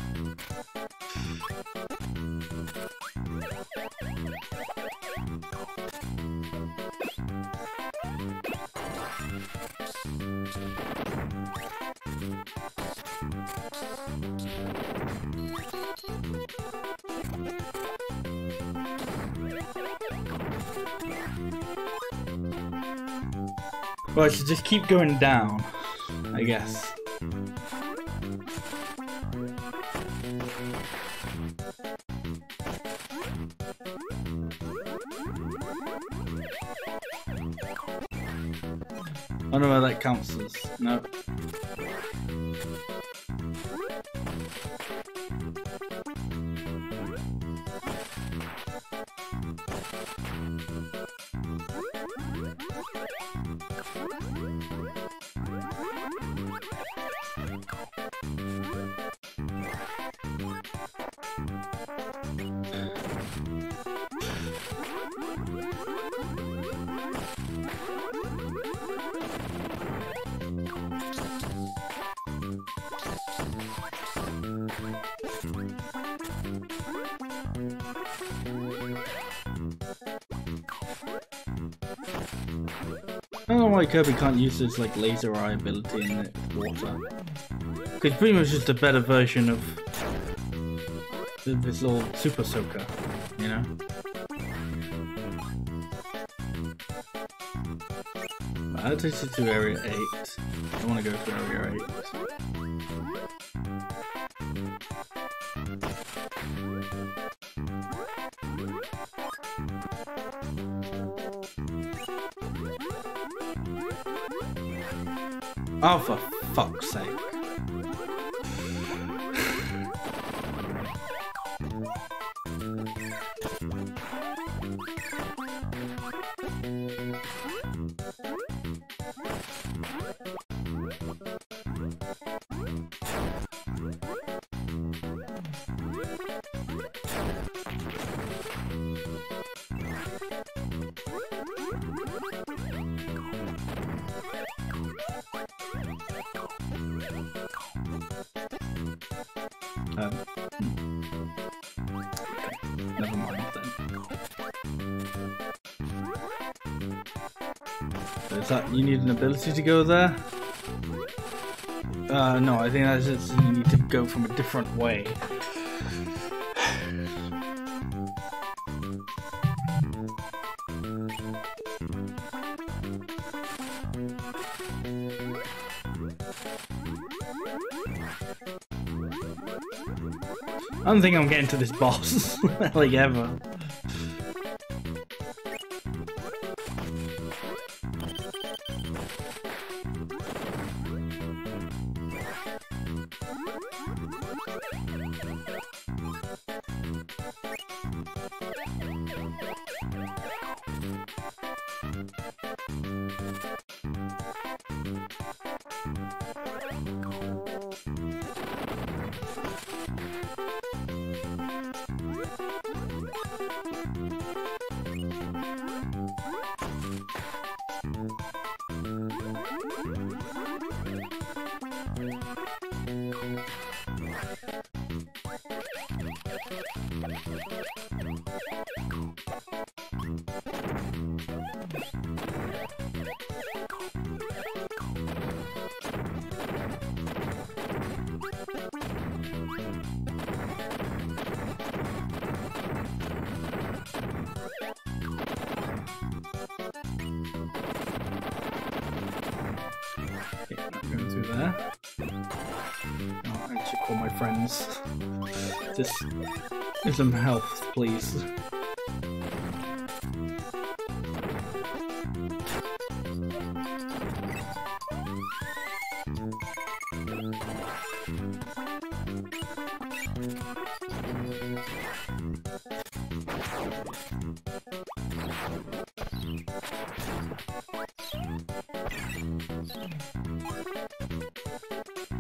A: Well, I should just keep going down, I guess. As. No. Why Kirby can't use his like laser eye ability in the water. Because pretty much just a better version of this little super soaker, you know? That takes you to area 8. I want to go to area 8. Oh, for fuck's sake. You need an ability to go there? Uh, no, I think that's just you need to go from a different way. I don't think I'm getting to this boss, <laughs> like ever.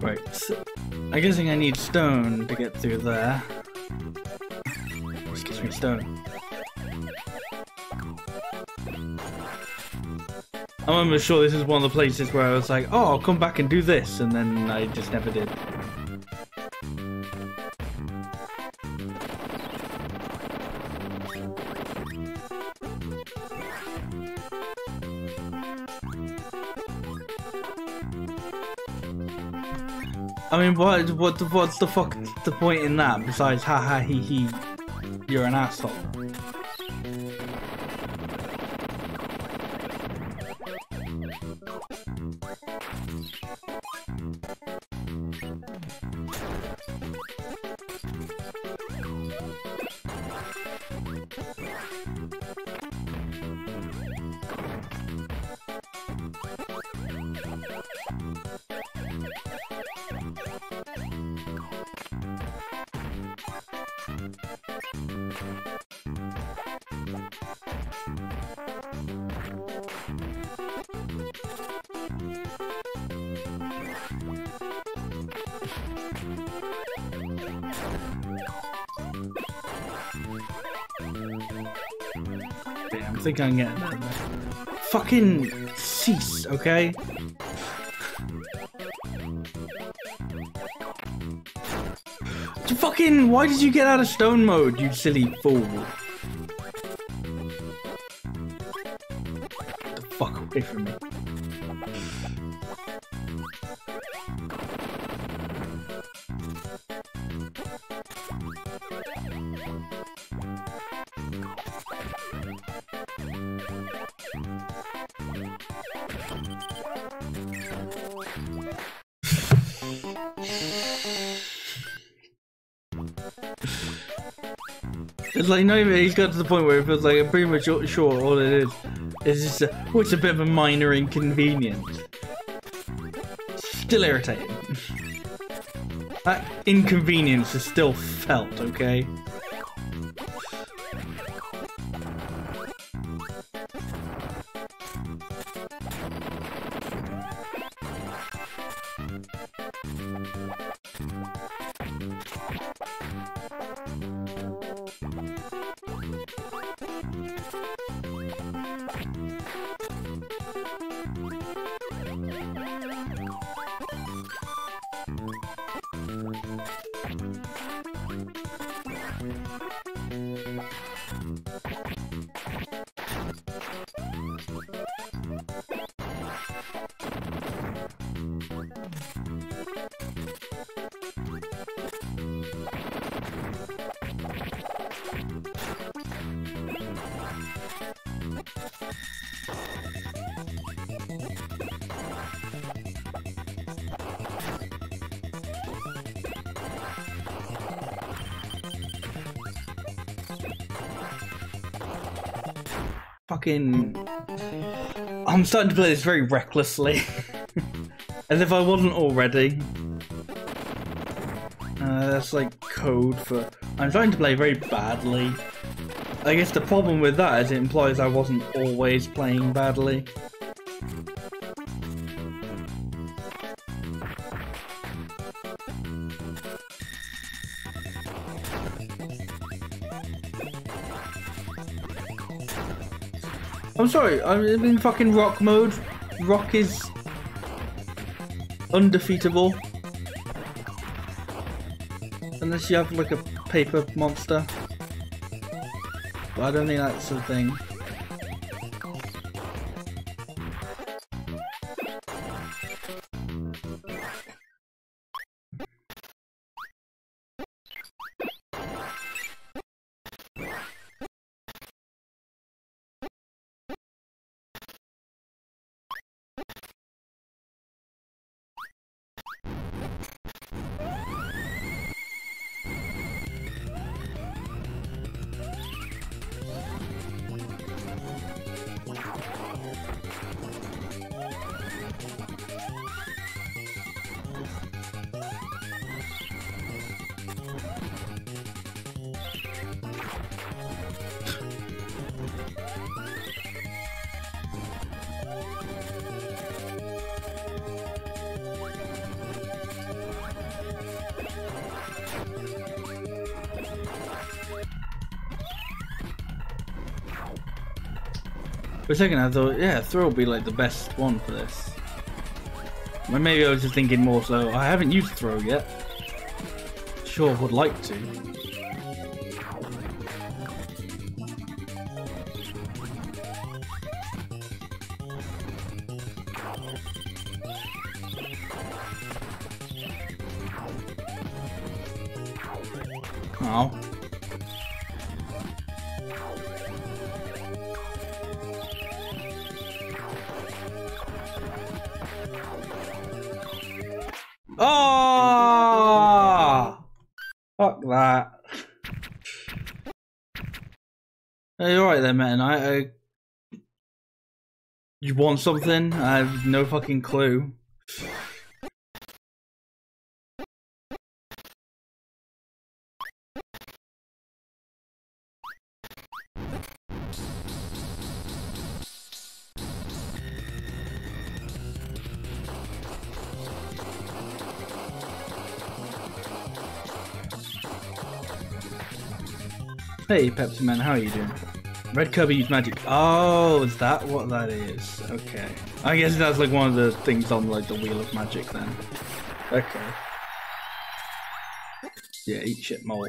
A: Right, so I'm guessing I need stone to get through there. Excuse me stone. I'm almost sure this is one of the places where I was like, oh, I'll come back and do this, and then I just never did. I mean, what, what, what's the fuck the point in that besides ha ha he he, you're an asshole? I think I'm getting there. Fucking cease, okay? Fucking, why did you get out of stone mode, you silly fool? It's like even he's got to the point where it feels like I'm pretty much sure all it is is just a, well, it's a bit of a minor inconvenience. Still irritating. <laughs> that inconvenience is still felt, okay? To play this very recklessly. <laughs> As if I wasn't already. Uh, that's like code for. I'm trying to play very badly. I guess the problem with that is it implies I wasn't always playing badly. Sorry, I'm in fucking rock mode. Rock is undefeatable. Unless you have like a paper monster. But I don't think that's a thing. For a second I thought, yeah, throw would be like the best one for this. Maybe I was just thinking more so, I haven't used throw yet. Sure would like to. Then, man. I, I... You want something? I have no fucking clue. Hey, Pepsi Man, how are you doing? Red Kirby use magic. Oh, is that what that is? Okay. I guess that's like one of the things on like the Wheel of Magic then. Okay. Yeah, eat shit mole.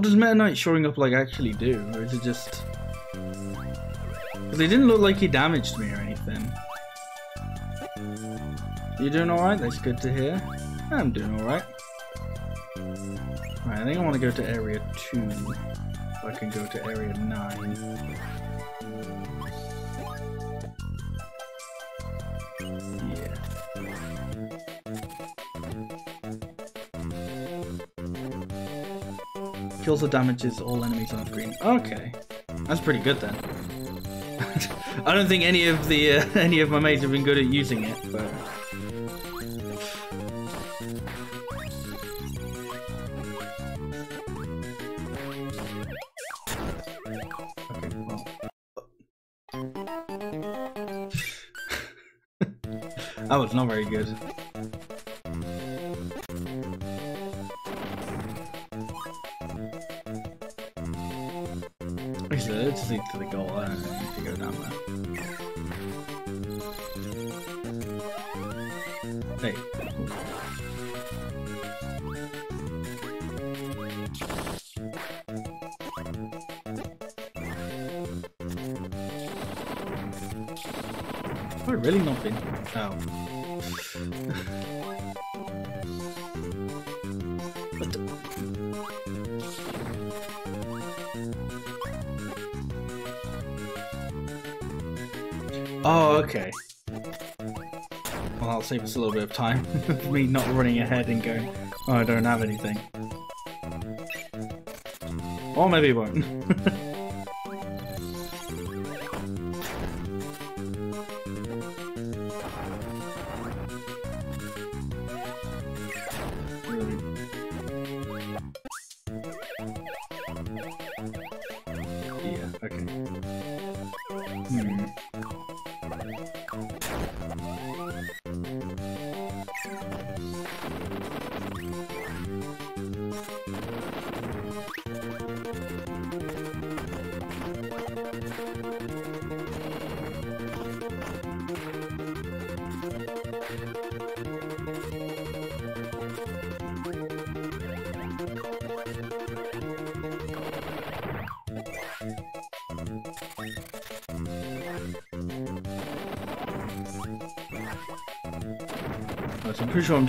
A: What does Meta Knight showing up like actually do? Or is it just... Because it didn't look like he damaged me or anything. You doing alright? That's good to hear. I'm doing alright. Alright, I think I want to go to area 2. If I can go to area 9. Or damages all enemies on screen. Okay, that's pretty good then. <laughs> I don't think any of the uh, <laughs> any of my mates have been good at using it, but. <laughs> That was not very good. The goal. I don't to go down there. Hey. Have I really not been? Oh. Oh, okay. Well, that'll save us a little bit of time. <laughs> Me not running ahead and going, oh, I don't have anything. Or maybe it won't. <laughs>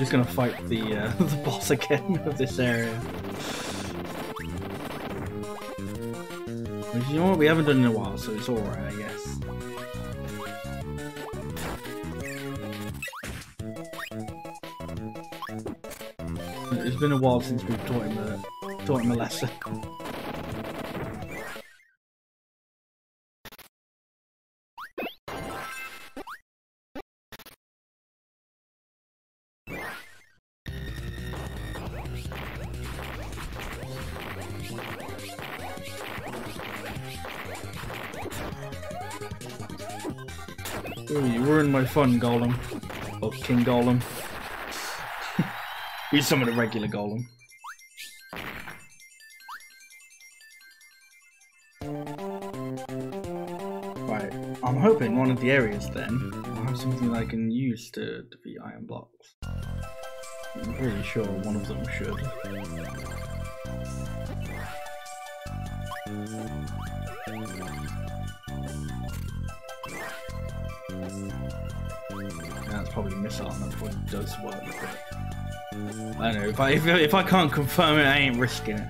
A: just gonna fight the uh, <laughs> the boss again <laughs> of this area. Which, you know what? We haven't done in a while, so it's alright, I guess. It's been a while since we've taught him a taught him a lesson. Ruined my fun, Golem. Or King Golem. <laughs> Some of the regular Golem. Right, I'm hoping one of the areas then will have something I can use to defeat iron blocks. I'm pretty sure one of them should. That's probably missile, that probably does work. But I don't know, if I, if, if I can't confirm it, I ain't risking it.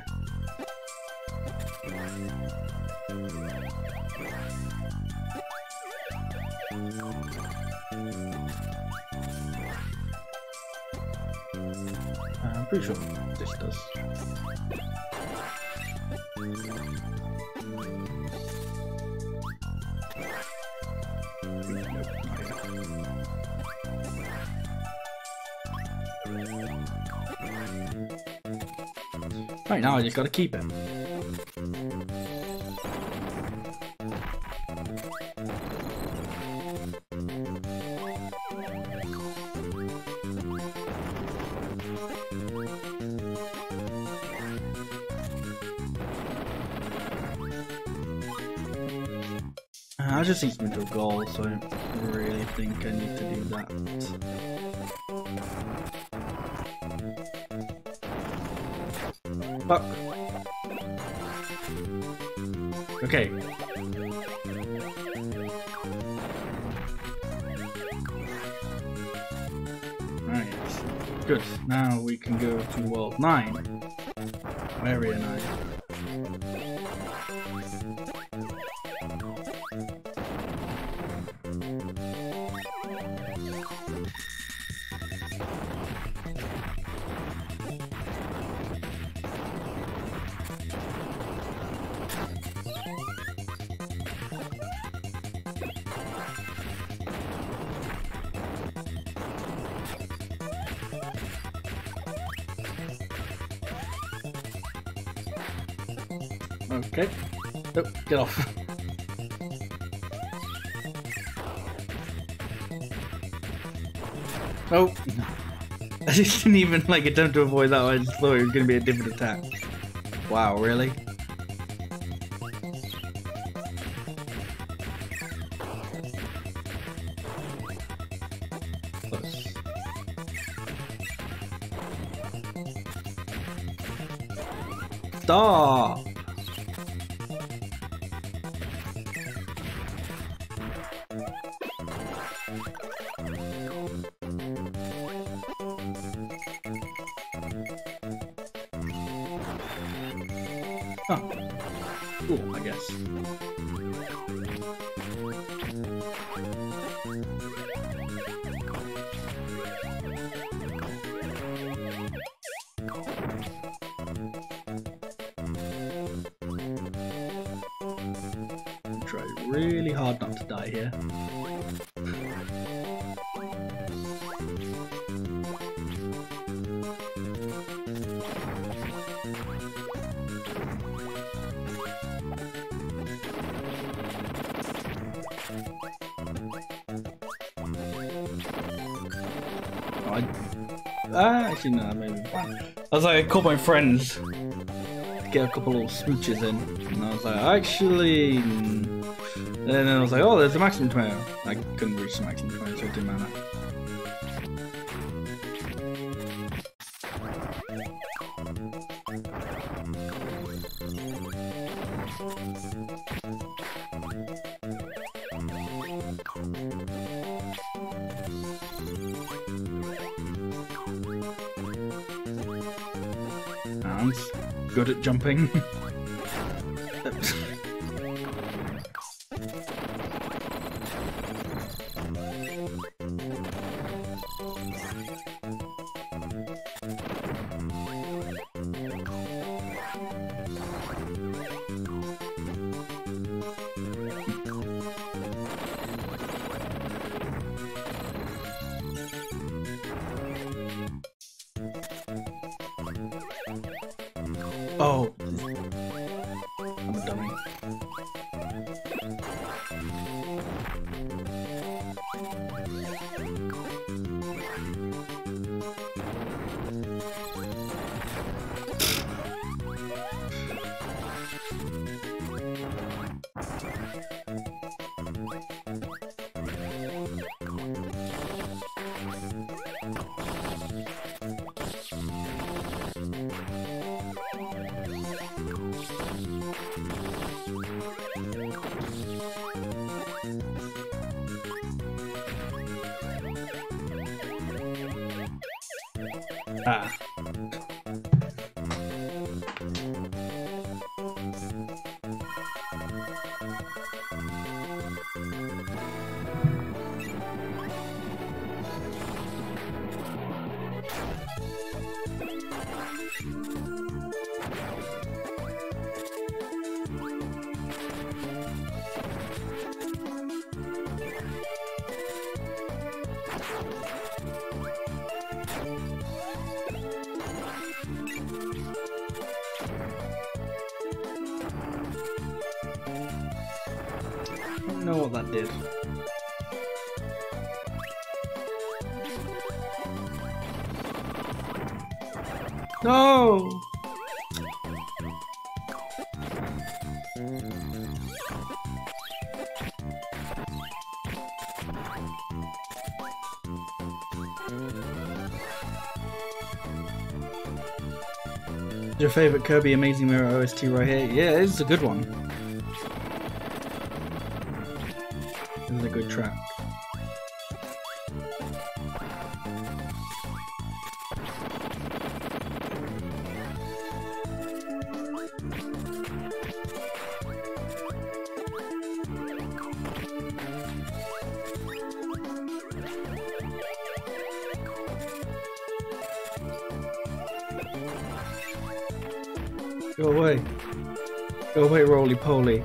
A: Uh, I'm pretty sure now, I just gotta keep. Uh, I just need some into a so I don't really think I need to do that. 9. Get off. <laughs> Oh! <laughs> I just didn't even like attempt to avoid that one. I just thought it was gonna be a different attack. Wow, really? Ah, actually, no, maybe. I was like, I called my friends to get a couple little smooches in, and I was like, actually. And then I was like, oh, there's a maximum tomato. I couldn't reach the maximum jumping. <laughs> favorite Kirby Amazing Mirror OST right here? Yeah, it's a good one. Well,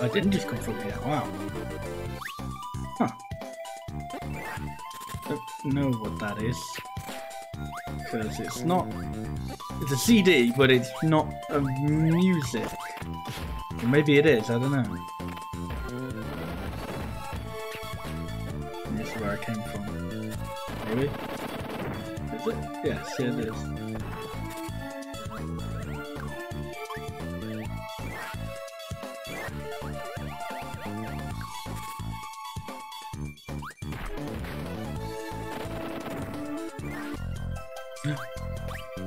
A: I didn't just completely here, Wow. Huh. Don't know what that is. Because it's not. It's a CD, but it's not a music. Or maybe it is, I don't know. This is where I came from. Maybe? Is it? Yes, yeah, it is.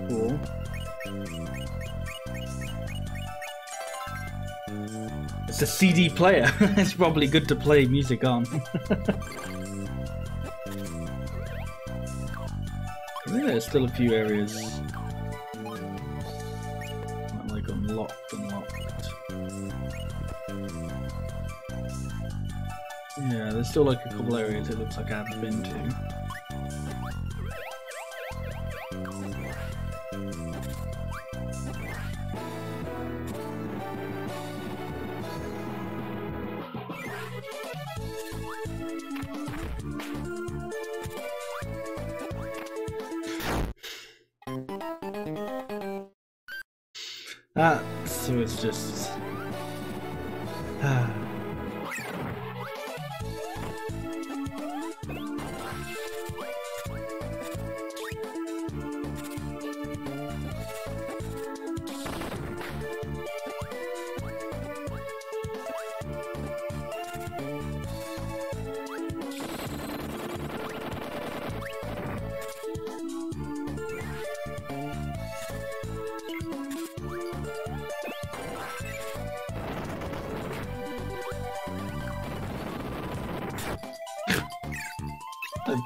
A: Cool. It's a CD player. <laughs> it's probably good to play music on. <laughs> there's still a few areas that, like unlocked, unlocked. Yeah, there's still like a couple areas it looks like I haven't been to. <sighs> Ah, so it's just.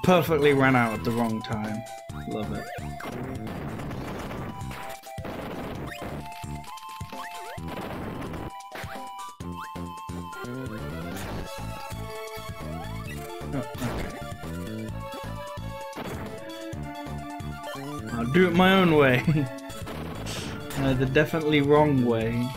A: Perfectly ran out at the wrong time. Love it. Oh, okay. I'll do it my own way. <laughs> uh, the definitely wrong way.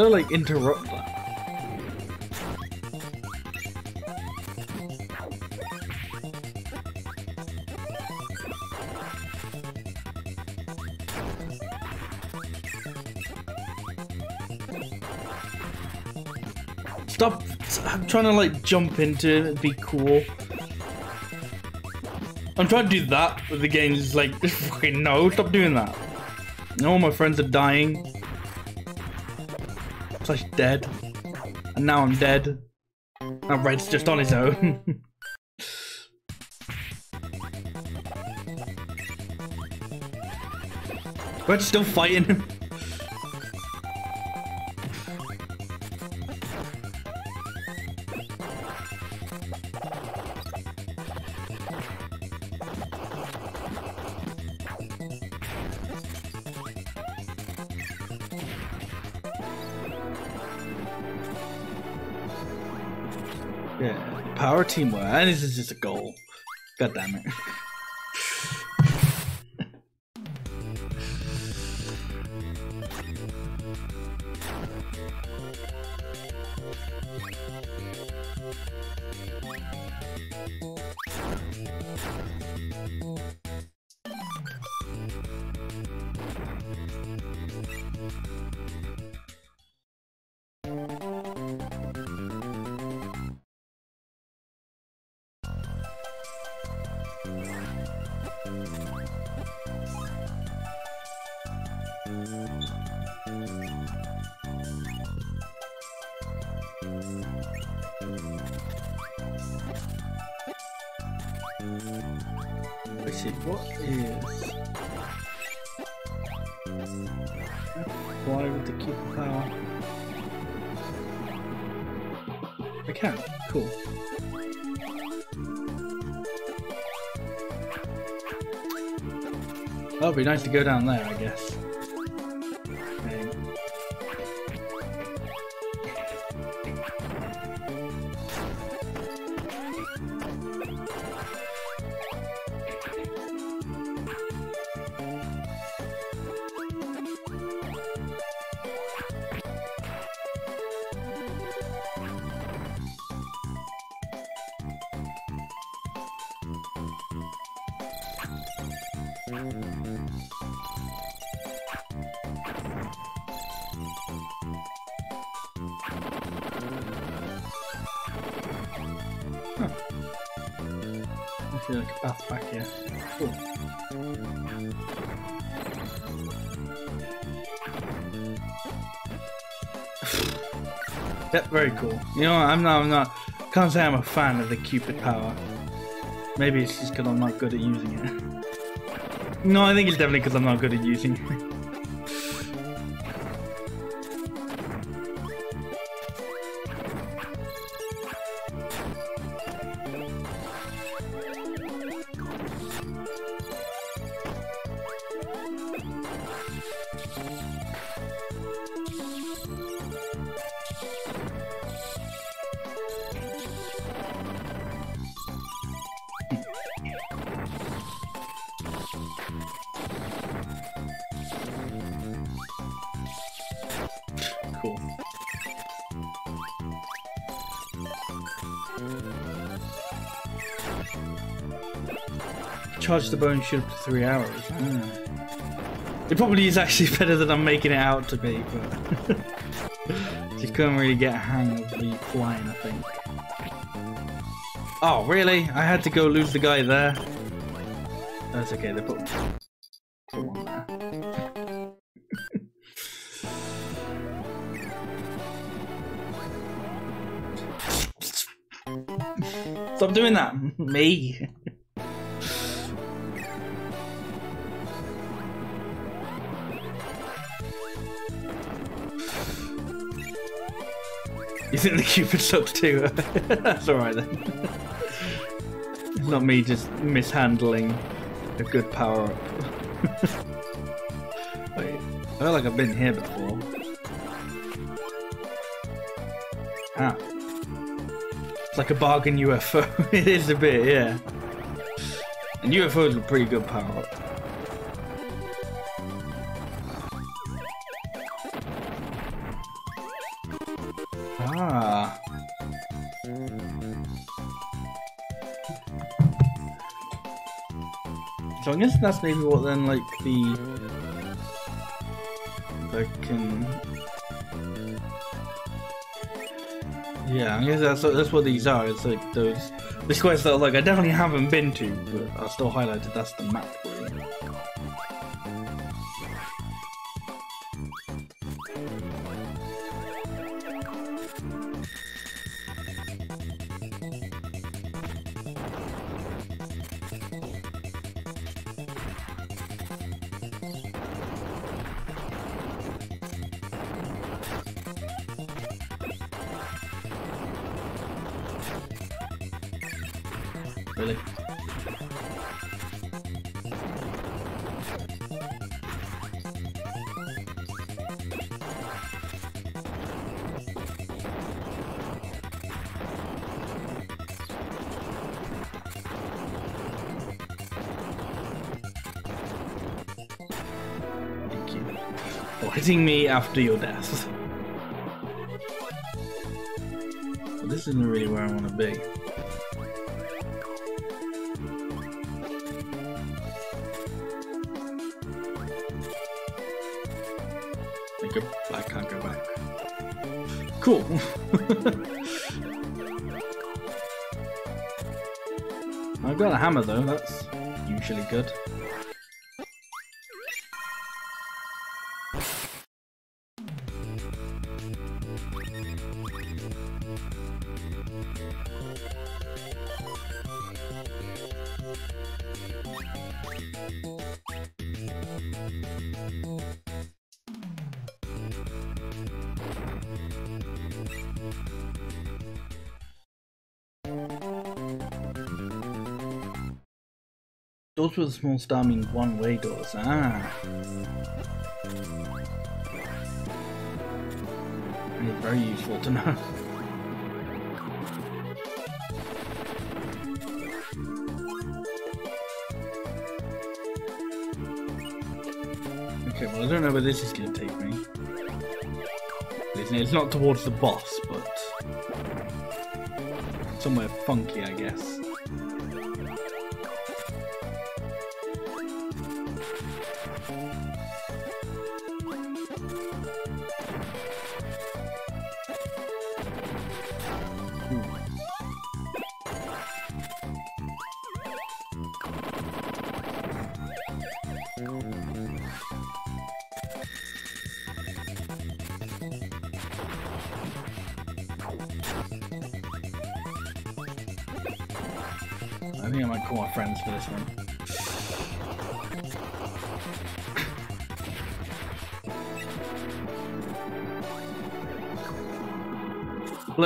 A: I like interrupt? Stop! I'm trying to like jump into it and be cool. I'm trying to do that, but the game is like, <laughs> no, stop doing that. No, my friends are dying. Slash dead. And now I'm dead. And Red's just on his own. <laughs> Red's still fighting him. Teamwork. And this is just a goal. God damn it. <laughs> to go down there, You know, what, I'm not, I'm not, can't say I'm a fan of the Cupid power. Maybe it's just because I'm not good at using it. <laughs> no, I think it's definitely because I'm not good at using it. <laughs> The bone shield for three hours. Ah. It probably is actually <laughs> better than I'm making it out to be, but <laughs> just couldn't really get a hang of the flying, I think. Oh, really? I had to go lose the guy there? That's okay, they put, there. <laughs> Stop doing that! Me! You think the Cupid sucks <laughs> too? That's alright then. Not me just mishandling a good power up. <laughs> Wait, I feel like I've been here before. Ah. It's like a bargain UFO. <laughs> it is a bit, yeah. And UFOs are pretty good power. That's maybe what then like the can Yeah, I guess that's that's what these are. It's like those the squares that like I definitely haven't been to, but I still highlighted that's the map after your death. This isn't really where I want to be. I, I can't go back. Cool. <laughs> I've got a hammer though, that's usually good. Doors with a small star mean one-way doors. Ah. It's very useful to know. Okay, well I don't know where this is going to take me. It's not towards the boss, but somewhere funky, I guess.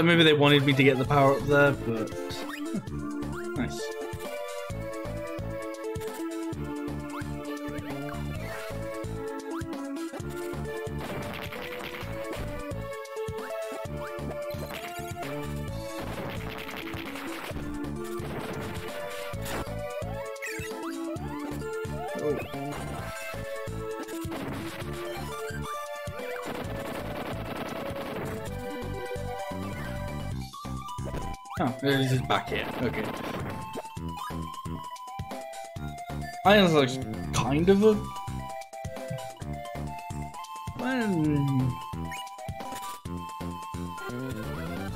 A: Well, maybe they wanted me to get the power up there, but Oh, this is back here. Okay. I think it's like kind of a.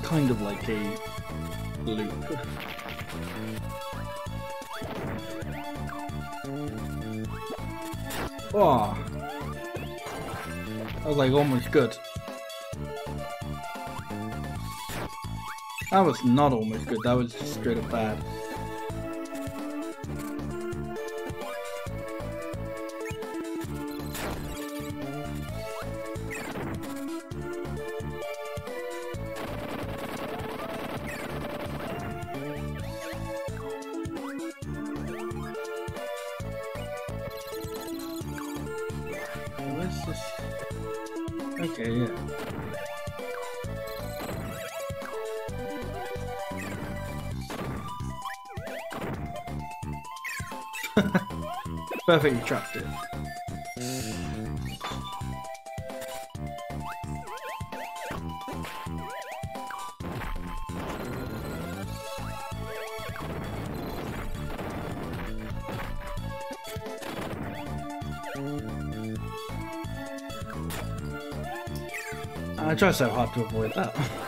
A: Kind of like a loop. Oh, that was like almost good. That was not almost good. That was just straight up bad. Perfectly trapped it. I try so hard to avoid that. <laughs>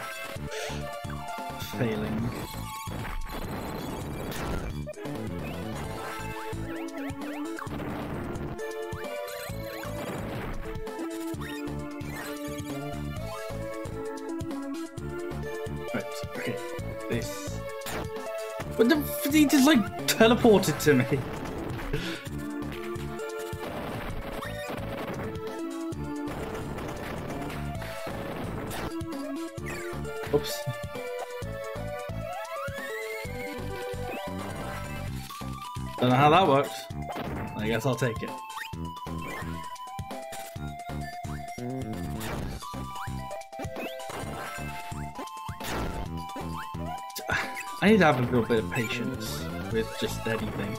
A: teleported to me. Oops. Don't know how that works. I guess I'll take it. <sighs> I need to have a little bit of patience with just anything.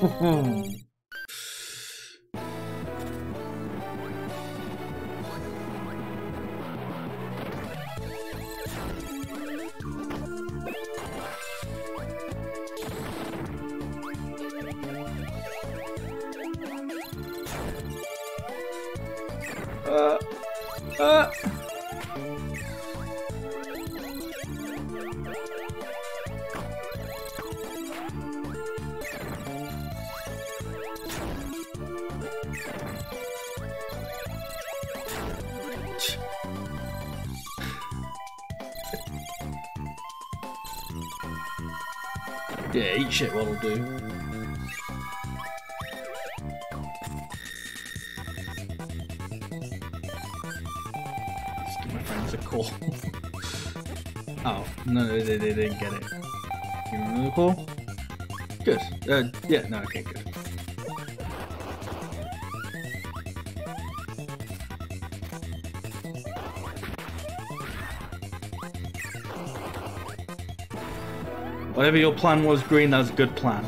A: Uh, <laughs> didn't get it. Call? Good. Uh, yeah, no, okay, good. Whatever your plan was, Green, that's a good plan.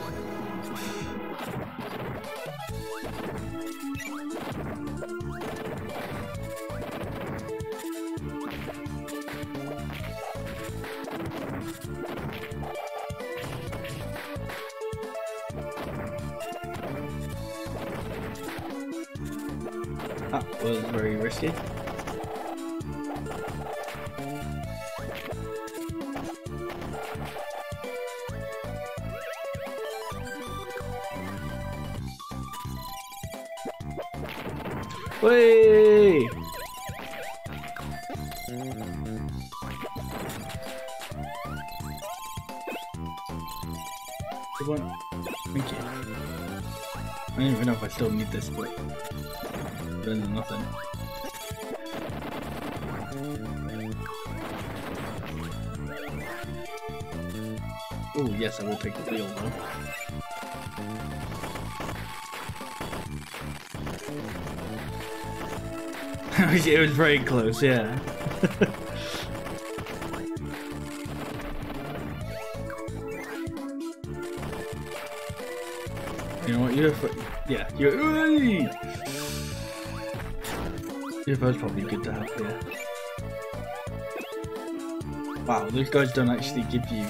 A: Yes, I will take the wheel though. <laughs> it was very close, yeah. <laughs> you know what? UFO, yeah, you're... UFO's probably good to have here. Wow, those guys don't actually give you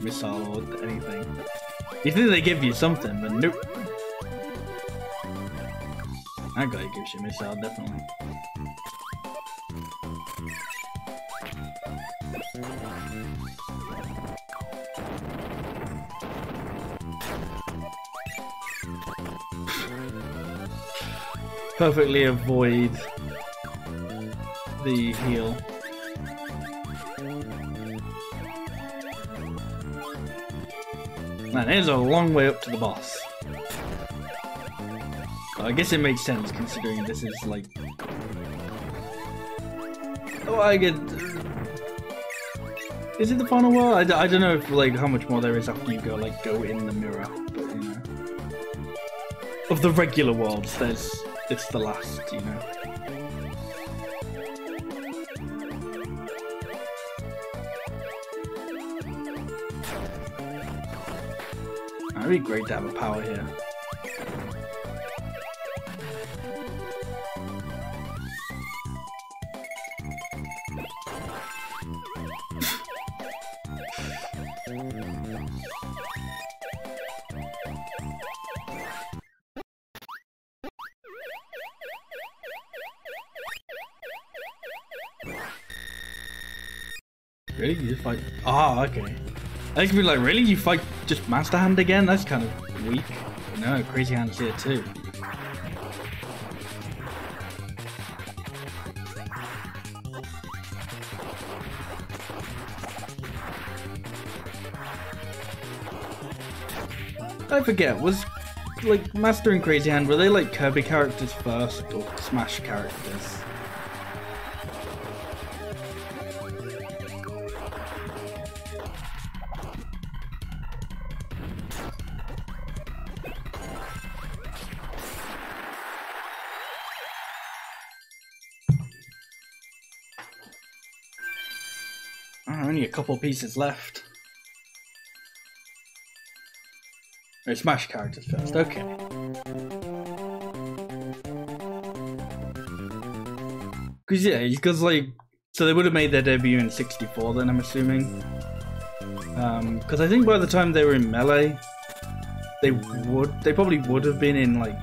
A: missile or anything. You think they give you something, but nope. That guy gives you a missile, definitely. Perfectly avoid the heal. Man, it is a long way up to the boss. I guess it makes sense considering this is like. Oh, I get. Uh, is it the final world? I, d I don't know if like how much more there is after you go like go in the mirror, but you know. Of the regular worlds, there's it's the last, you know. That'd be great to have a power here. Really? You just fight? Ah, okay. I could be like, really? You fight just Master Hand again? That's kind of weak. No, Crazy Hand's here too. I forget, was like Master and Crazy Hand, were they like Kirby characters first or Smash characters? Only a couple pieces left. Smash characters first, okay. Because, yeah, because, like, so they would have made their debut in 64 then, I'm assuming. Because um, I think by the time they were in Melee, they would, they probably would have been in, like,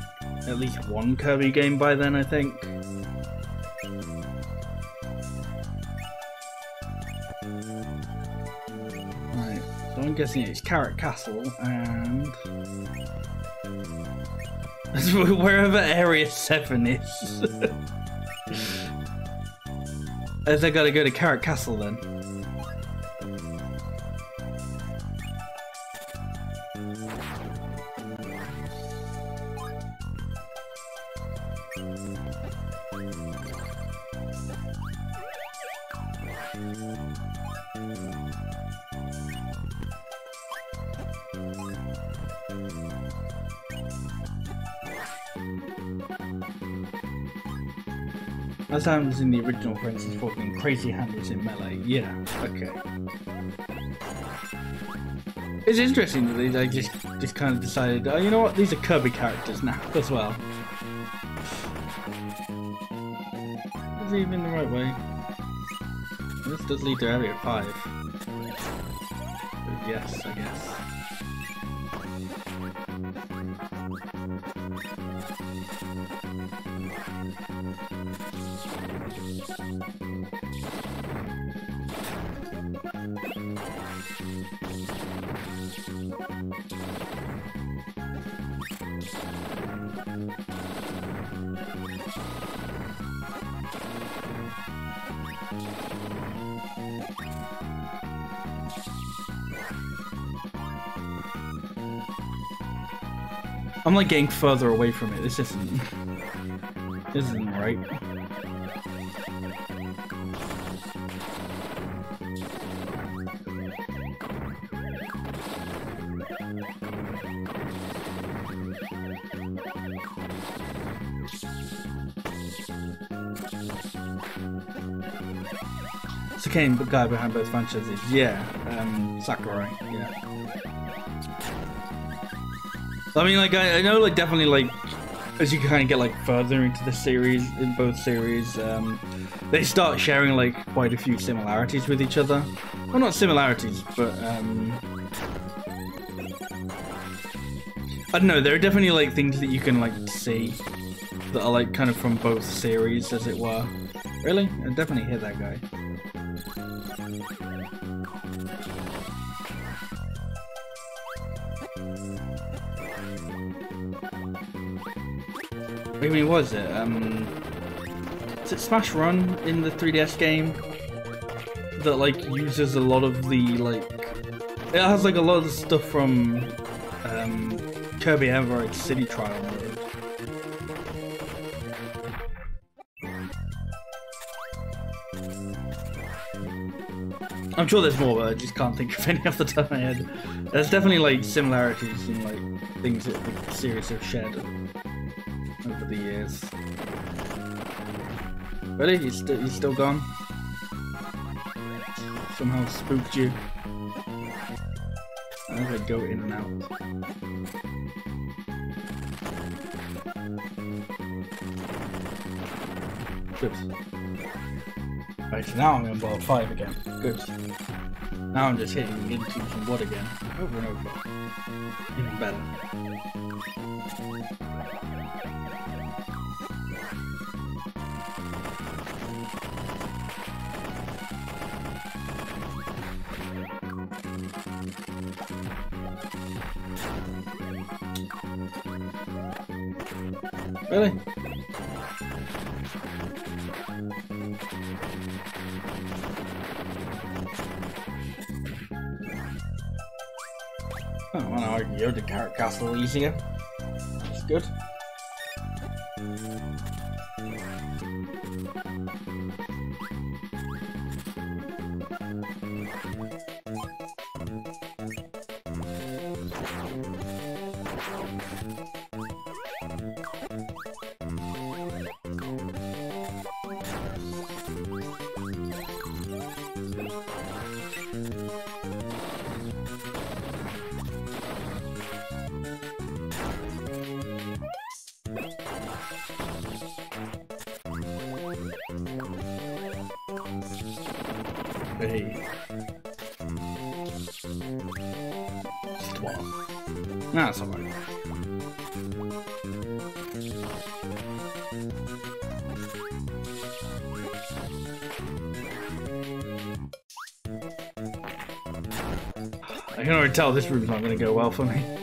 A: at least one Kirby game by then, I think. I'm guessing it's Carrot Castle and <laughs> wherever Area 7 is. <laughs> As I gotta go to Carrot Castle then. As happens in the original, for instance, fucking crazy handles in Melee. Yeah, okay. It's interesting that they, they just just kind of decided, oh, you know what, these are Kirby characters now <laughs> as well. Is he even the right way? This does lead to Area 5. Yes, I guess. I'm like getting further away from it. This isn't. This isn't right. The guy behind both franchises. Yeah, um, Sakurai. Yeah. I mean, like, I, I know, like, definitely, like, as you kind of get, like, further into the series, in both series, um, they start sharing, like, quite a few similarities with each other. Well, not similarities, but, um... I don't know, there are definitely, like, things that you can, like, see that are, like, kind of from both series, as it were. Really? I definitely hit that guy. I mean, was it? Um, is it Smash Run in the 3DS game that like uses a lot of the like? It has like a lot of stuff from um, Kirby Air Ride City Trial mode. I'm sure there's more, but I just can't think of <laughs> any off the top of my head. There's definitely like similarities and like things that the series have shared over the years. Really? He's, st he's still gone? Somehow spooked you? I think go in and out. Good. Right, so now I'm in ball 5 again. Good. Now I'm just hitting into some wood again. Over and over. Even better. Really? Oh, well, now you're the Carrot Castle easier. Tell this room's not going to go well for me.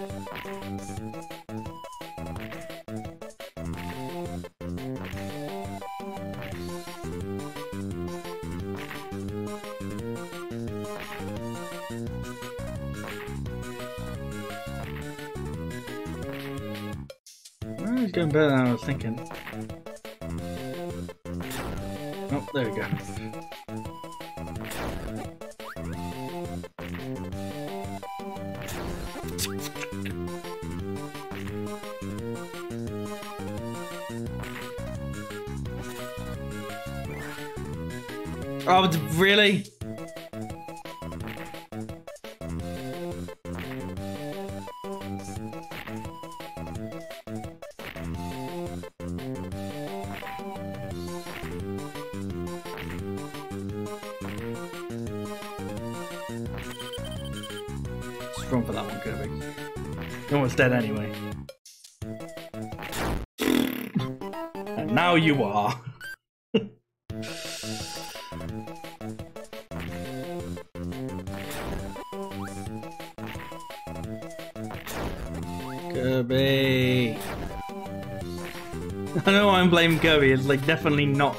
A: Like definitely not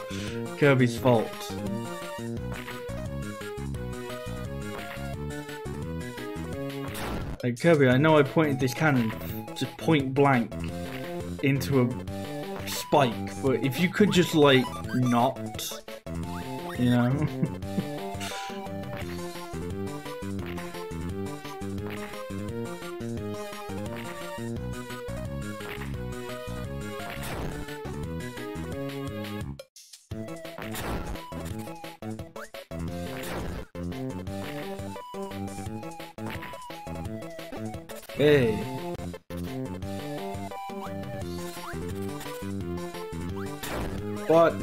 A: Kirby's fault. Like Kirby, I know I pointed this cannon just point blank into a spike, but if you could just like not, you know. <laughs> Hey. What?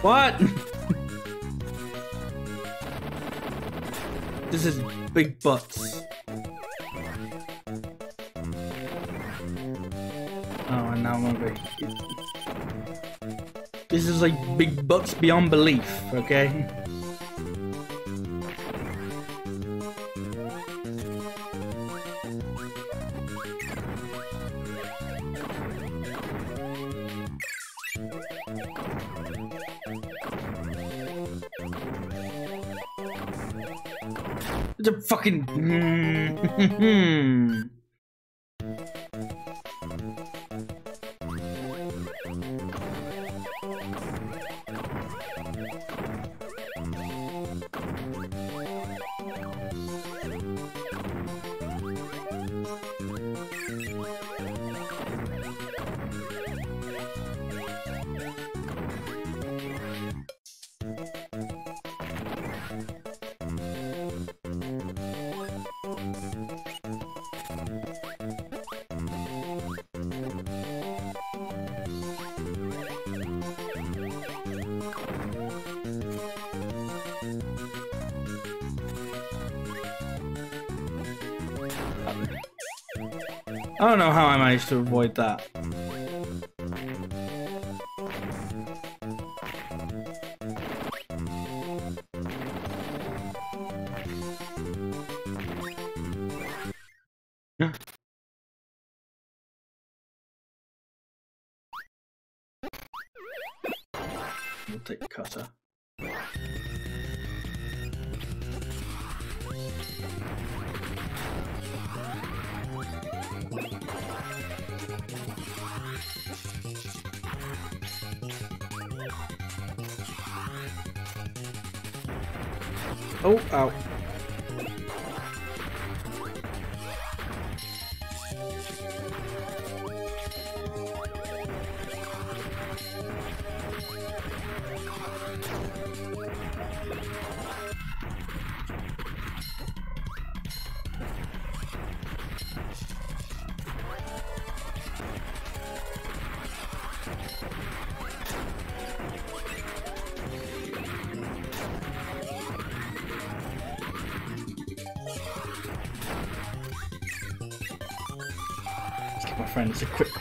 A: What? <laughs> this is big butts. Oh, and now I'm be. This is like big butts beyond belief, okay? I to avoid that.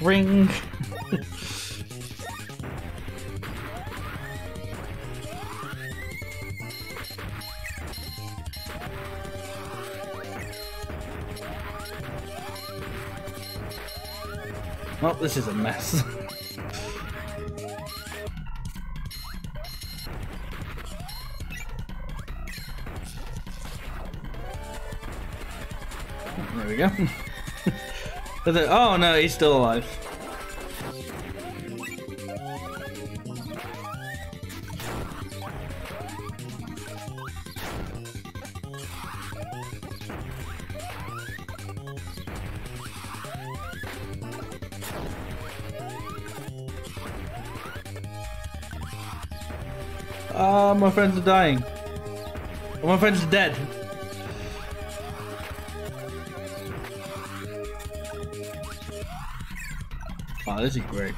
A: Ring. well, this is a mess. <laughs> oh no, he's still alive. Ah, my friends are dying. My friends are dead. This is great.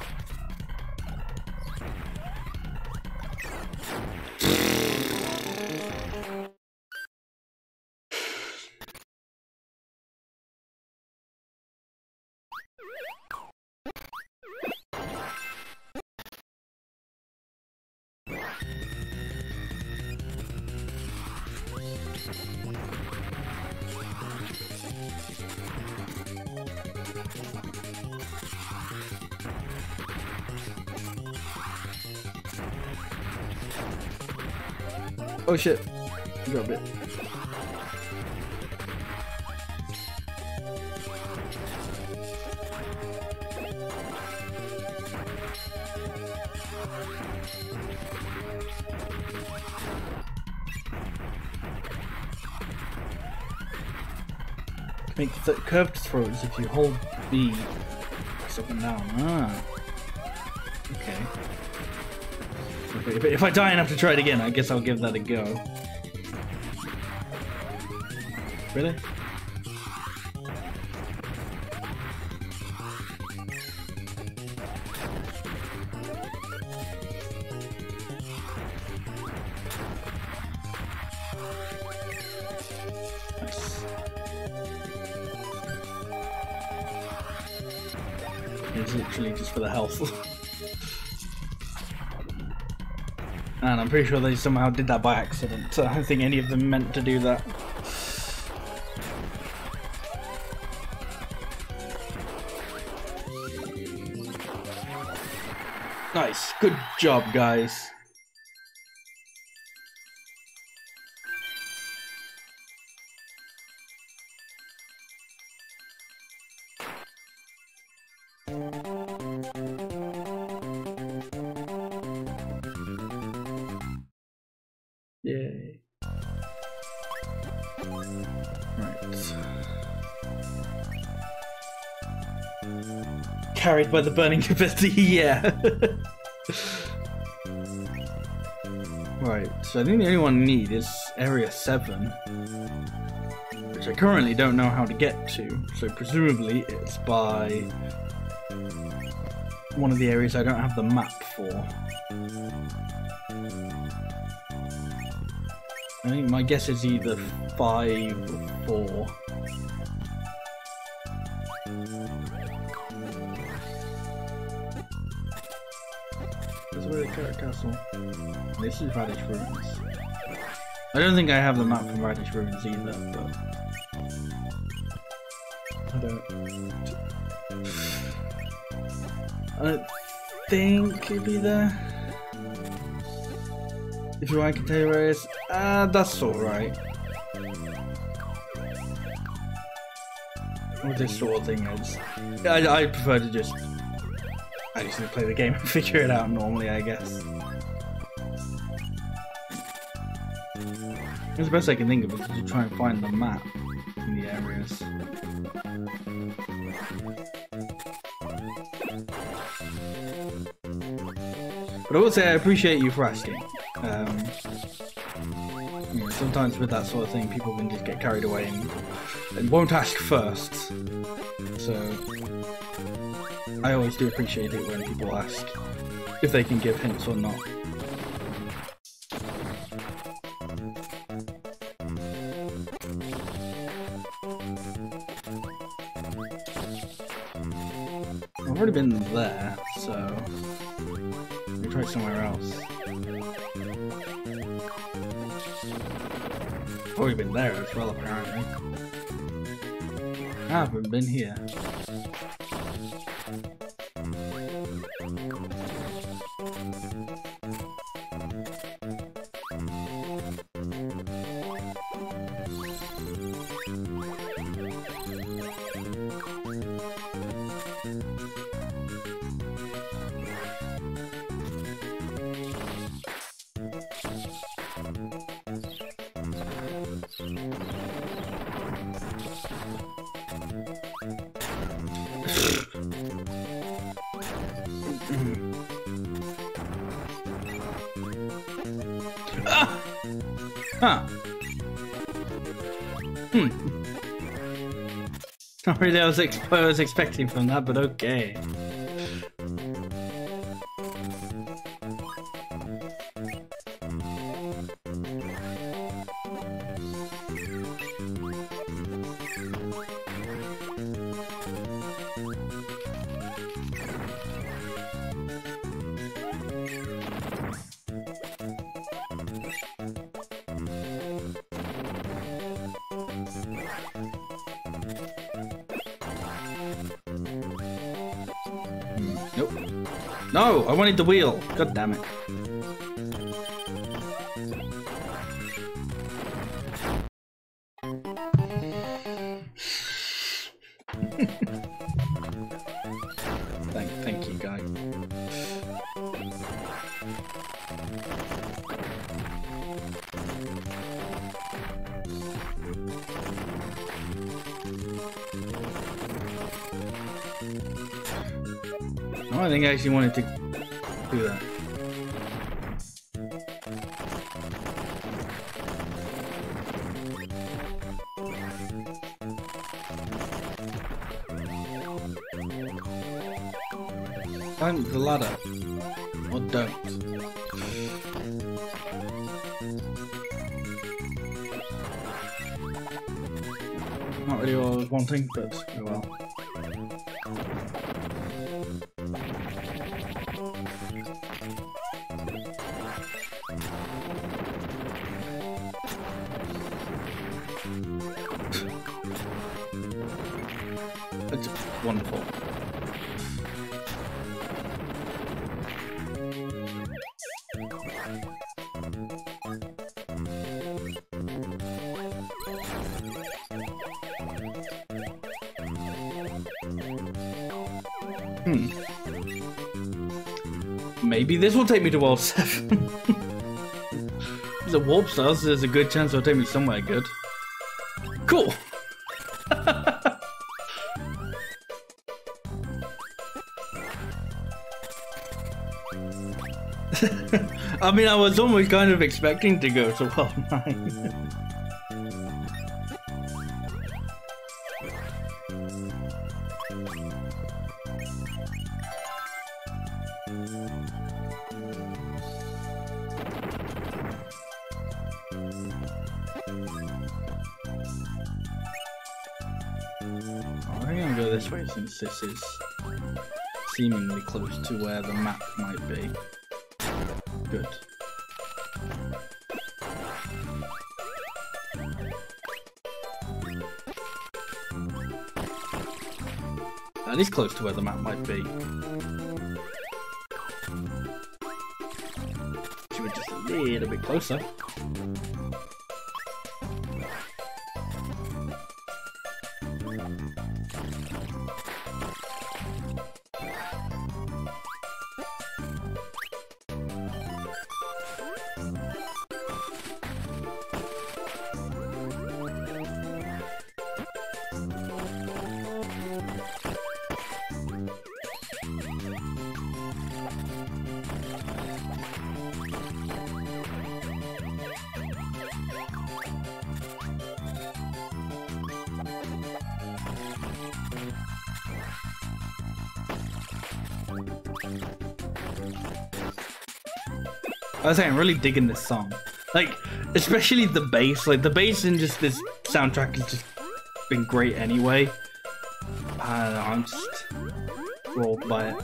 A: Oh shit. A bit. Make the curved throws if you hold B up and down. Ah. If, if I die enough to try it again, I guess I'll give that a go. Really? Pretty sure they somehow did that by accident. I don't think any of them meant to do that. Nice. Good job, guys. by the burning capacity, <laughs> yeah. right, so I think the only one I need is Area 7, which I currently don't know how to get to, so presumably it's by one of the areas I don't have the map for. I think my guess is either 5 or 4. Castle. This is Radish Ruins. I don't think I have the map from Radish Ruins either, but I don't. I don't think it'd be there. If you want, I can tell is. Uh, that's alright. What this sort of thing is. I, I prefer to just... I just play the game and <laughs> figure it out normally, I guess. That's the best I can think of is to try and find the map in the areas. But I will say I appreciate you for asking. Um, sometimes with that sort of thing, people can just get carried away and, and won't ask first. So I always do appreciate it when people ask if they can give hints or not. Haven't been here. Was, what I was expecting from that, but okay. The wheel. God damn it. I wanting, but oh well. This will take me to World <laughs> 7. There's a warp star, so there's a good chance it'll take me somewhere good. Cool! <laughs> I mean, I was almost kind of expecting to go to World 9. <laughs> this is seemingly close to where the map might be. Good. That is close to where the map might be. Just a little bit closer. I saying, I'm really digging this song. Like, especially the bass. Like, the bass in just this soundtrack has just been great anyway. I don't know, I'm just enthralled by it.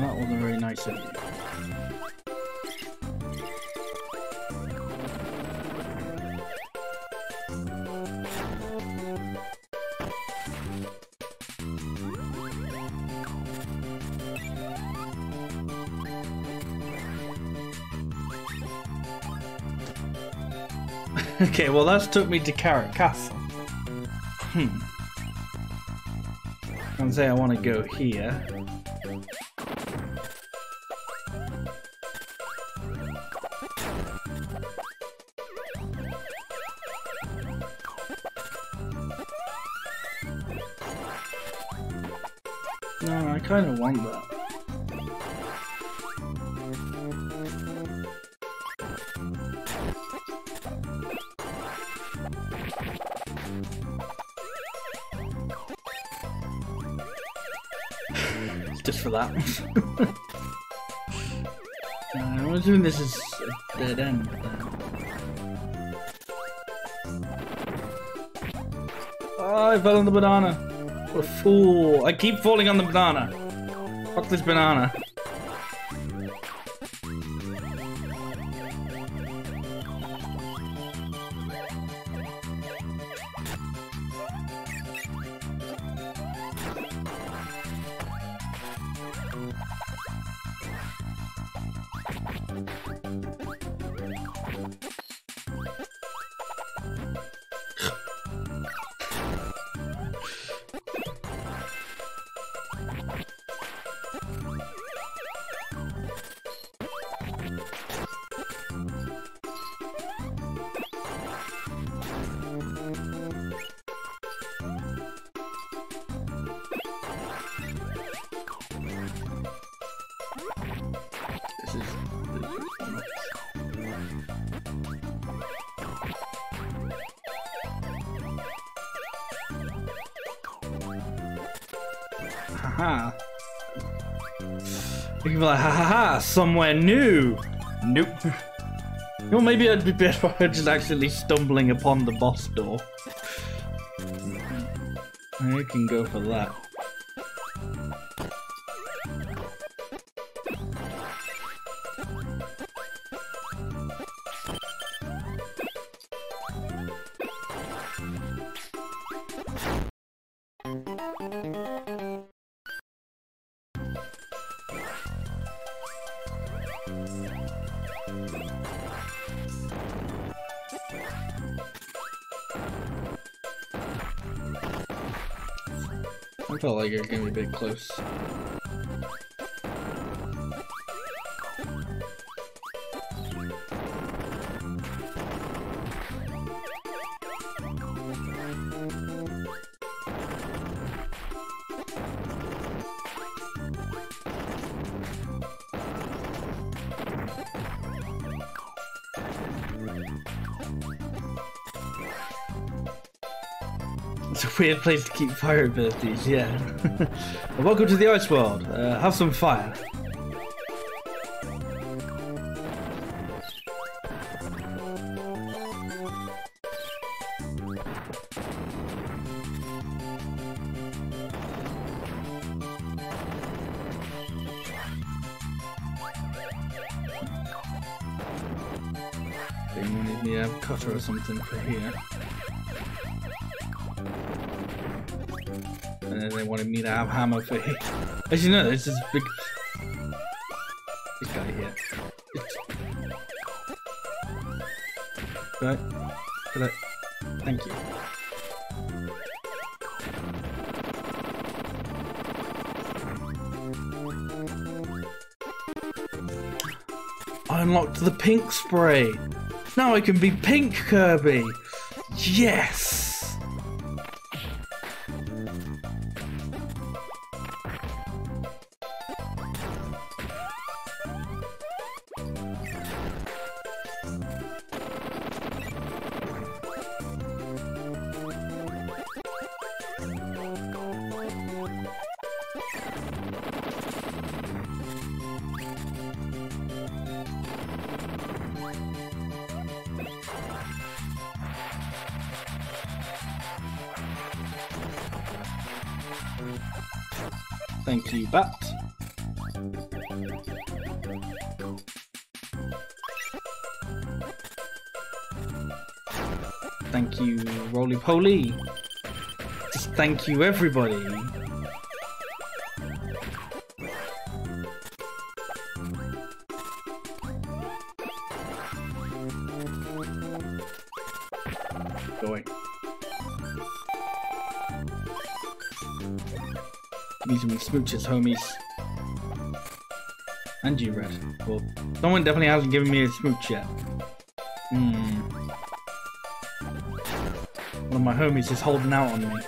A: Well, that wasn't very nice of you. <laughs> okay, well that's took me to Carrot Castle. Hmm. I say I want to go here. That. <laughs> uh, I'm assuming this is a dead end. Oh, I fell on the banana. What a fool. I keep falling on the banana. Fuck this banana. Somewhere new. Nope. <laughs> Well, maybe I'd be better just actually stumbling upon the boss door. I can go for that. Close. A place to keep fire abilities, yeah. <laughs> Welcome to the ice world. Uh, have some fire. They wanted me to cutter or something for here. As you know, there's this big... This guy here. I? Could I? Thank you. I unlocked the pink spray. Now I can be pink Kirby. Yes. Roly Just thank you, everybody. Going. Using smooches, homies. And you, Red. Well, someone definitely hasn't given me a smooch yet. Hmm. My homies is holding out on me.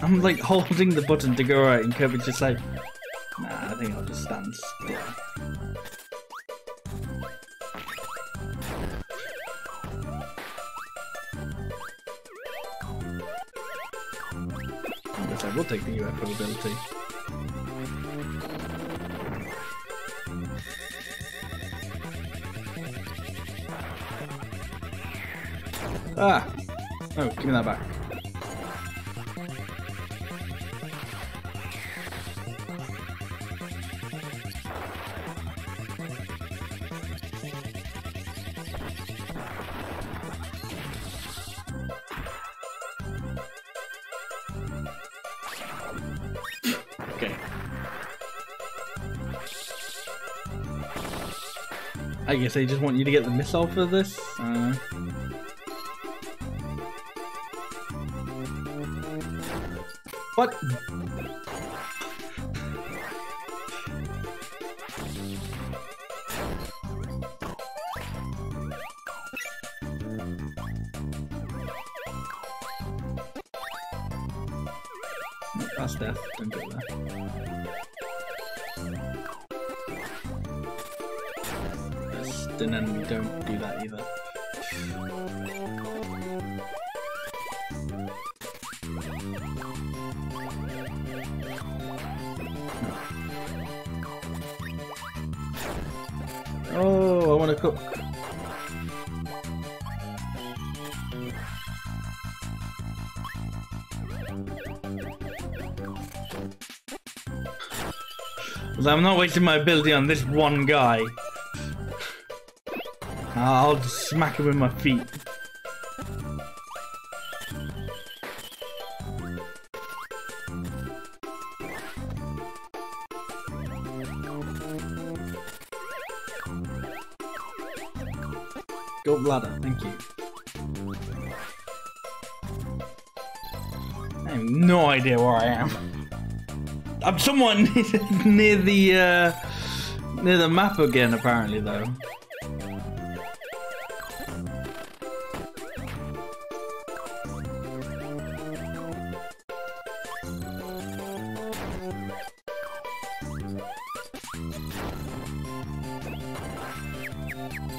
A: I'm like holding the button to go right and Kirby's just like, nah, I think I'll just stand still. I guess I will take the UFO ability. Ah! Oh, give me that back. Guess they just want you to get the missile for this. Uh... What? I'm not wasting my ability on this one guy. I'll just smack him with my feet. Gold bladder, thank you. No idea where I am. I'm someone <laughs> near the uh, near the map again, apparently though.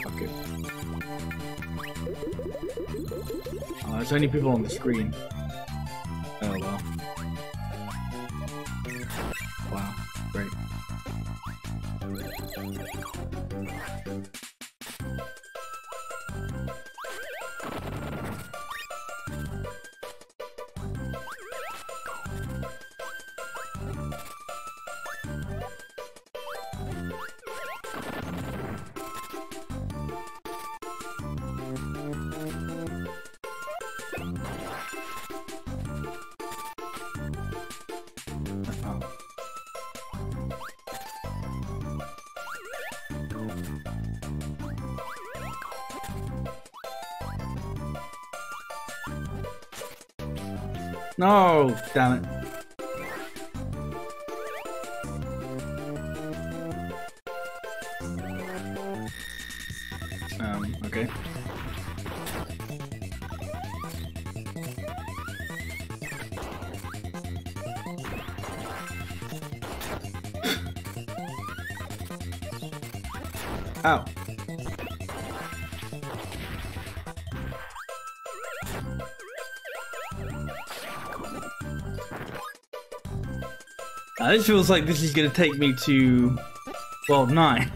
A: Okay. Oh, there's only people on the screen. No, damn it. Feels like this is gonna take me to World 9.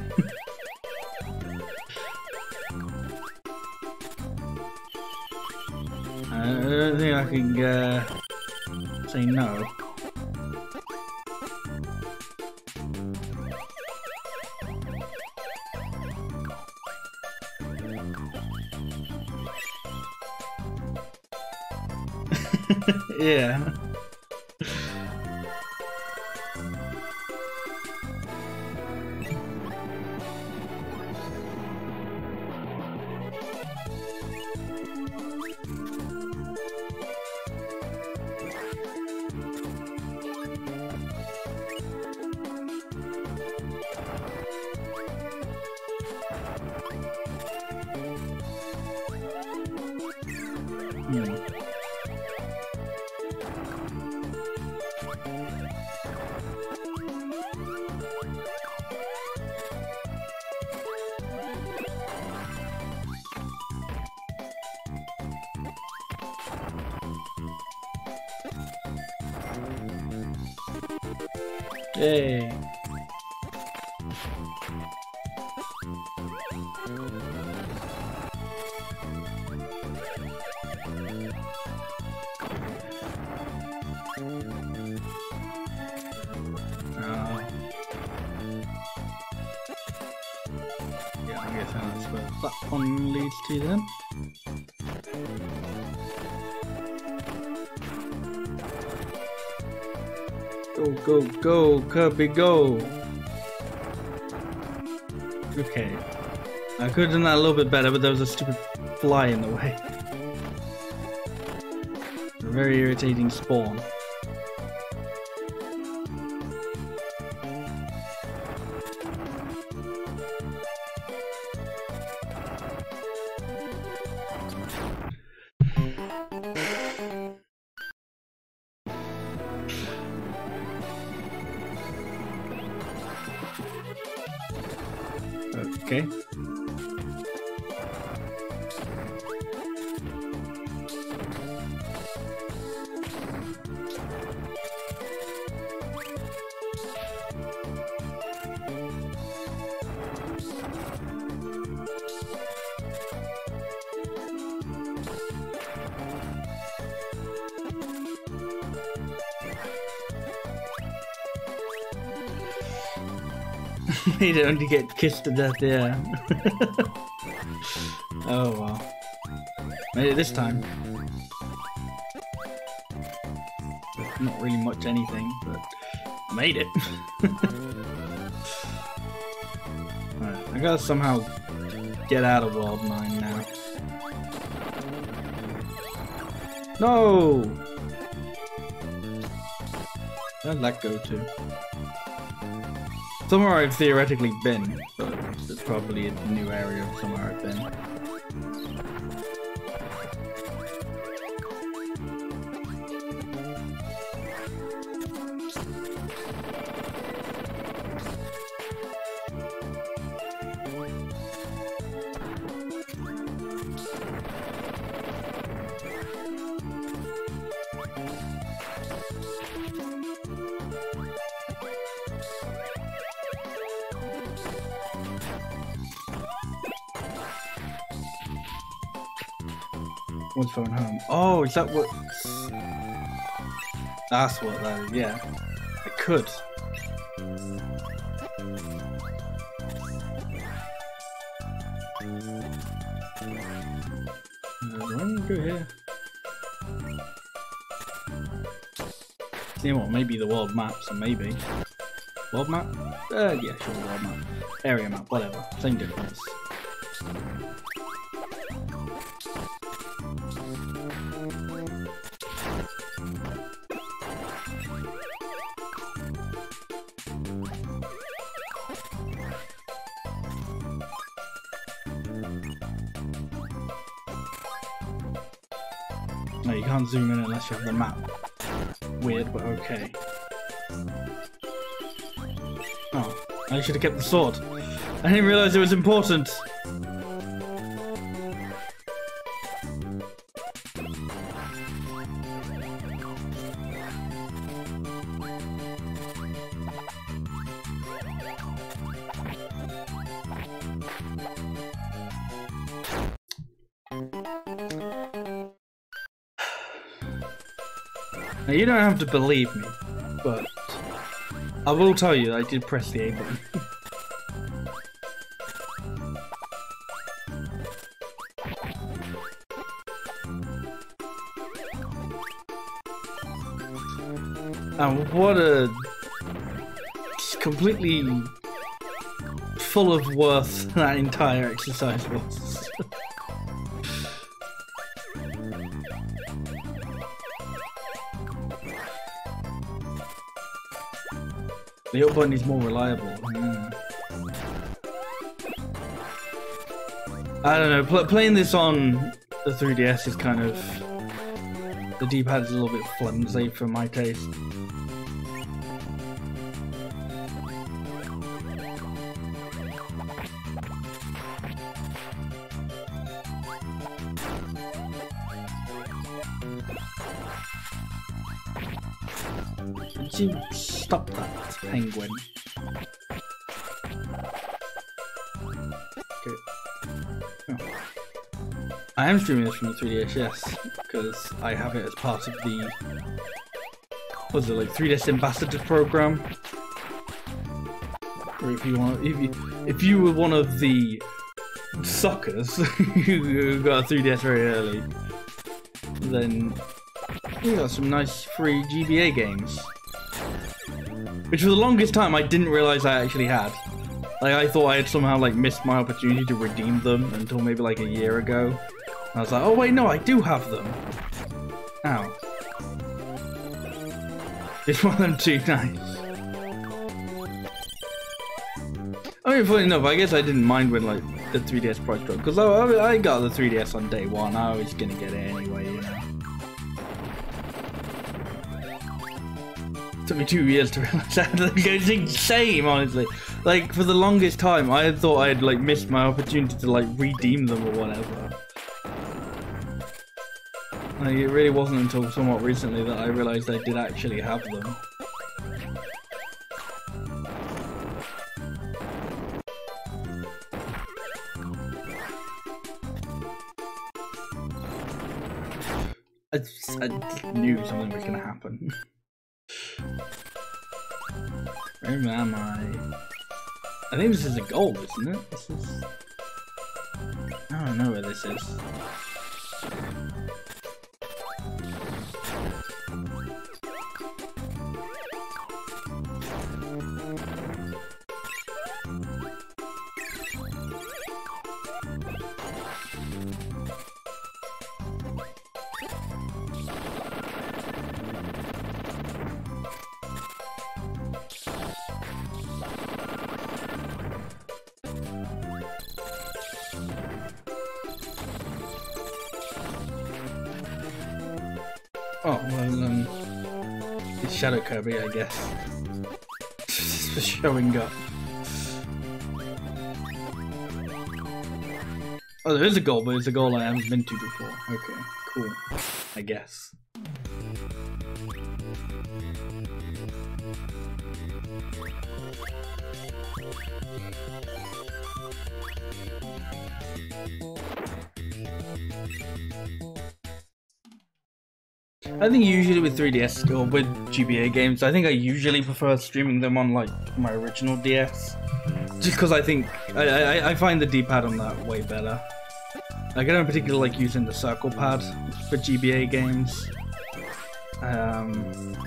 A: Kirby, go! Okay. I could have done that a little bit better, but there was a stupid fly in the way. A very irritating spawn. Only get kissed to death, yeah. <laughs> oh well. Made it this time. Not really much anything, but made it. <laughs> I gotta somehow get out of World 9 now. No! Where'd that go to? Somewhere I've theoretically been, but it's probably a new area of somewhere I've been. Is that what? That's what that is, yeah. I could. Go here. See what? Maybe the world map, so maybe. World map? Uh, yeah, sure, world map. Area map, whatever. Same difference. Should have kept the sword. I didn't realize it was important. Now, you don't have to believe me, but I will tell you I did press the A button. <laughs> and what a completely full of worth that entire exercise was. The up button is more reliable. Mm. I don't know. Pl playing this on the 3DS is kind of the D-pad is a little bit flimsy for my taste. You stop that, penguin? Okay. Oh. I am streaming this from the 3DS, yes, because I have it as part of the what's it like 3DS Ambassador program. Or if you want, if you if you were one of the suckers <laughs> who got a 3DS very early, then you got some nice free GBA games. Which for the longest time I didn't realize I actually had. Like I thought I had somehow like missed my opportunity to redeem them until maybe like a year ago. I was like, oh wait, no, I do have them. Ow. It's one of them too nice. I mean, funny enough, I guess I didn't mind when like the 3DS price dropped because I, I got the 3DS on day one. I was gonna get it anyway, you know. Took me two years to realize that. <laughs> Like, it's insane, honestly. Like for the longest time, I thought I had like missed my opportunity to like redeem them or whatever. Like, it really wasn't until somewhat recently that I realized I did actually have them. I, I knew something was to happen. <laughs> Where am I? I think this is a goal, isn't it? This is... I don't know where this is. Oh, well, um, it's Shadow Kirby, I guess. for showing up. Oh, there is a goal, but it's a goal I haven't been to before. Okay, cool. I guess. I think usually with 3DS or with GBA games, I think I usually prefer streaming them on like my original DS. Just because I think, I, I, I, find the D-pad on that way better. Like I don't particularly like using the circle pad for GBA games. Um,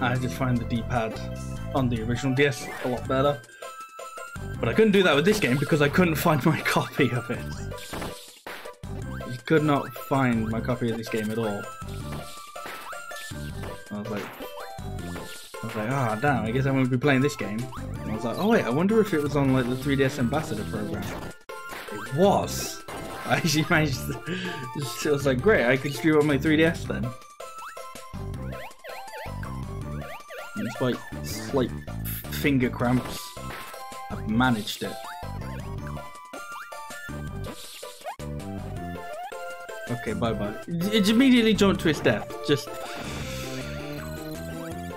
A: I just find the D-pad on the original DS a lot better. But I couldn't do that with this game because I couldn't find my <laughs> copy of it. I could not find my copy of this game at all. I was like, I was like, ah, oh, damn, I guess I won't be playing this game. And I was like, oh wait, I wonder if it was on like the 3DS Ambassador program. It was. <laughs> I actually managed to, <laughs> I was like, great, I could stream on my 3DS then. And despite slight finger cramps, I've managed it. Okay, bye bye. It immediately jumped to his death. Just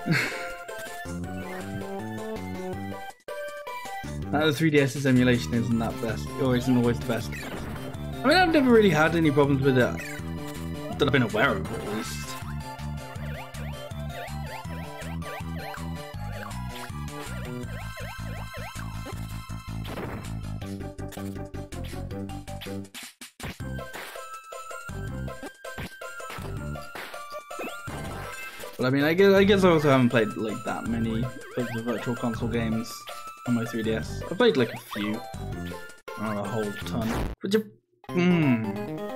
A: <laughs> Now the 3DS's emulation isn't that best, or isn't always the best. I mean, I've never really had any problems with it that I've been aware of, at least. But I mean, I guess I guess I also haven't played like that many of the virtual console games on my 3DS. I've played like a few, not a whole ton. But you, hmm. <sighs>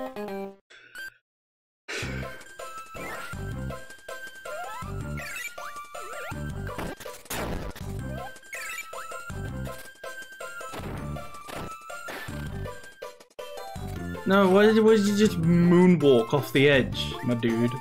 A: No, why did, why did you just moonwalk off the edge, my dude?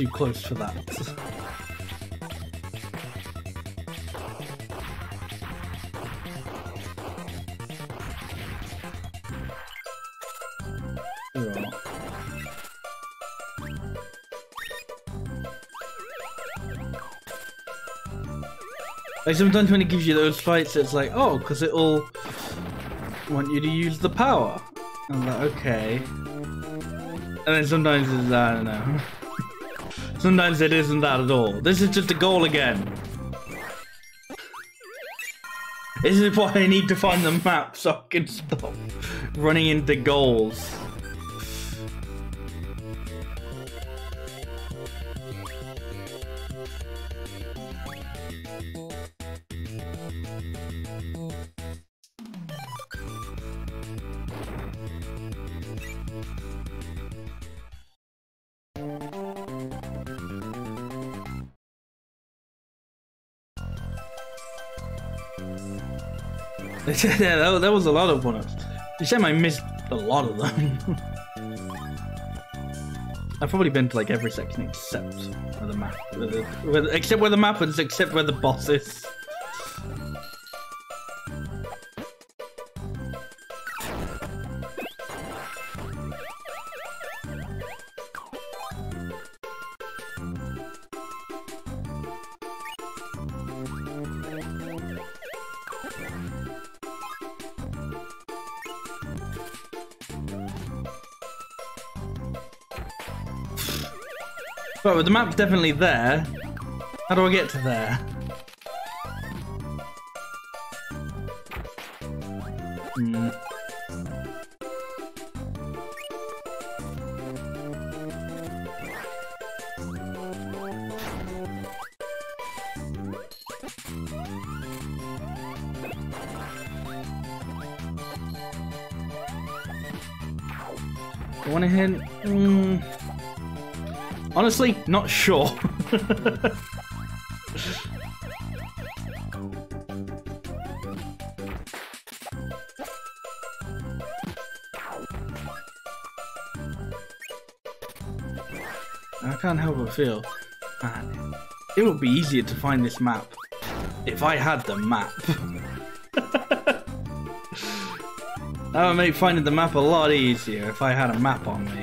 A: Too close for that. Like sometimes when it gives you those fights, it's like, oh, because it'll want you to use the power. I'm like, okay. And then sometimes it's, I don't know. <laughs> sometimes it isn't that at all. This is just a goal again. This is why I need to find the map so I can stop running into goals. <laughs> yeah, that, that was a lot of one-ups. Shame I missed a lot of them. <laughs> I've probably been to like every section except where the map, uh, where, except where the map is, except where the boss is. The map's definitely there. How do I get to there? Honestly, not sure. <laughs> I can't help but feel, it would be easier to find this map if I had the map. <laughs> that would make finding the map a lot easier if I had a map on me.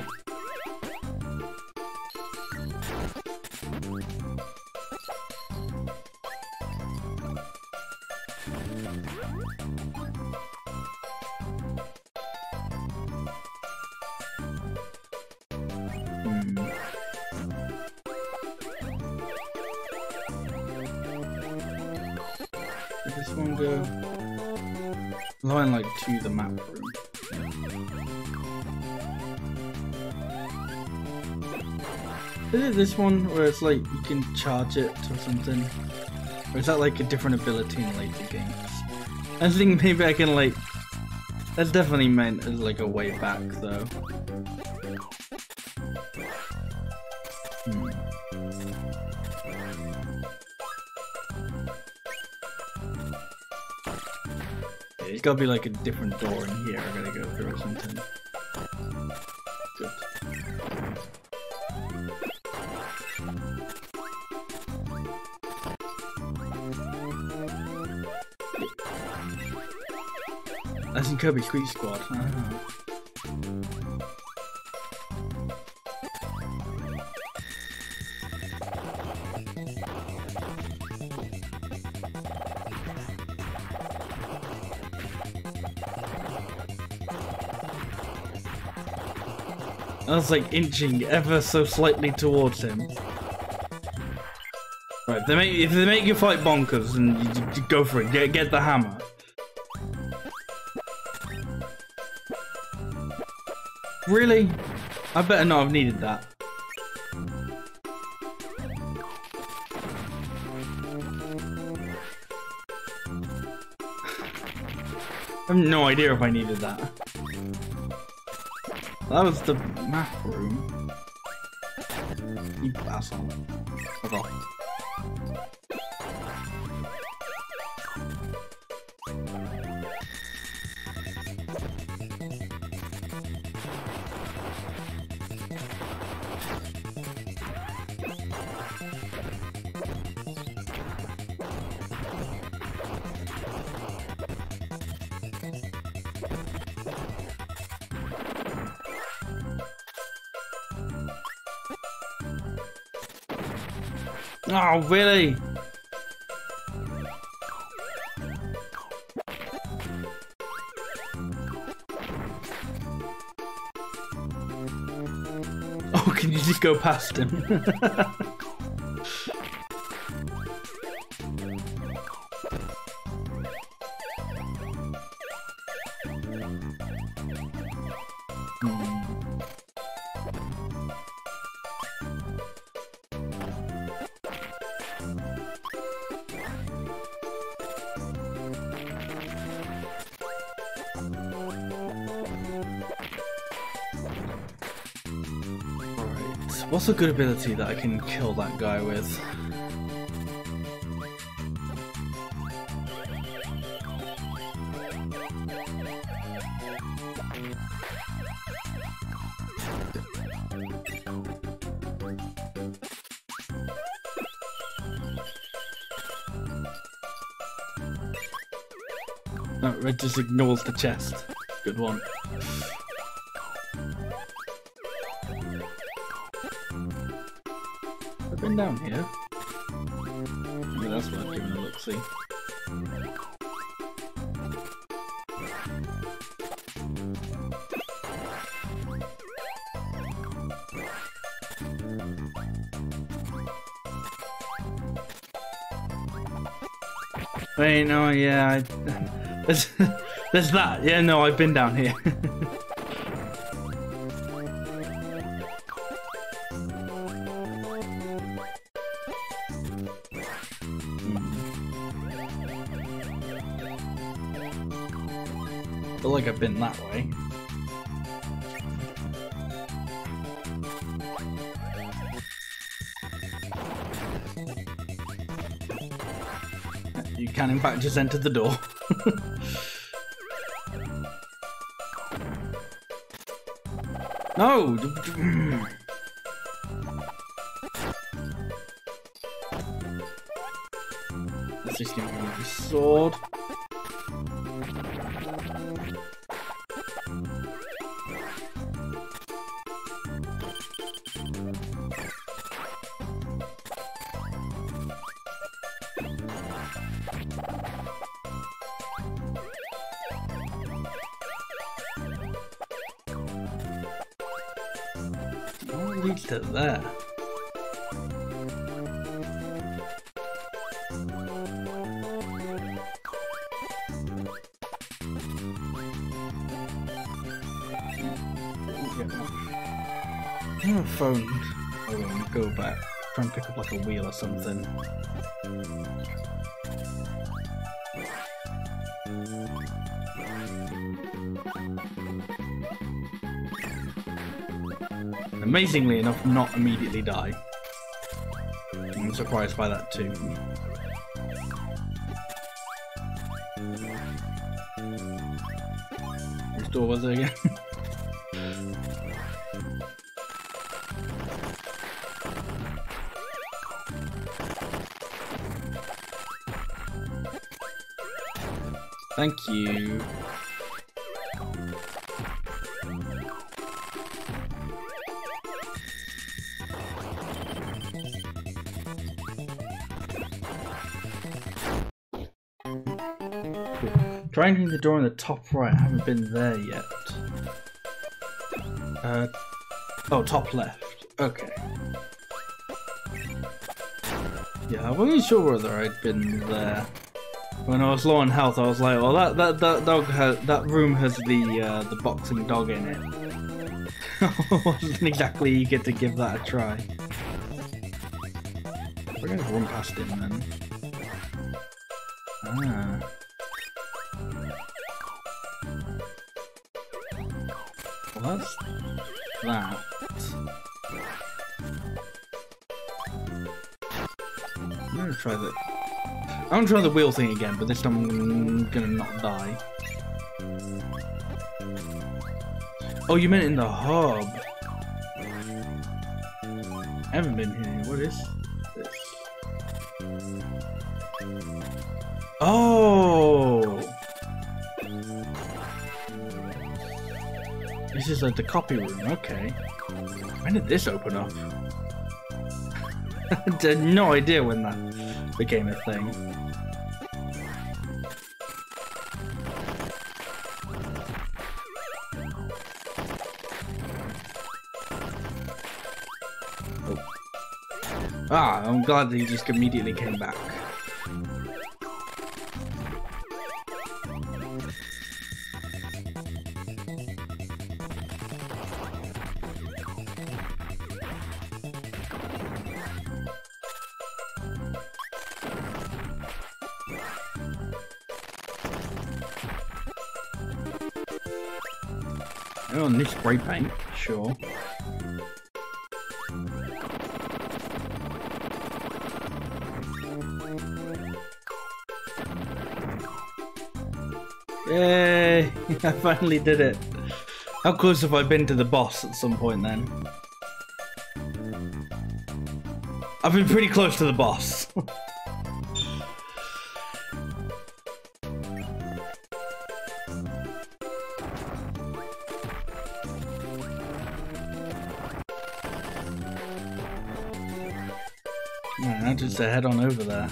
A: One where it's like you can charge it or something? Or is that like a different ability in later games? I think maybe I can like... That's definitely meant as like a way back though. Hmm. It's gotta be like a different door in here I gotta go through or something. Kirby Street Squad. Ah. I was like inching ever so slightly towards him. Right, if they make if they make you fight bonkers, and you, you go for it, get get the hammer. Really? I better not have needed that. I have no idea if I needed that. That was the map room. You asshole. Fuck Oh, really? <laughs> Oh, can you just go past him? <laughs> what's a good ability that I can kill that guy with? No, Red just ignores the chest. Good one. Down here. Yeah, that's what I've given a look see. Wait, no, yeah, I, <laughs> there's, there's that. Yeah, no, I've been down here. <laughs> can in fact just enter the door. <laughs> no! Mm. Something. Amazingly enough, not immediately die. I'm surprised by that too. Which door was again? <laughs> Thank you. Finding the door in the top right. I haven't been there yet. Uh, oh, top left. Okay. Yeah, I wasn't sure whether I'd been there. When I was low on health, I was like, "Oh, that that that dog has that room has the uh, the boxing dog in it." <laughs> I wasn't exactly eager to give that a try. We're gonna run past him then. I'm gonna try the wheel thing again, but this time I'm gonna not die. Oh, you meant in the hub. I haven't been here. What is this? Oh! This is like the copy room, okay. When did this open up? <laughs> I had no idea when that became a thing. Oh. Ah, I'm glad that he just immediately came back. Spray paint, sure. Yay! <laughs> I finally did it. How close have I been to the boss at some point then? I've been pretty close to the boss. <laughs> to head on over there.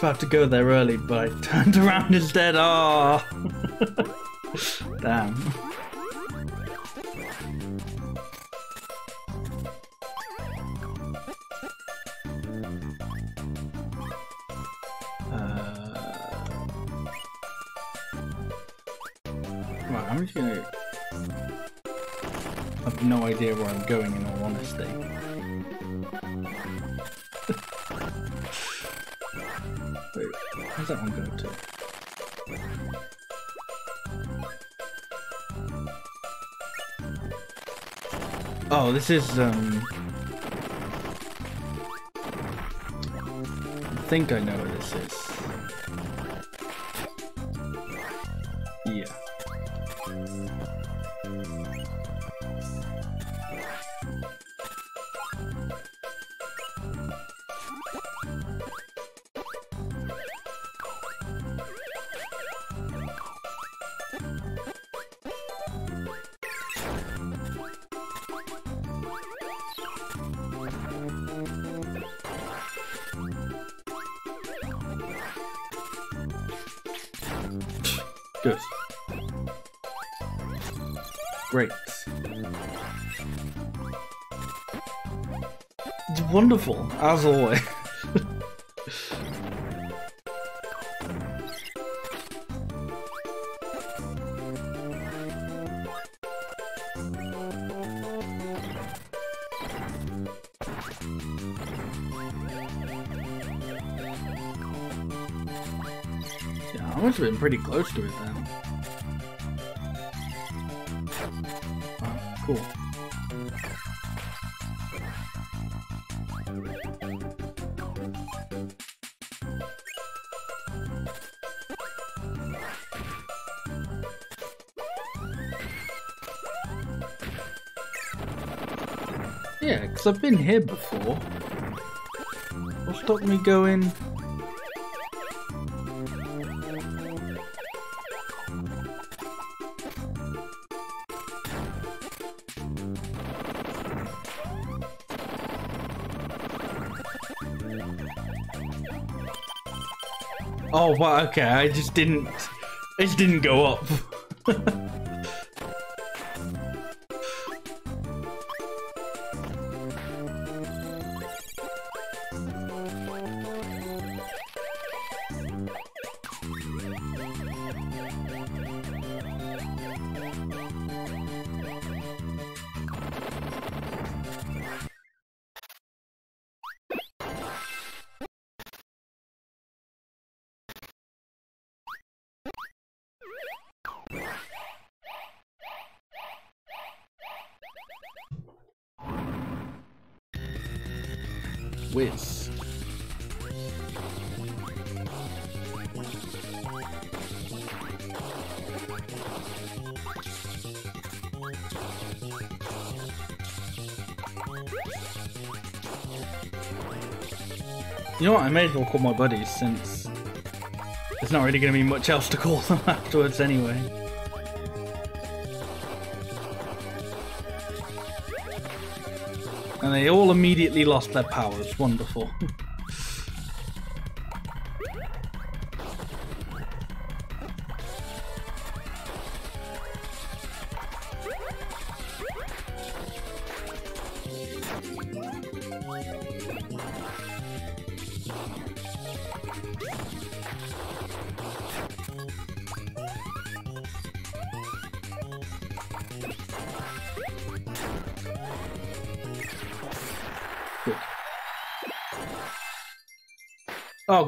A: About to go there early, but I turned <laughs> around instead. Oh, ah. <laughs> damn. Oh, this is, um... I think I know where this is. As always. pretty close to it then. I've been here before. What stopped me going? Oh, well, okay, I just didn't... It just didn't go up. <laughs> Whiz. You know what? I may as well call my buddies since there's not really going to be much else to call them <laughs> afterwards anyway. And they all immediately lost their powers. Wonderful.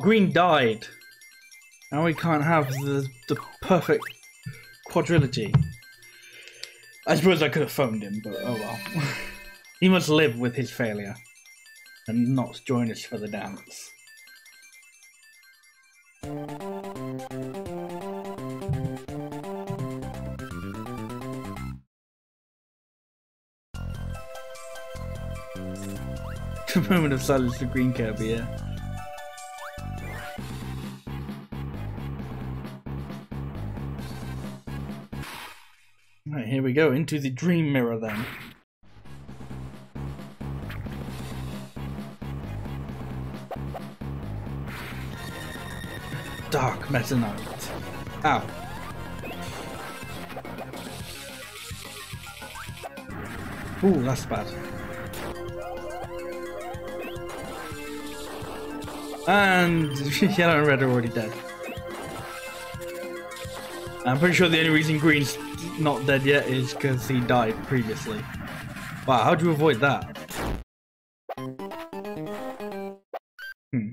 A: Green died. Now we can't have the the perfect quadrilogy. I suppose I could have phoned him, but oh well. <laughs> he must live with his failure and not join us for the dance. <laughs> A moment of silence for Green Kirby, yeah. We go, into the dream mirror then. Dark Meta Knight. Ow. Ooh, that's bad. And yellow and red are already dead. I'm pretty sure the only reason green's not dead yet is because he died previously. Wow, how do you avoid that? Hmm.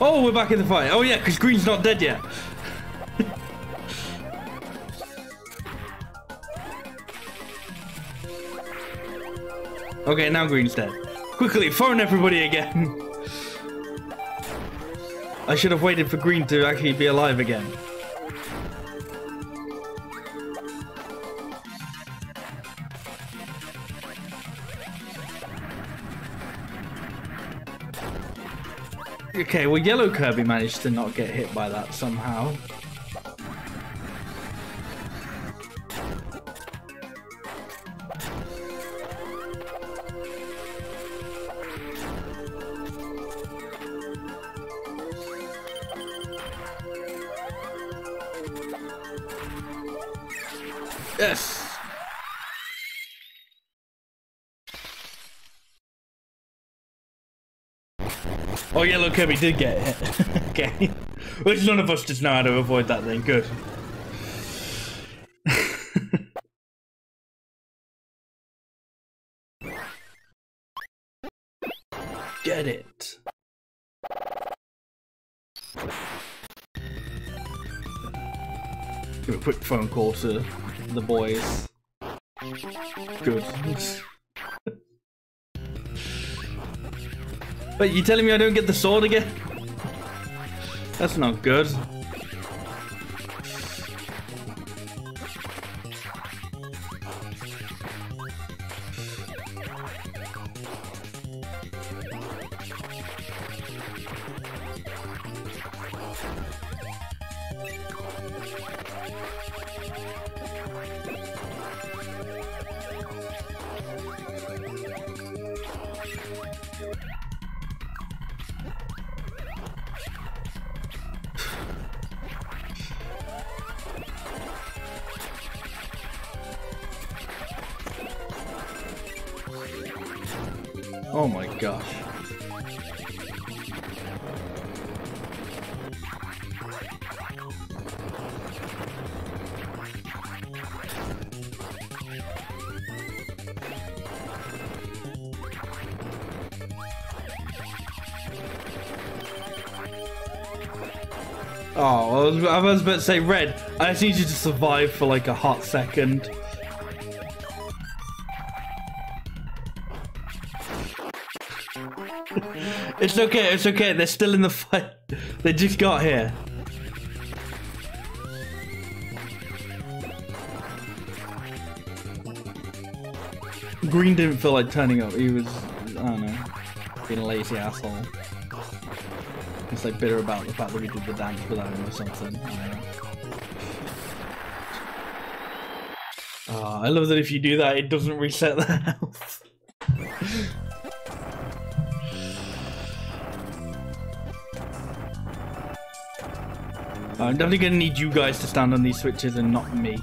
A: Oh, we're back in the fight. Oh yeah, because green's not dead yet. <laughs> okay, now green's dead. Quickly, phone everybody again. <laughs> I should have waited for green to actually be alive again. Okay, well, yellow Kirby managed to not get hit by that somehow. Look, Kirby did get it. <laughs> okay. Which none of us just know how to avoid that then. Good. <laughs> get it. Give a quick phone call to the boys. Good. But you telling me I don't get the sword again? That's not good. I was, about to say red. I just need you to survive for like a hot second. <laughs> It's okay, it's okay. They're still in the fight. <laughs> They just got here. Green didn't feel like turning up. He was, I don't know, being a lazy asshole. Like bitter about the fact that we did the dance without him or something. I, oh, ah, I love that if you do that, it doesn't reset the health. <laughs> I'm definitely gonna need you guys to stand on these switches and not me.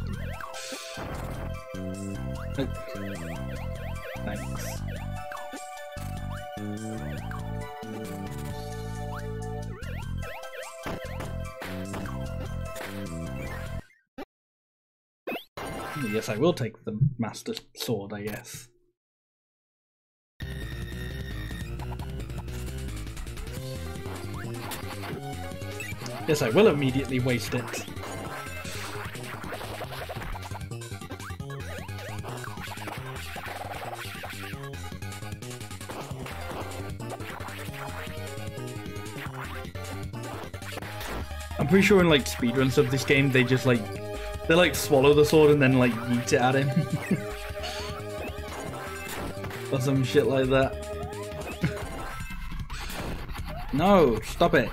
A: I will take the Master Sword, I guess. Yes, I will immediately waste it. I'm pretty sure in like speedruns of this game, they just like they like swallow the sword and then like yeet it at him. <laughs> or some shit like that. <laughs> no, stop it.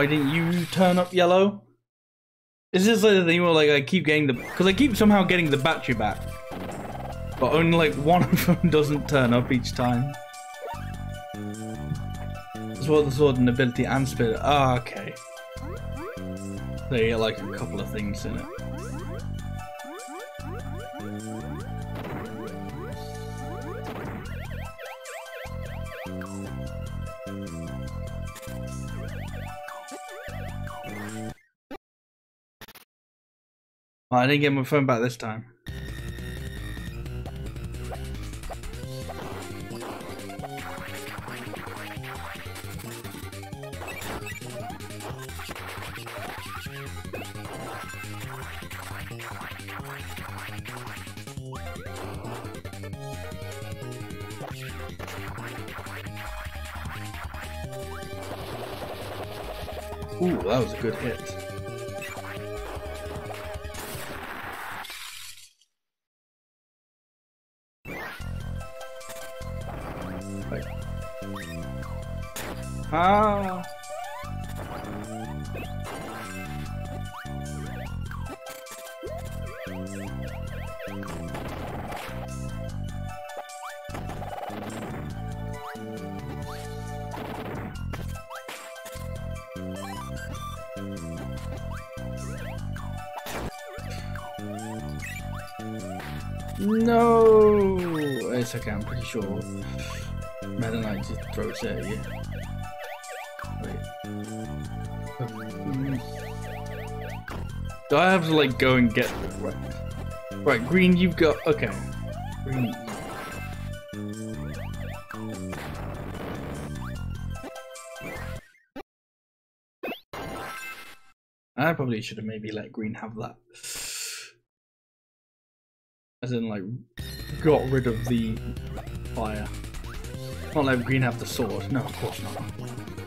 A: Why didn't you turn up yellow? Is this like the thing where like I keep getting the because I keep somehow getting the battery back, but only like <laughs> one of them doesn't turn up each time. As well the sword and ability and spirit. Ah, okay. So you get like a couple of things in it. I didn't get my phone back this time. Ooh, that was a good hit. To like go and get right? Right, green, you've got okay. Green. I probably should have maybe let green have that. As in, like, got rid of the fire. Not let green have the sword. No, of course not.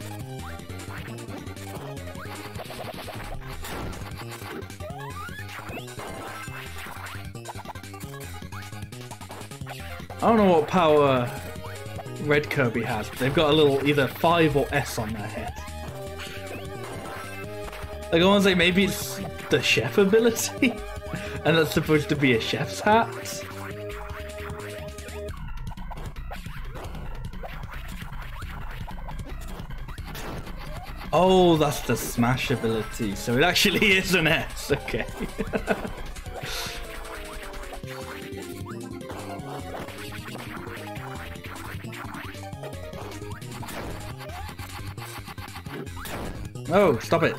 A: I don't know what power Red Kirby has, but they've got a little either 5 or S on their head. Like, I want to say maybe it's the chef ability? <laughs> and that's supposed to be a chef's hat? Oh, that's the smash ability. So it actually <laughs> is an S. Okay. <laughs> oh, stop it.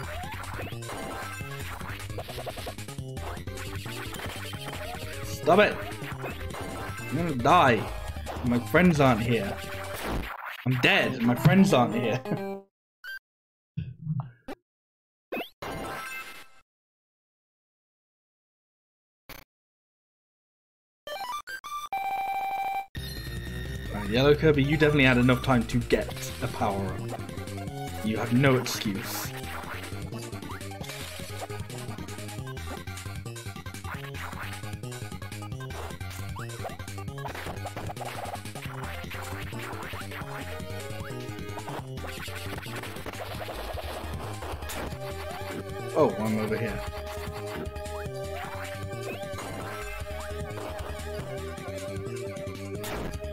A: Stop it! I'm gonna die. My friends aren't here. I'm dead. My friends aren't here. <laughs> Yellow Kirby, you definitely had enough time to get a power up. You have no excuse. Oh, I'm over here.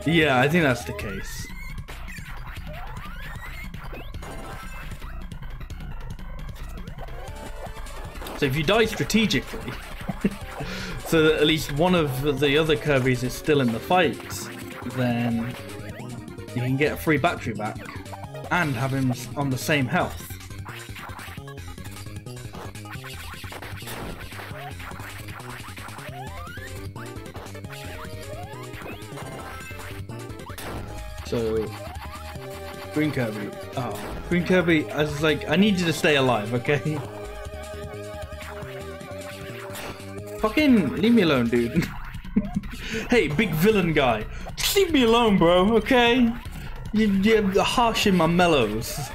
A: Yeah, I think that's the case. So if you die strategically, <laughs> so that at least one of the other Kirby's is still in the fight, then you can get a free battery back and have him on the same health. So, Green Kirby. Oh, Green Kirby. I was like, I need you to stay alive, okay? <laughs> Fucking leave me alone, dude. <laughs> hey, big villain guy. Leave me alone, bro, okay? You, you're harsh in my mellows. <laughs>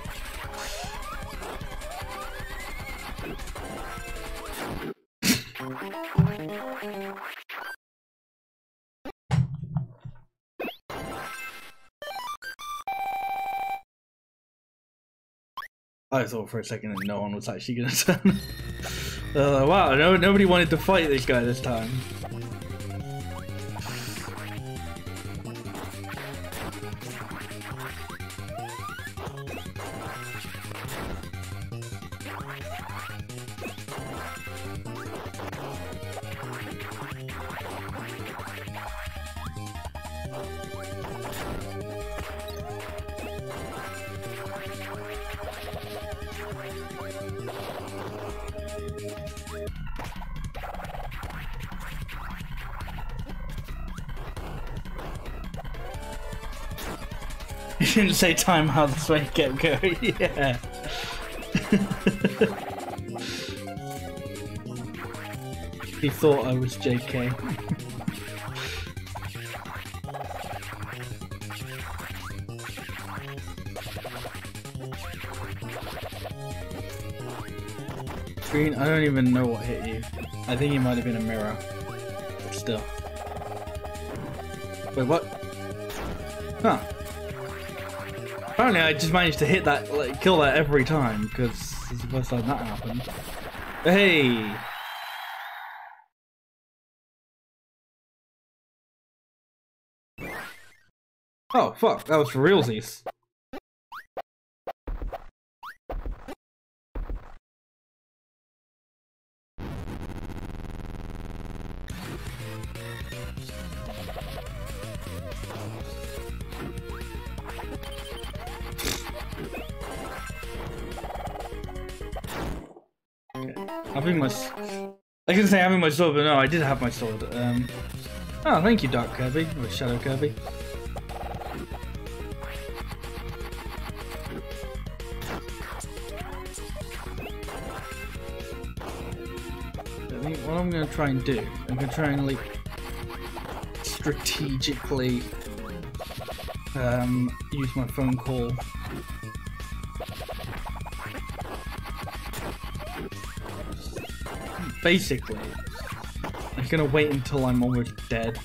A: I thought for a second that no one was actually going to turn. <laughs> wow, no, nobody wanted to fight this guy this time. Say time how this way kept going. <laughs> yeah. he thought I was JK. Green, I don't even know what hit you. I think it might have been a mirror. Still. Wait, what? Huh apparently I just managed to hit that, like, kill that every time, because it's the first time that happened. Hey! Oh, fuck, that was for realsies. Having my sword, but no, I did have my sword. Um, oh, thank you, Dark Kirby, or Shadow Kirby. I think what I'm gonna try and do, I'm gonna try and like strategically um, use my phone call basically, gonna wait until I'm almost dead,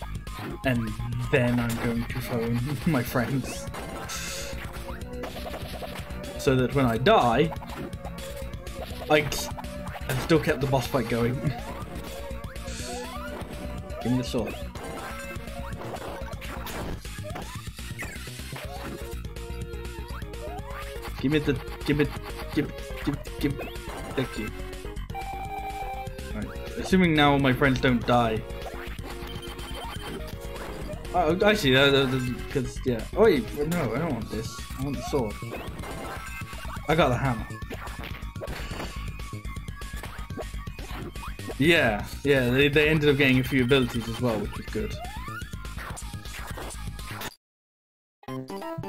A: and then I'm going to phone <laughs> my friends. So that when I die, I, I've still kept the boss fight going. <laughs> Give me the sword. Give me the, give it, give, give, give, thank you. Assuming now all my friends don't die. Oh, actually, because, yeah. Oh, wait, no, I don't want this. I want the sword. I got the hammer. Yeah, yeah, they, they ended up getting a few abilities as well, which was good.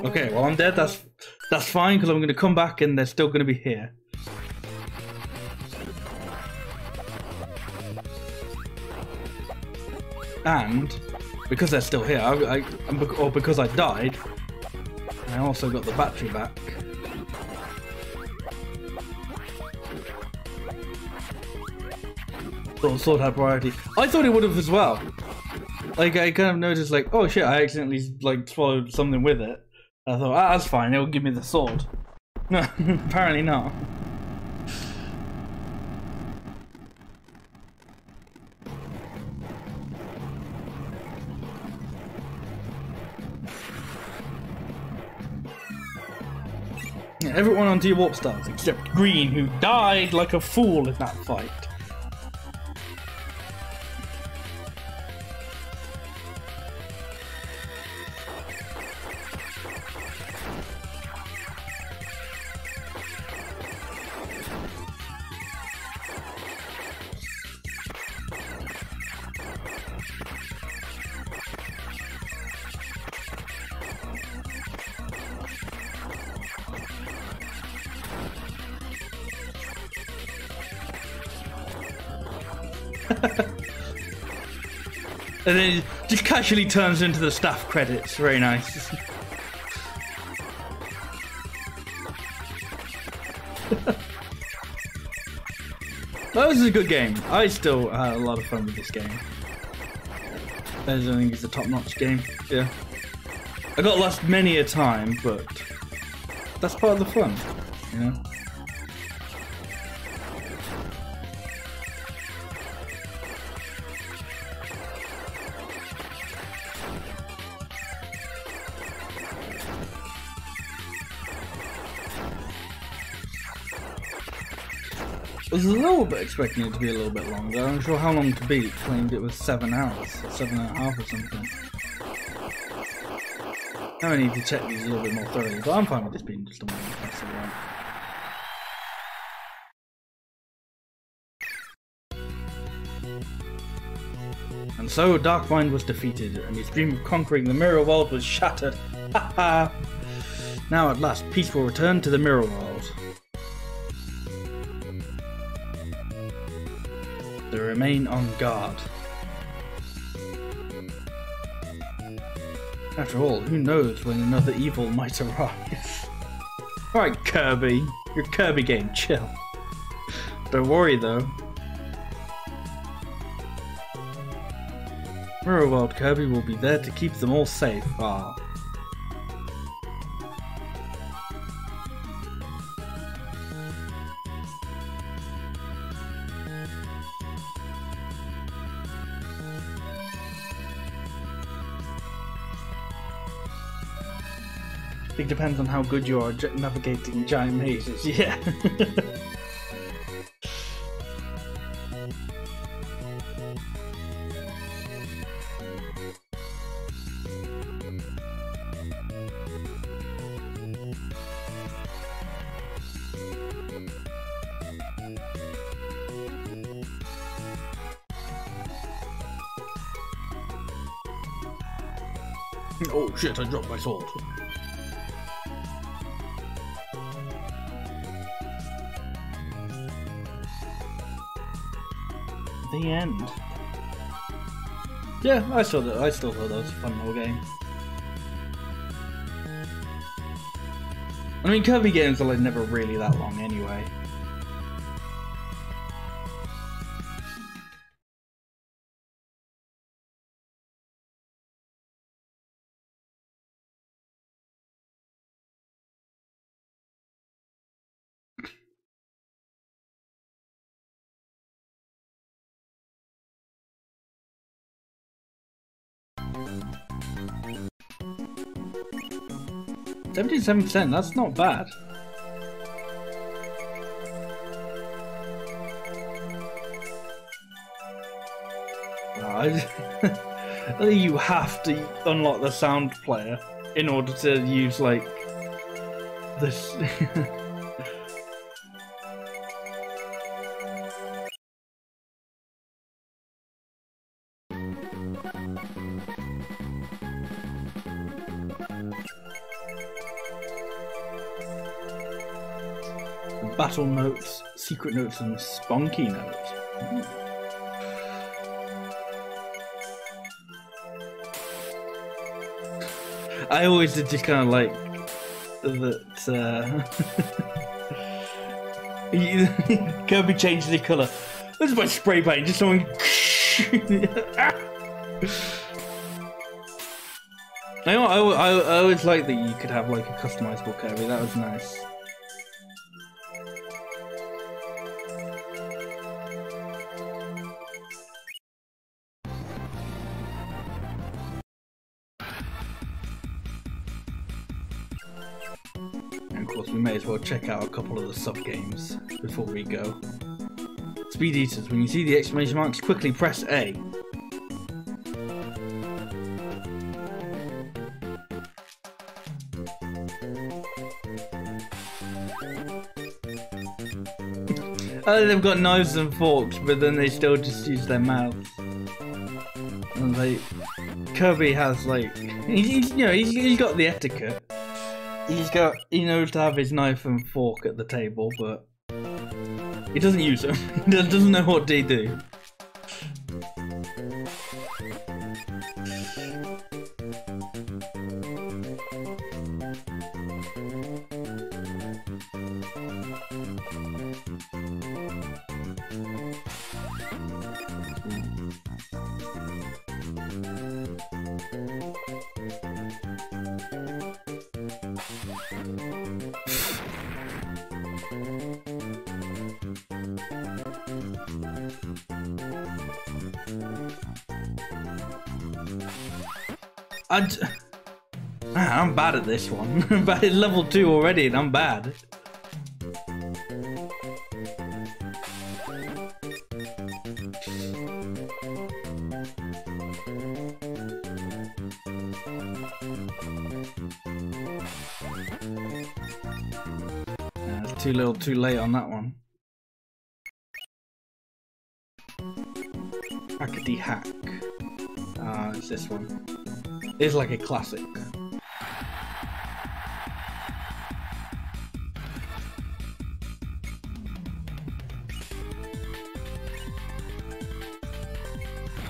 A: Okay, well I'm dead, that's that's fine, because I'm going to come back and they're still going to be here. And because they're still here, I, I, or because I died, I also got the battery back. Thought sword had priority. I thought it would have as well. Like I kind of noticed, like, oh shit, I accidentally like swallowed something with it. I thought, ah, that's fine. It'll give me the sword. <laughs> No, <laughs> apparently not. Everyone on Team Warp Stars except Green, who died like a fool in that fight. And then it just casually turns into the staff credits. Very nice. <laughs> that was a good game. I still had a lot of fun with this game. I think it's a top-notch game. Yeah. I got lost many a time, but that's part of the fun, you know? Expecting it to be a little bit longer. I'm sure how long to beat. Claimed it was seven hours, seven and a half or something. Now I need to check these a little bit more thoroughly, but I'm fine with this being just a moment. That's alright. And so Darkmind was defeated, and his dream of conquering the mirror world was shattered. <laughs> Ha ha! Now at last, peace will return to the mirror world. Remain on guard. After all, who knows when another evil might arise? <laughs> Alright, Kirby. Your Kirby game, chill. Don't worry though. Mirror World Kirby will be there to keep them all safe. Ah. Depends on how good you are at navigating giant mazes. Yeah. <laughs> oh shit, I dropped my sword. End. Yeah, I still I still thought that was a fun little game. I mean, Kirby games are like never really that long anyway. 77%, that's not bad. <laughs> You have to unlock the sound player in order to use like this. <laughs> battle notes, secret notes, and spunky notes. I always did just kind of like that. Uh, <laughs> Kirby changed the color. This is my spray paint. Just someone. <laughs> I, I, I always like that you could have like a customizable Kirby. That was nice. Check out a couple of the sub games before we go. Speed Eaters, when you see the exclamation marks, quickly press A. oh, they've got knives and forks, but then they still just use their mouths. And like, Kirby has like, <laughs> he's, you know, he's, he's got the etiquette he's got he knows to have his knife and fork at the table, but he doesn't use them. <laughs> he doesn't know what they do. I ah, I'm bad at this one. <laughs> but it's level 2 already and I'm bad. too little too late on that one. Is like a classic.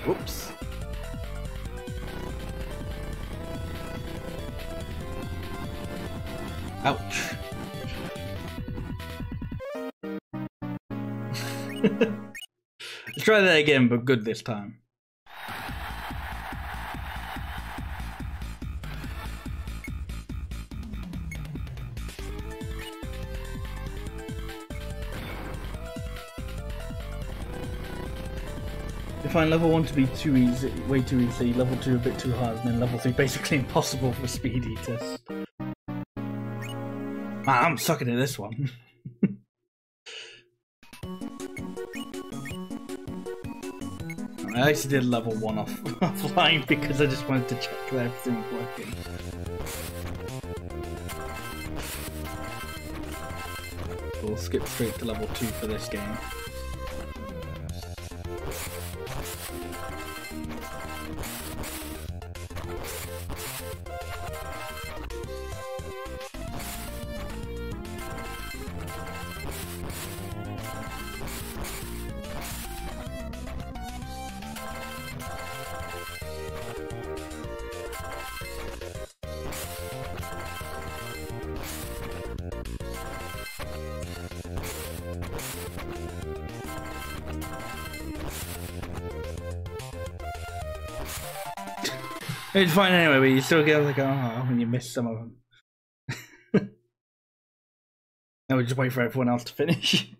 A: Whoops. Ouch. <laughs> Let's try that again, but good this time. Find level 1 to be too easy, way too easy, level 2 a bit too hard, and then level 3 basically <laughs> impossible for speed eaters. Man, ah, I'm sucking at this one. <laughs> I actually did level one off <laughs> offline because I just wanted to check that everything was working. We'll skip straight to level two for this game. It's fine anyway, but you still get like, oh, when you miss some of them. <laughs> now we just wait for everyone else to finish.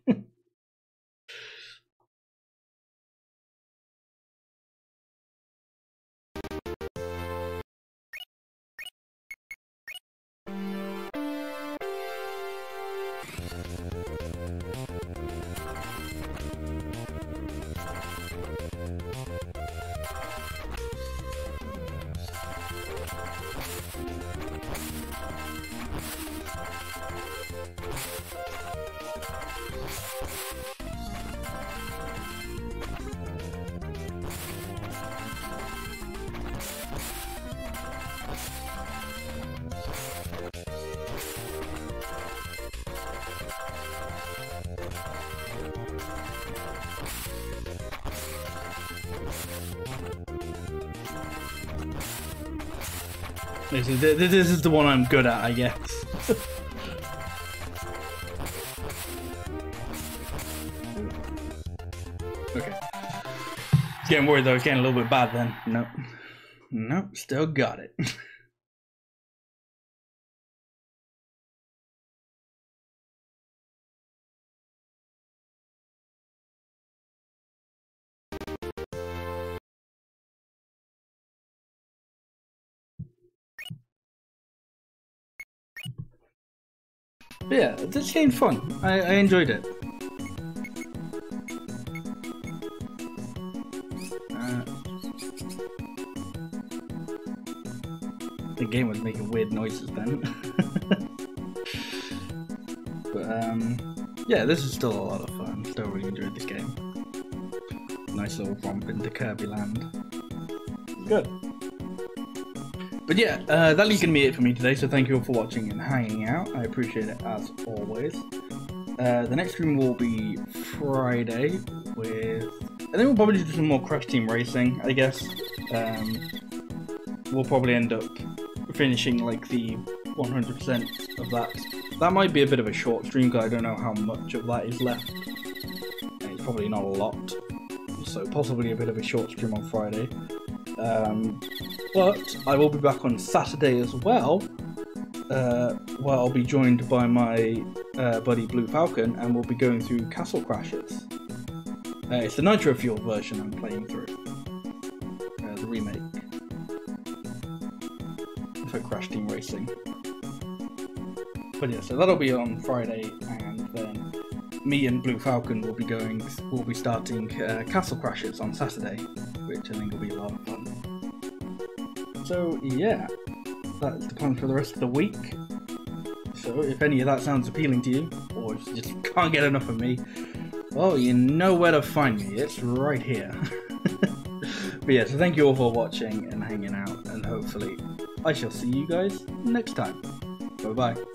A: This is, the one I'm good at, I guess. <laughs> okay. Getting worried though, it's getting a little bit bad then. Nope. Nope, still got it. This game's fun. I, I enjoyed it. Uh, the game was making weird noises then. <laughs> but um, yeah, this is still a lot of fun. Still really enjoyed this game. Nice little romp into Kirby Land. Good. But yeah, uh, that's gonna be it for me today. So thank you all for watching and hanging out. I appreciate it as always. Uh, the next stream will be Friday with. I think we'll probably do some more Crash Team Racing. I guess um, we'll probably end up finishing like the 100% of that. That might be a bit of a short stream because I don't know how much of that is left. It's probably not a lot, so possibly a bit of a short stream on Friday. Um, but I will be back on Saturday as well, uh, where I'll be joined by my uh, buddy Blue Falcon, and we'll be going through Castle Crashers. Uh, it's the Nitro Fuel version I'm playing through, uh, the remake for Crash Team Racing. But yeah, so that'll be on Friday, and then me and Blue Falcon will be going, we'll be starting uh, Castle Crashers on Saturday, which I think will be a lot of fun. So yeah, that's the plan for the rest of the week. So if any of that sounds appealing to you, or if you just can't get enough of me, well, you know where to find me. It's right here. <laughs> but yeah, so thank you all for watching and hanging out, and hopefully I shall see you guys next time. Bye bye.